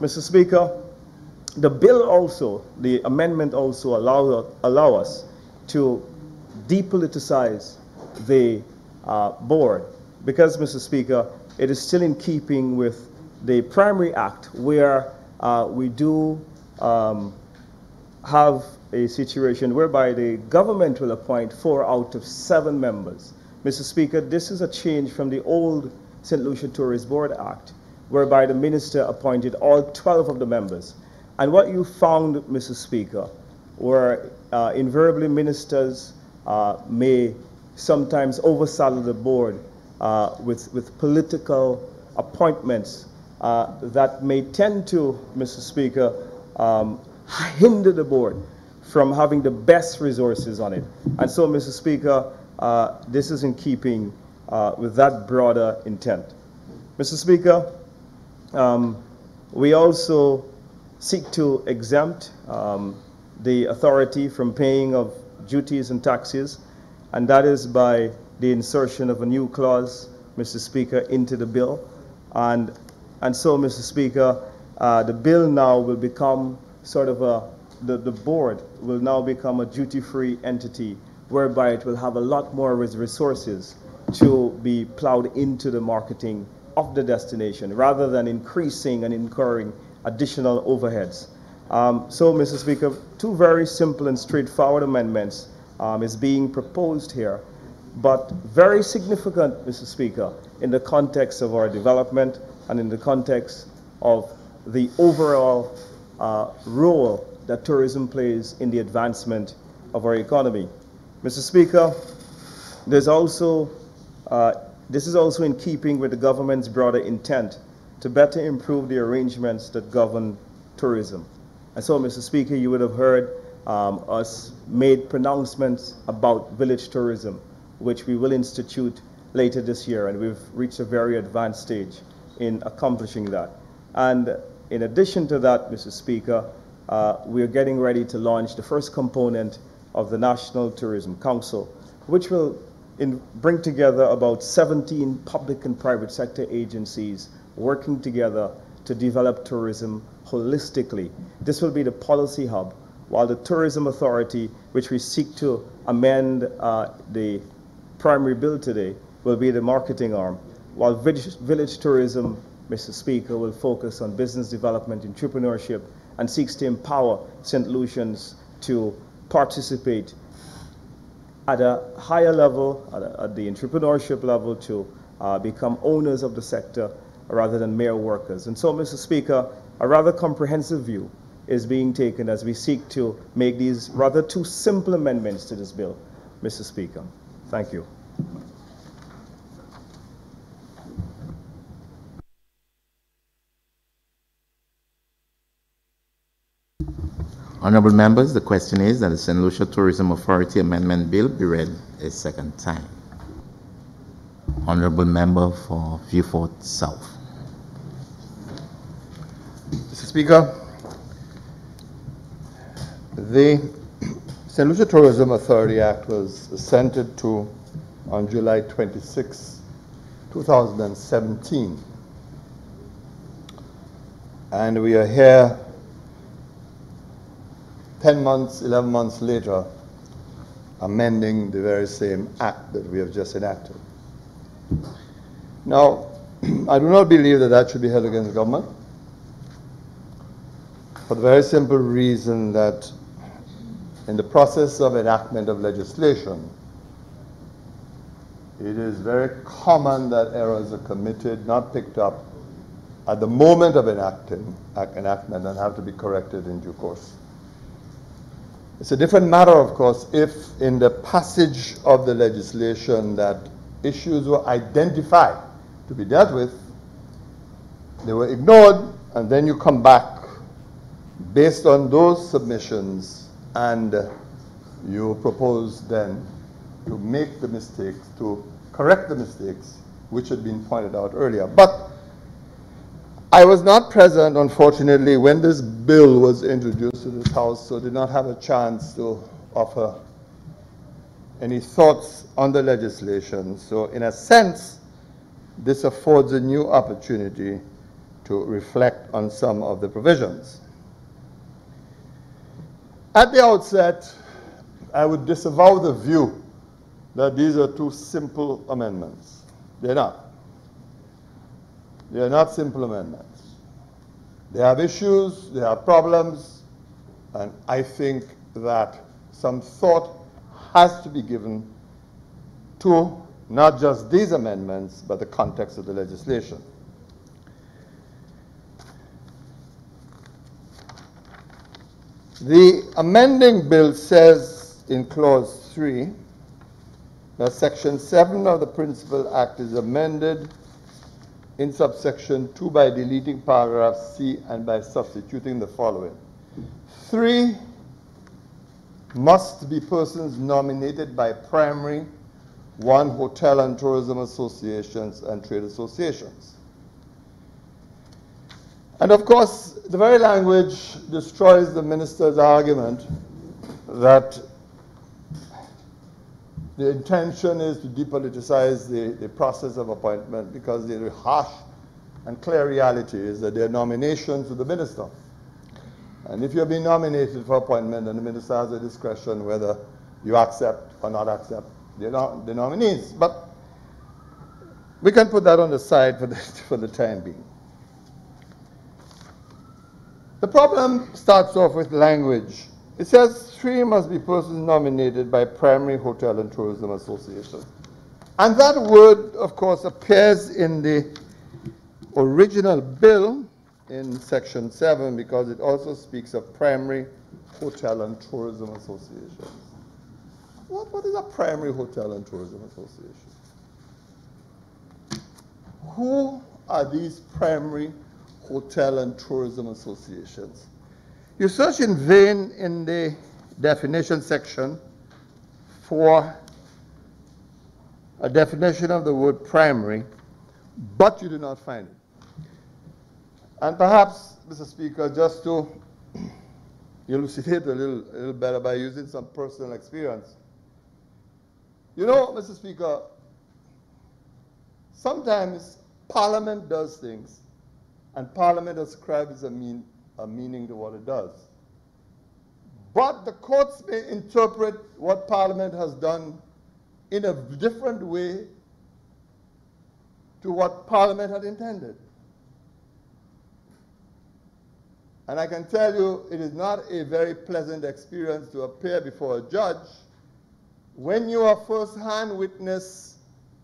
Mr. Speaker, the bill also, the amendment also allow, allow us to depoliticize the uh, board because, Mr. Speaker, it is still in keeping with the primary act where uh, we do um, have a situation whereby the government will appoint four out of seven members. Mr. Speaker, this is a change from the old St. Lucia Tourist Board Act, whereby the minister appointed all 12 of the members. And what you found, Mr. Speaker, were uh, invariably ministers uh, may sometimes oversaddle the board uh, with, with political appointments uh, that may tend to, Mr. Speaker, um, hinder the board from having the best resources on it. And so, Mr. Speaker, uh, this is in keeping uh, with that broader intent. Mr. Speaker, um, we also seek to exempt um, the authority from paying of duties and taxes, and that is by the insertion of a new clause, Mr. Speaker, into the bill. And, and so, Mr. Speaker, uh, the bill now will become sort of a, the, the board will now become a duty-free entity whereby it will have a lot more resources to be plowed into the marketing of the destination rather than increasing and incurring additional overheads. Um, so, Mr. Speaker, two very simple and straightforward amendments um, is being proposed here, but very significant, Mr. Speaker, in the context of our development and in the context of the overall uh, role that tourism plays in the advancement of our economy. Mr. Speaker, there's also, uh, this is also in keeping with the government's broader intent to better improve the arrangements that govern tourism. And so, Mr. Speaker, you would have heard um, us made pronouncements about village tourism, which we will institute later this year, and we've reached a very advanced stage in accomplishing that. And in addition to that, Mr. Speaker, uh, we are getting ready to launch the first component of the National Tourism Council, which will in, bring together about 17 public and private sector agencies working together to develop tourism holistically. This will be the policy hub, while the Tourism Authority, which we seek to amend uh, the primary bill today, will be the marketing arm, while village, village tourism, Mr. Speaker, will focus on business development, entrepreneurship, and seeks to empower St. Lucians to participate at a higher level, at, a, at the entrepreneurship level, to uh, become owners of the sector rather than mere workers. And so, Mr. Speaker, a rather comprehensive view is being taken as we seek to make these rather two simple amendments to this bill, Mr. Speaker. Thank you. Honorable members, the question is that the St. Lucia Tourism Authority Amendment Bill be read a second time. Honorable member for Vieux Fort South. Mr. Speaker, the St. Lucia Tourism Authority Act was assented to on July 26, 2017. And we are here 10 months, 11 months later, amending the very same act that we have just enacted. Now, [clears throat] I do not believe that that should be held against the government. for the very simple reason that in the process of enactment of legislation, it is very common that errors are committed, not picked up at the moment of enacting, enactment and have to be corrected in due course. It's a different matter, of course, if in the passage of the legislation that issues were identified to be dealt with, they were ignored, and then you come back based on those submissions and you propose then to make the mistakes, to correct the mistakes which had been pointed out earlier. But I was not present, unfortunately, when this bill was introduced to this House, so did not have a chance to offer any thoughts on the legislation. So, in a sense, this affords a new opportunity to reflect on some of the provisions. At the outset, I would disavow the view that these are two simple amendments. They're not. They are not simple amendments. They have issues, they have problems, and I think that some thought has to be given to not just these amendments, but the context of the legislation. The amending bill says in clause 3 that section 7 of the Principal Act is amended in subsection 2 by deleting paragraph C and by substituting the following. 3 must be persons nominated by primary, one hotel and tourism associations and trade associations. And of course, the very language destroys the minister's argument that the intention is to depoliticize the, the process of appointment because the harsh and clear reality is that they're nominations to the minister. And if you're being nominated for appointment, then the minister has a discretion whether you accept or not accept the, the nominees. But we can put that on the side for the, [laughs] for the time being. The problem starts off with language. It says three must be persons nominated by primary hotel and tourism association. And that word, of course, appears in the original bill in section 7 because it also speaks of primary hotel and tourism associations. What, what is a primary hotel and tourism association? Who are these primary hotel and tourism associations. You search in vain in the definition section for a definition of the word primary, but you do not find it. And perhaps, Mr. Speaker, just to [clears throat] elucidate a little, a little better by using some personal experience. You know, Mr. Speaker, sometimes Parliament does things and Parliament ascribes a, mean, a meaning to what it does. But the courts may interpret what Parliament has done in a different way to what Parliament had intended. And I can tell you, it is not a very pleasant experience to appear before a judge when you are first-hand witness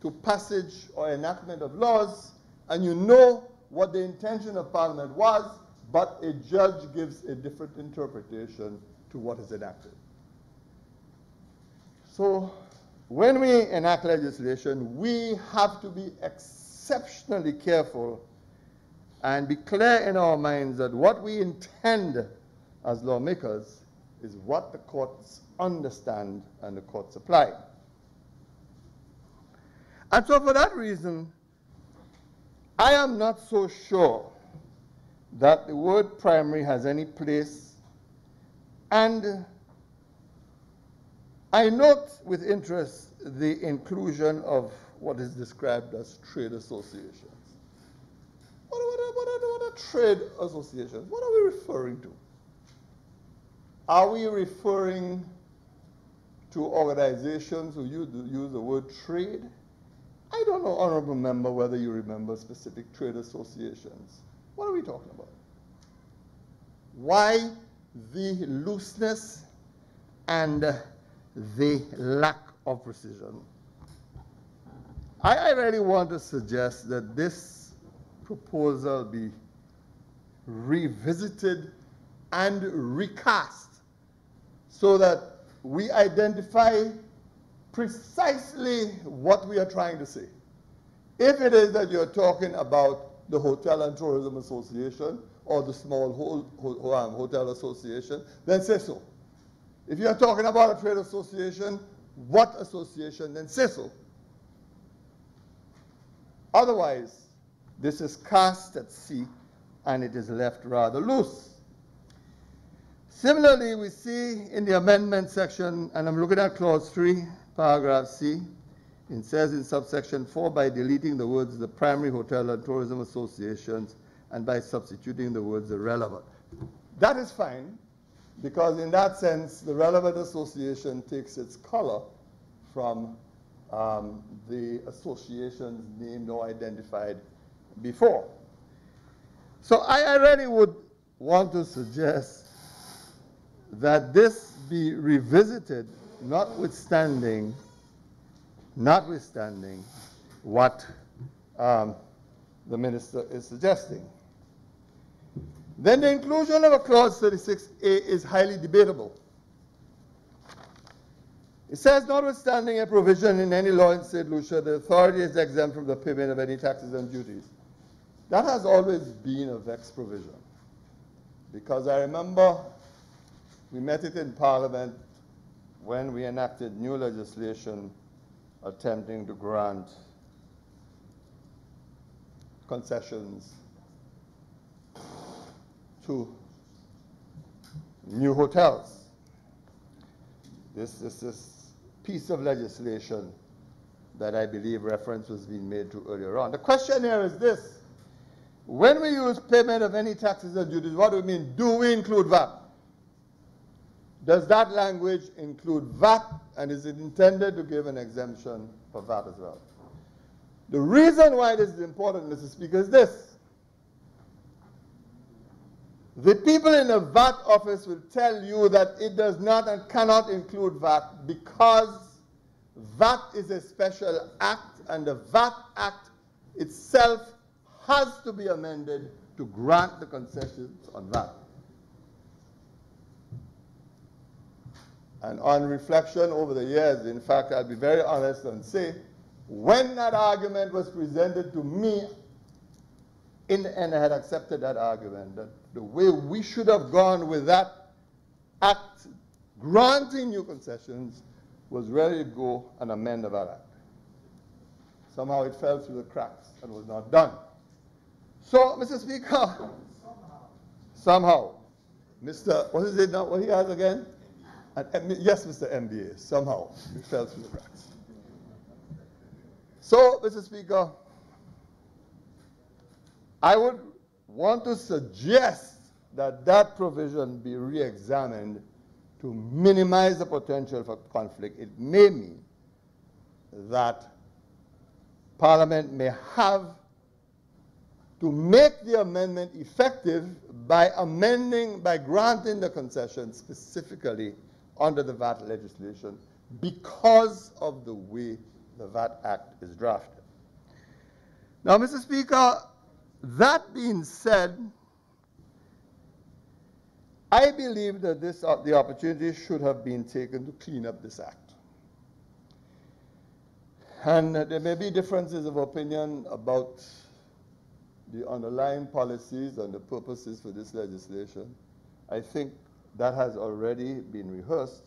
to passage or enactment of laws and you know what the intention of Parliament was, but a judge gives a different interpretation to what is enacted. So when we enact legislation, we have to be exceptionally careful and be clear in our minds that what we intend as lawmakers is what the courts understand and the courts apply. And so for that reason, I am not so sure that the word primary has any place. And I note with interest the inclusion of what is described as trade associations. What, what, what, what, are trade associations? What are we referring to? Are we referring to organizations who use, use the word trade? I don't know, honorable member, whether you remember specific trade associations. What are we talking about? Why the looseness and the lack of precision? I, I really want to suggest that this proposal be revisited and recast so that we identify precisely what we are trying to say. If it is that you're talking about the Hotel and Tourism Association or the small ho ho hotel association, then say so. If you're talking about a trade association, what association, then say so. Otherwise, this is cast at sea and it is left rather loose. Similarly, we see in the amendment section, and I'm looking at clause 3, paragraph C, it says in subsection 4 by deleting the words the primary hotel and tourism associations and by substituting the words the relevant. That is fine because in that sense the relevant association takes its color from um, the associations named or identified before. So I, I really would want to suggest that this be revisited notwithstanding notwithstanding what um, the minister is suggesting. Then the inclusion of a clause 36A is highly debatable. It says, notwithstanding a provision in any law in St. Lucia, the authority is exempt from the payment of any taxes and duties. That has always been a vexed provision. Because I remember we met it in Parliament when we enacted new legislation attempting to grant concessions to new hotels. This, this, this piece of legislation that I believe reference was being made to earlier on. The question here is this. When we use payment of any taxes and duties, what do we mean? Do we include VAT? Does that language include VAT and is it intended to give an exemption for VAT as well? The reason why this is important, Mr. Speaker, is this. The people in the VAT office will tell you that it does not and cannot include VAT because VAT is a special act and the VAT Act itself has to be amended to grant the concessions on VAT. And on reflection over the years, in fact, I'll be very honest and say, when that argument was presented to me, in the end, I had accepted that argument that the way we should have gone with that act granting new concessions was ready to go and amend that act. Somehow it fell through the cracks and was not done. So, Mr. Speaker, [laughs] somehow, Mr. What is it now? What he has again? And, yes, Mr. MBA, somehow it fell through the cracks. So, Mr. Speaker, I would want to suggest that that provision be re-examined to minimize the potential for conflict. It may mean that Parliament may have to make the amendment effective by amending, by granting the concession specifically under the VAT legislation because of the way the VAT Act is drafted. Now, Mr. Speaker, that being said, I believe that this, uh, the opportunity should have been taken to clean up this act. And uh, there may be differences of opinion about the underlying policies and the purposes for this legislation. I think that has already been rehearsed.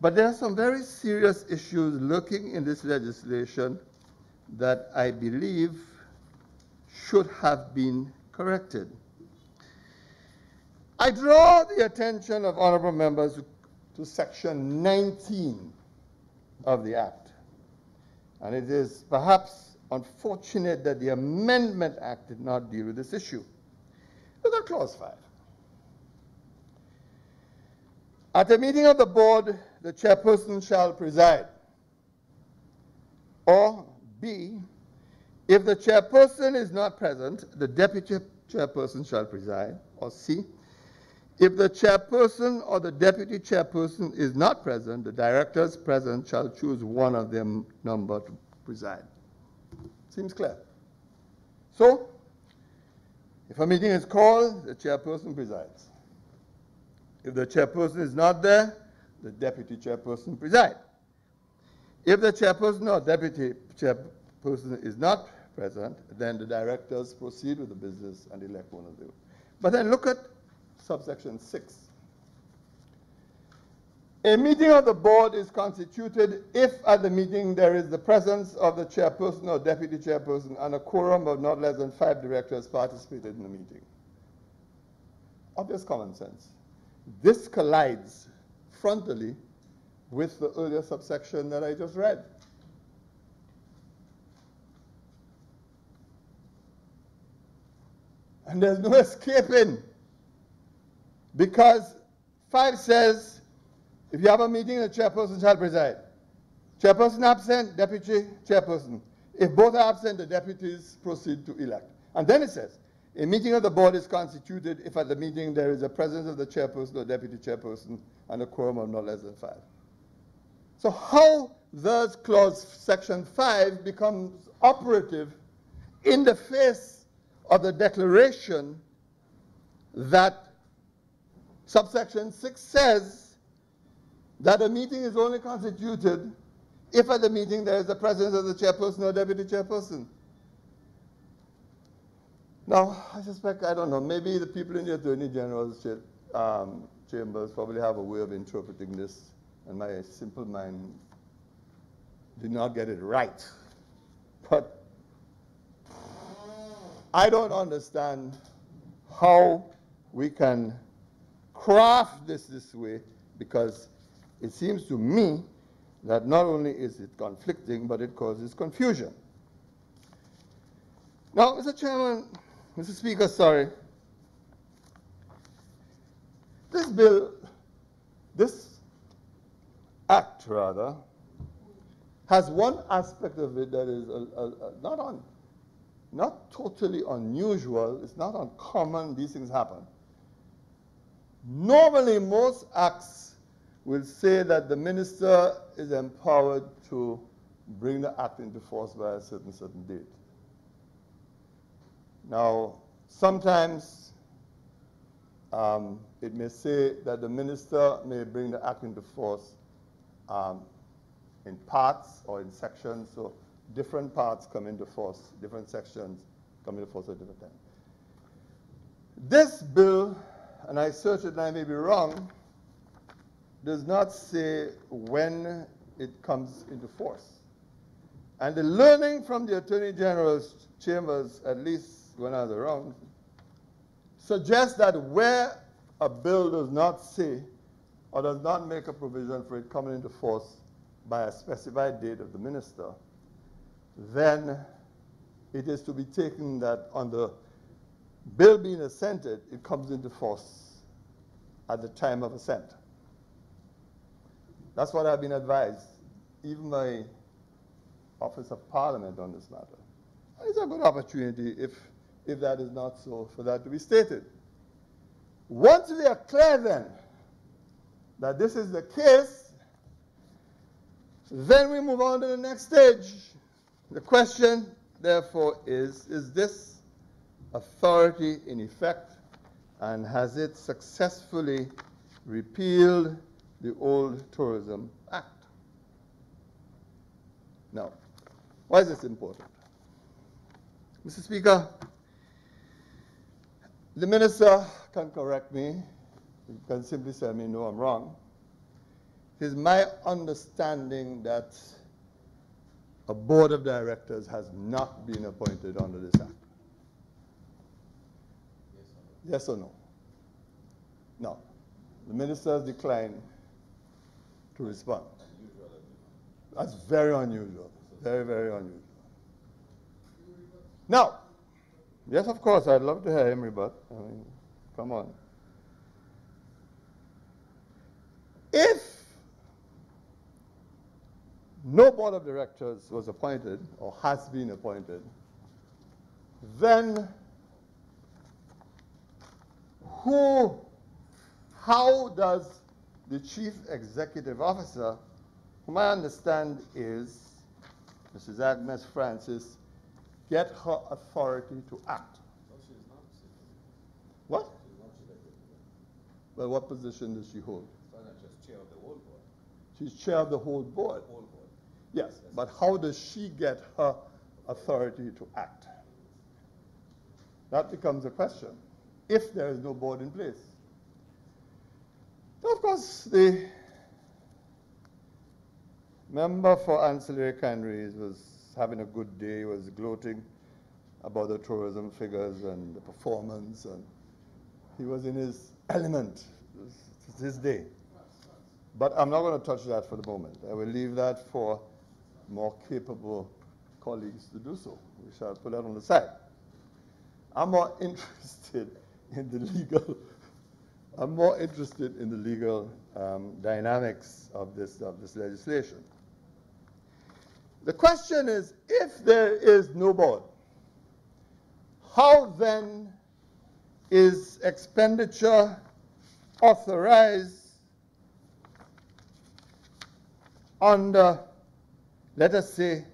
But there are some very serious issues lurking in this legislation that I believe should have been corrected. I draw the attention of honorable members to section 19 of the Act. And it is perhaps unfortunate that the Amendment Act did not deal with this issue. Look at clause 5. At a meeting of the board, the chairperson shall preside. Or B, if the chairperson is not present, the deputy chairperson shall preside, or C, if the chairperson or the deputy chairperson is not present, the directors present shall choose one of them number to preside. Seems clear. So, if a meeting is called, the chairperson presides. If the chairperson is not there, the deputy chairperson presides. If the chairperson or deputy chairperson is not present, then the directors proceed with the business and elect one of them. But then look at subsection 6. A meeting of the board is constituted if at the meeting there is the presence of the chairperson or deputy chairperson and a quorum of not less than five directors participated in the meeting. Obvious common sense. This collides frontally with the earlier subsection that I just read. And there's no [laughs] escaping because 5 says if you have a meeting, the chairperson shall preside. Chairperson absent, deputy chairperson. If both are absent, the deputies proceed to elect. And then it says, a meeting of the board is constituted if at the meeting there is a presence of the chairperson or deputy chairperson and a quorum of no less than five. So how does clause section 5 becomes operative in the face of the declaration that subsection 6 says that a meeting is only constituted if at the meeting there is the presence of the chairperson or deputy chairperson. Now, I suspect, I don't know, maybe the people in the Attorney General's um, chambers probably have a way of interpreting this, and my simple mind did not get it right. But I don't understand how we can craft this this way because it seems to me that not only is it conflicting, but it causes confusion. Now, Mr. Chairman, Mr. Speaker, sorry. This bill, this act rather, has one aspect of it that is a, a, a not on, not totally unusual. It's not uncommon. These things happen. Normally, most acts will say that the minister is empowered to bring the act into force by a certain certain date. Now, sometimes um, it may say that the minister may bring the act into force um, in parts or in sections, so different parts come into force, different sections come into force at different times. This bill, and I searched it and I may be wrong, does not say when it comes into force. And the learning from the Attorney General's chambers, at least when I was around, suggests that where a bill does not say or does not make a provision for it coming into force by a specified date of the minister, then it is to be taken that on the bill being assented, it comes into force at the time of assent. That's what I've been advised, even by Office of Parliament on this matter. It's a good opportunity if if that is not so, for that to be stated. Once we are clear then that this is the case, then we move on to the next stage. The question, therefore, is is this authority in effect and has it successfully repealed the old Tourism Act? Now, why is this important? Mr. Speaker, the minister can correct me. He can simply say me, no, I'm wrong. It is my understanding that a board of directors has not been appointed under this act. Yes or no? No. The minister has declined to respond. That's very unusual. Very, very unusual. Now, Yes, of course, I'd love to hear him rebut. I mean, come on. If no board of directors was appointed or has been appointed, then who, how does the chief executive officer, whom I understand is Mrs. Agnes Francis, get her authority to act? What? Well, what position does she hold? She's chair of the whole board. Yes, but how does she get her authority to act? That becomes a question, if there is no board in place. Of course, the member for Anse La Raye/Canaries was having a good day, was gloating about the tourism figures and the performance, and he was in his element. It's his day. But I'm not going to touch that for the moment. I will leave that for more capable colleagues to do so. We shall put that on the side. I'm more [laughs] interested in the legal, I'm more interested in the legal um, dynamics of this, of this legislation. The question is, if there is no board, how then is expenditure authorized under, let us say,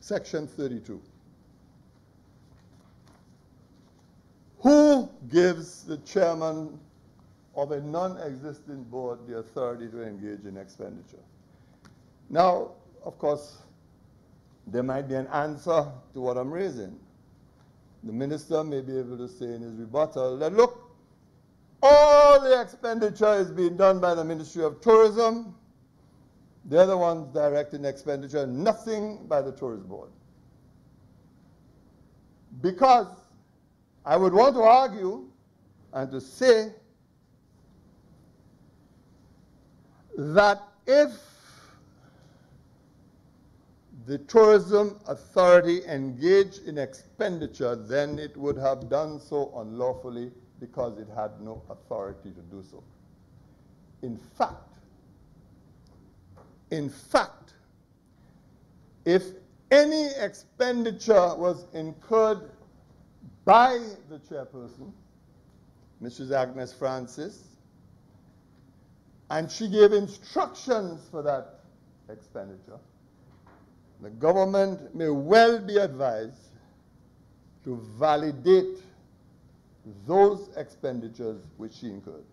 Section 32? Who gives the chairman of a non-existent board the authority to engage in expenditure? Now, of course, there might be an answer to what I'm raising. The minister may be able to say in his rebuttal that, look, all the expenditure is being done by the Ministry of Tourism. They're the ones directing expenditure, nothing by the Tourist Board. Because I would want to argue and to say that if the tourism authority engaged in expenditure, then it would have done so unlawfully because it had no authority to do so. In fact, in fact, if any expenditure was incurred by the chairperson, Mrs. Agnes Francis, and she gave instructions for that expenditure. The government may well be advised to validate those expenditures which she incurred.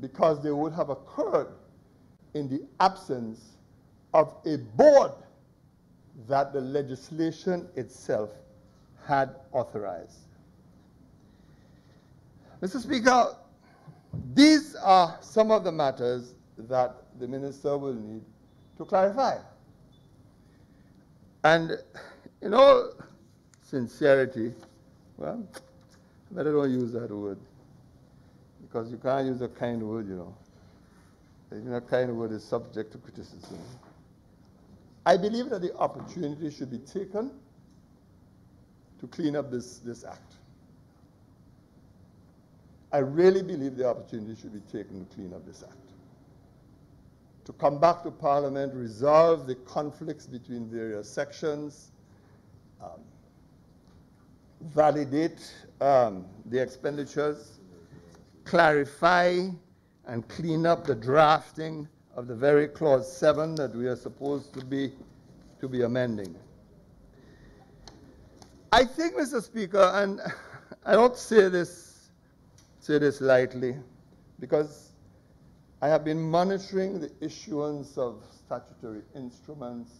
Because they would have occurred in the absence of a board that the legislation itself had authorized. Mr. Speaker, these are some of the matters that the minister will need to clarify. And in all sincerity, well, I better don't use that word because you can't use a kind word, you know. Even a kind word is subject to criticism. I believe that the opportunity should be taken to clean up this, this act. I really believe the opportunity should be taken to clean up this act. To come back to Parliament, resolve the conflicts between various sections, um, validate um, the expenditures, clarify and clean up the drafting of the very clause 7 that we are supposed to be, to be amending. I think, Mr. Speaker, and [laughs] I don't say this, say this lightly, because I have been monitoring the issuance of statutory instruments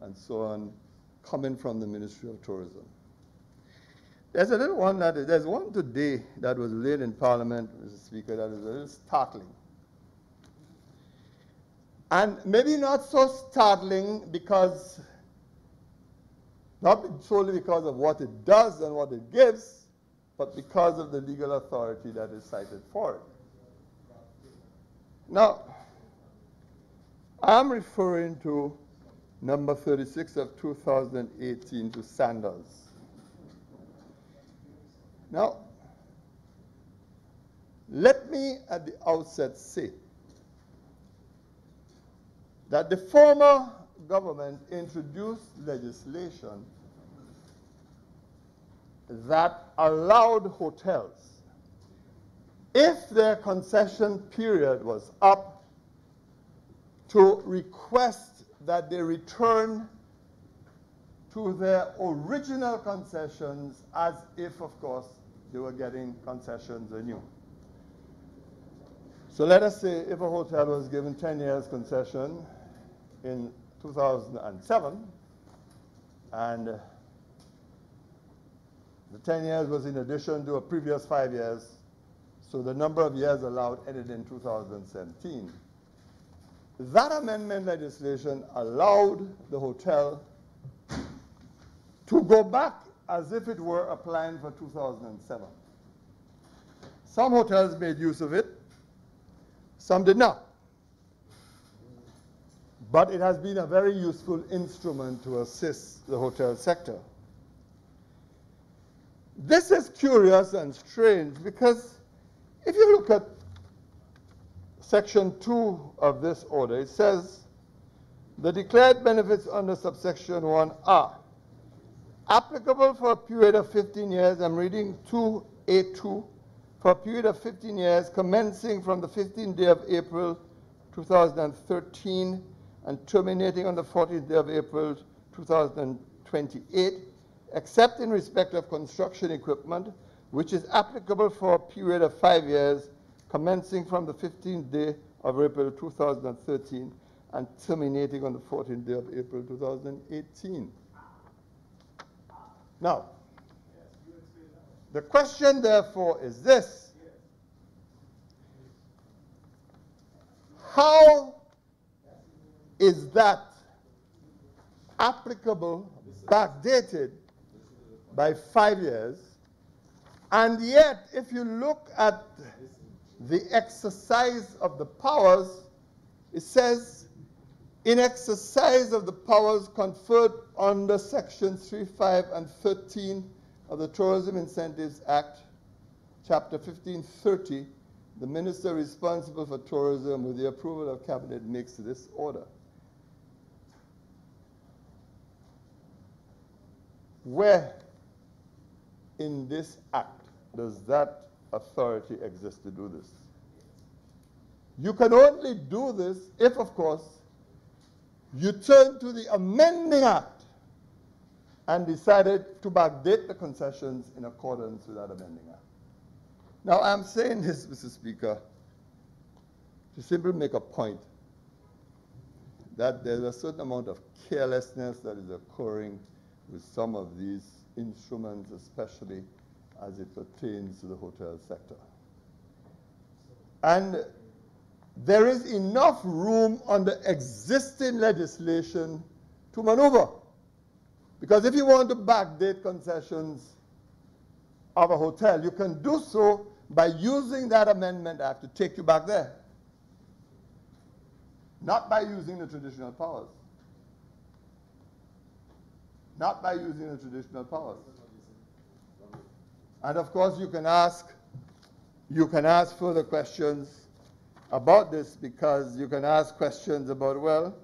and so on coming from the Ministry of Tourism. There's a little one that, there's one today that was laid in Parliament, Mr. Speaker, that is a little startling. And maybe not so startling because, not solely because of what it does and what it gives, but because of the legal authority that is cited for it. Now, I'm referring to number 36 of 2018 to Sandals. Now, let me at the outset say that the former government introduced legislation that allowed hotels, if their concession period was up, to request that they return to their original concessions as if, of course, they were getting concessions anew. So let us say if a hotel was given 10 years concession in 2007, and the 10 years was in addition to a previous five years, so the number of years allowed ended in 2017. That amendment legislation allowed the hotel to go back as if it were applying for 2007. Some hotels made use of it, some did not. But it has been a very useful instrument to assist the hotel sector. This is curious and strange because if you look at section 2 of this order, it says the declared benefits under subsection 1 are applicable for a period of 15 years. I'm reading 2A2 for a period of 15 years commencing from the 15th day of April 2013 and terminating on the 14th day of April 2028, except in respect of construction equipment, which is applicable for a period of five years commencing from the 15th day of April 2013 and terminating on the 14th day of April 2018. Now, the question, therefore, is this How is that applicable, backdated by five years? And yet, if you look at the exercise of the powers, it says, in exercise of the powers conferred under sections 3, 5, and 13 of the Tourism Incentives Act, Chapter 1530, the minister responsible for tourism, with the approval of cabinet, makes this order. Where in this act does that authority exist to do this? You can only do this if, of course, you turn to the amending act and decided to backdate the concessions in accordance with that amending act. Now, I'm saying this, Mr. Speaker, to simply make a point that there's a certain amount of carelessness that is occurring with some of these instruments, especially as it pertains to the hotel sector. And there is enough room under existing legislation to maneuver. Because if you want to backdate concessions of a hotel, you can do so by using that Amendment Act to take you back there. Not by using the traditional powers. Not by using the traditional powers. And of course, you can ask, you can ask further questions about this because you can ask questions about, well,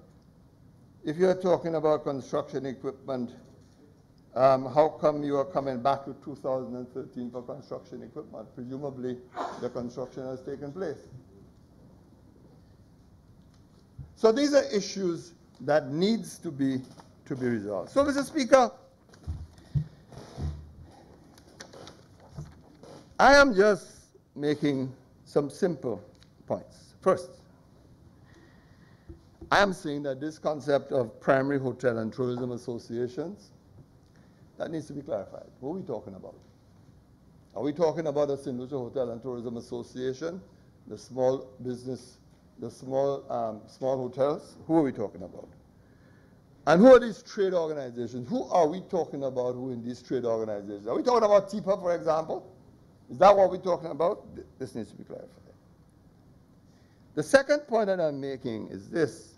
if you're talking about construction equipment, um, how come you are coming back to 2013 for construction equipment? Presumably, the construction has taken place. So these are issues that needs to be to be resolved. So, Mr. Speaker, I am just making some simple points. First, I am saying that this concept of primary hotel and tourism associations, that needs to be clarified. What are we talking about? Are we talking about the St. Lucia Hotel and Tourism Association, the small business, the small, um, small hotels? Who are we talking about? And who are these trade organizations? Who are we talking about who in these trade organizations? Are we talking about TIPA, for example? Is that what we're talking about? This needs to be clarified. The second point that I'm making is this.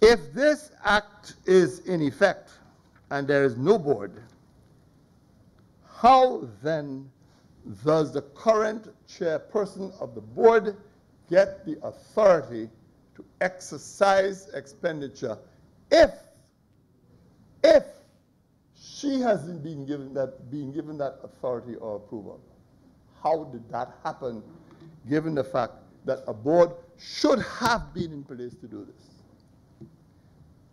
If this act is in effect and there is no board, how then does the current chairperson of the board get the authority to exercise expenditure if, if she hasn't been given that, being given that authority or approval. How did that happen, given the fact that a board should have been in place to do this?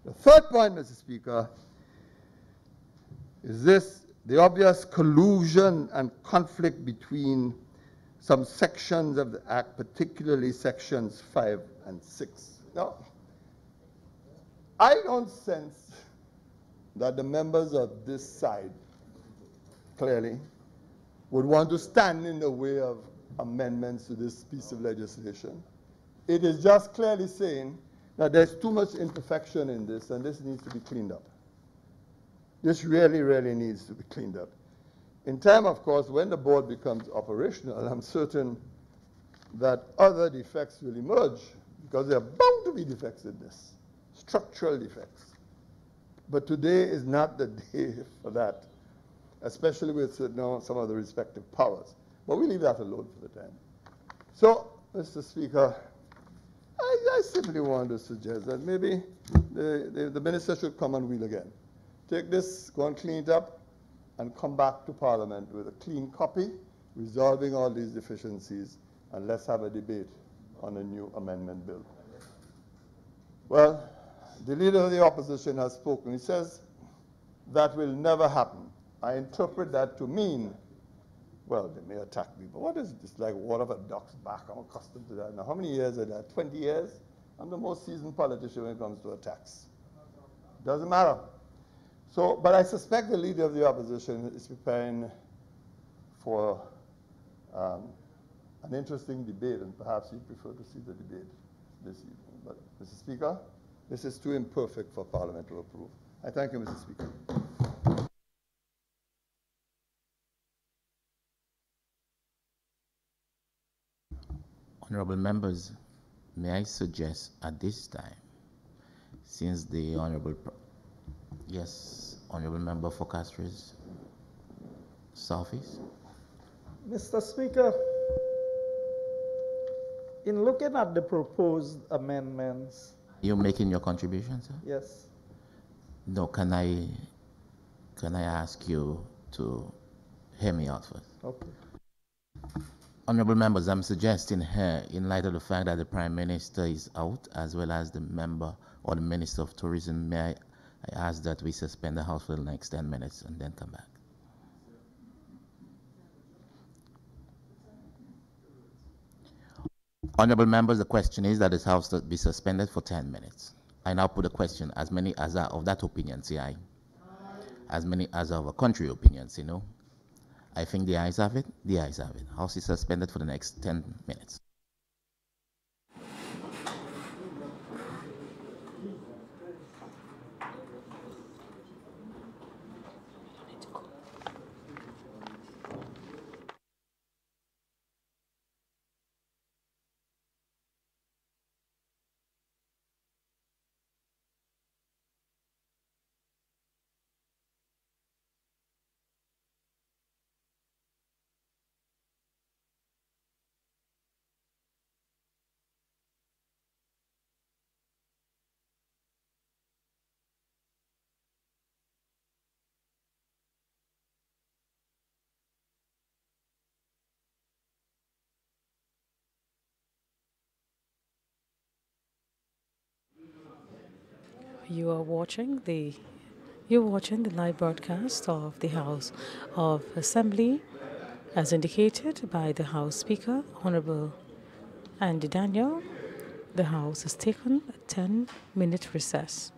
The third point, Mr. Speaker, is this the obvious collusion and conflict between some sections of the Act, particularly sections 5 and 6. Now, I don't sense that the members of this side, clearly, would want to stand in the way of amendments to this piece of legislation. It is just clearly saying that there's too much imperfection in this and this needs to be cleaned up. This really, really needs to be cleaned up. In time, of course, when the board becomes operational, I'm certain that other defects will emerge because there are bound to be defects in this, structural defects. But today is not the day [laughs] for that, especially with you know, some of the respective powers. But we leave that alone for the time. So, Mr. Speaker, I, I simply want to suggest that maybe the, the, the minister should come and wheel again. Take this, go and clean it up, and come back to Parliament with a clean copy, resolving all these deficiencies, and let's have a debate on a new amendment bill. Well, the leader of the opposition has spoken. He says that will never happen. I interpret that to mean, well, they may attack me, but what is this? Like water of a duck's back. I'm accustomed to that. Now, how many years is that? 20 years? I'm the most seasoned politician when it comes to attacks. Doesn't matter. So, but I suspect the leader of the opposition is preparing for um, an interesting debate, and perhaps you prefer to see the debate this evening. But, Mr. Speaker, this is too imperfect for Parliament to approve. I thank you, Mr. Speaker. Honorable members, may I suggest at this time, since the Honorable, yes, Honorable Member for Castries, Southeast. Mr. Speaker, in looking at the proposed amendments, You're making your contribution, sir? yes, No, can I, can I ask you to hear me out first? okay. Honorable members, I'm suggesting here, in light of the fact that the Prime Minister is out, as well as the member or the Minister of Tourism, may I, I ask that we suspend the House for the next 10 minutes and then come back. Honorable members, the question is that this House be suspended for 10 minutes. I now put a question, as many as are of that opinion, say aye. As many as are of a contrary opinion, say no. I think the ayes have it. The ayes have it. House is suspended for the next 10 minutes. You are watching the you're watching the live broadcast of the House of Assembly as indicated by the House Speaker, Honorable Andy Daniel. The House has taken a 10 minute recess.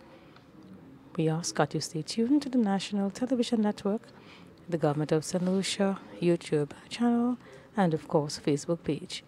We ask that you stay tuned to the National Television Network, the Government of St. Lucia YouTube channel, and of course, Facebook page.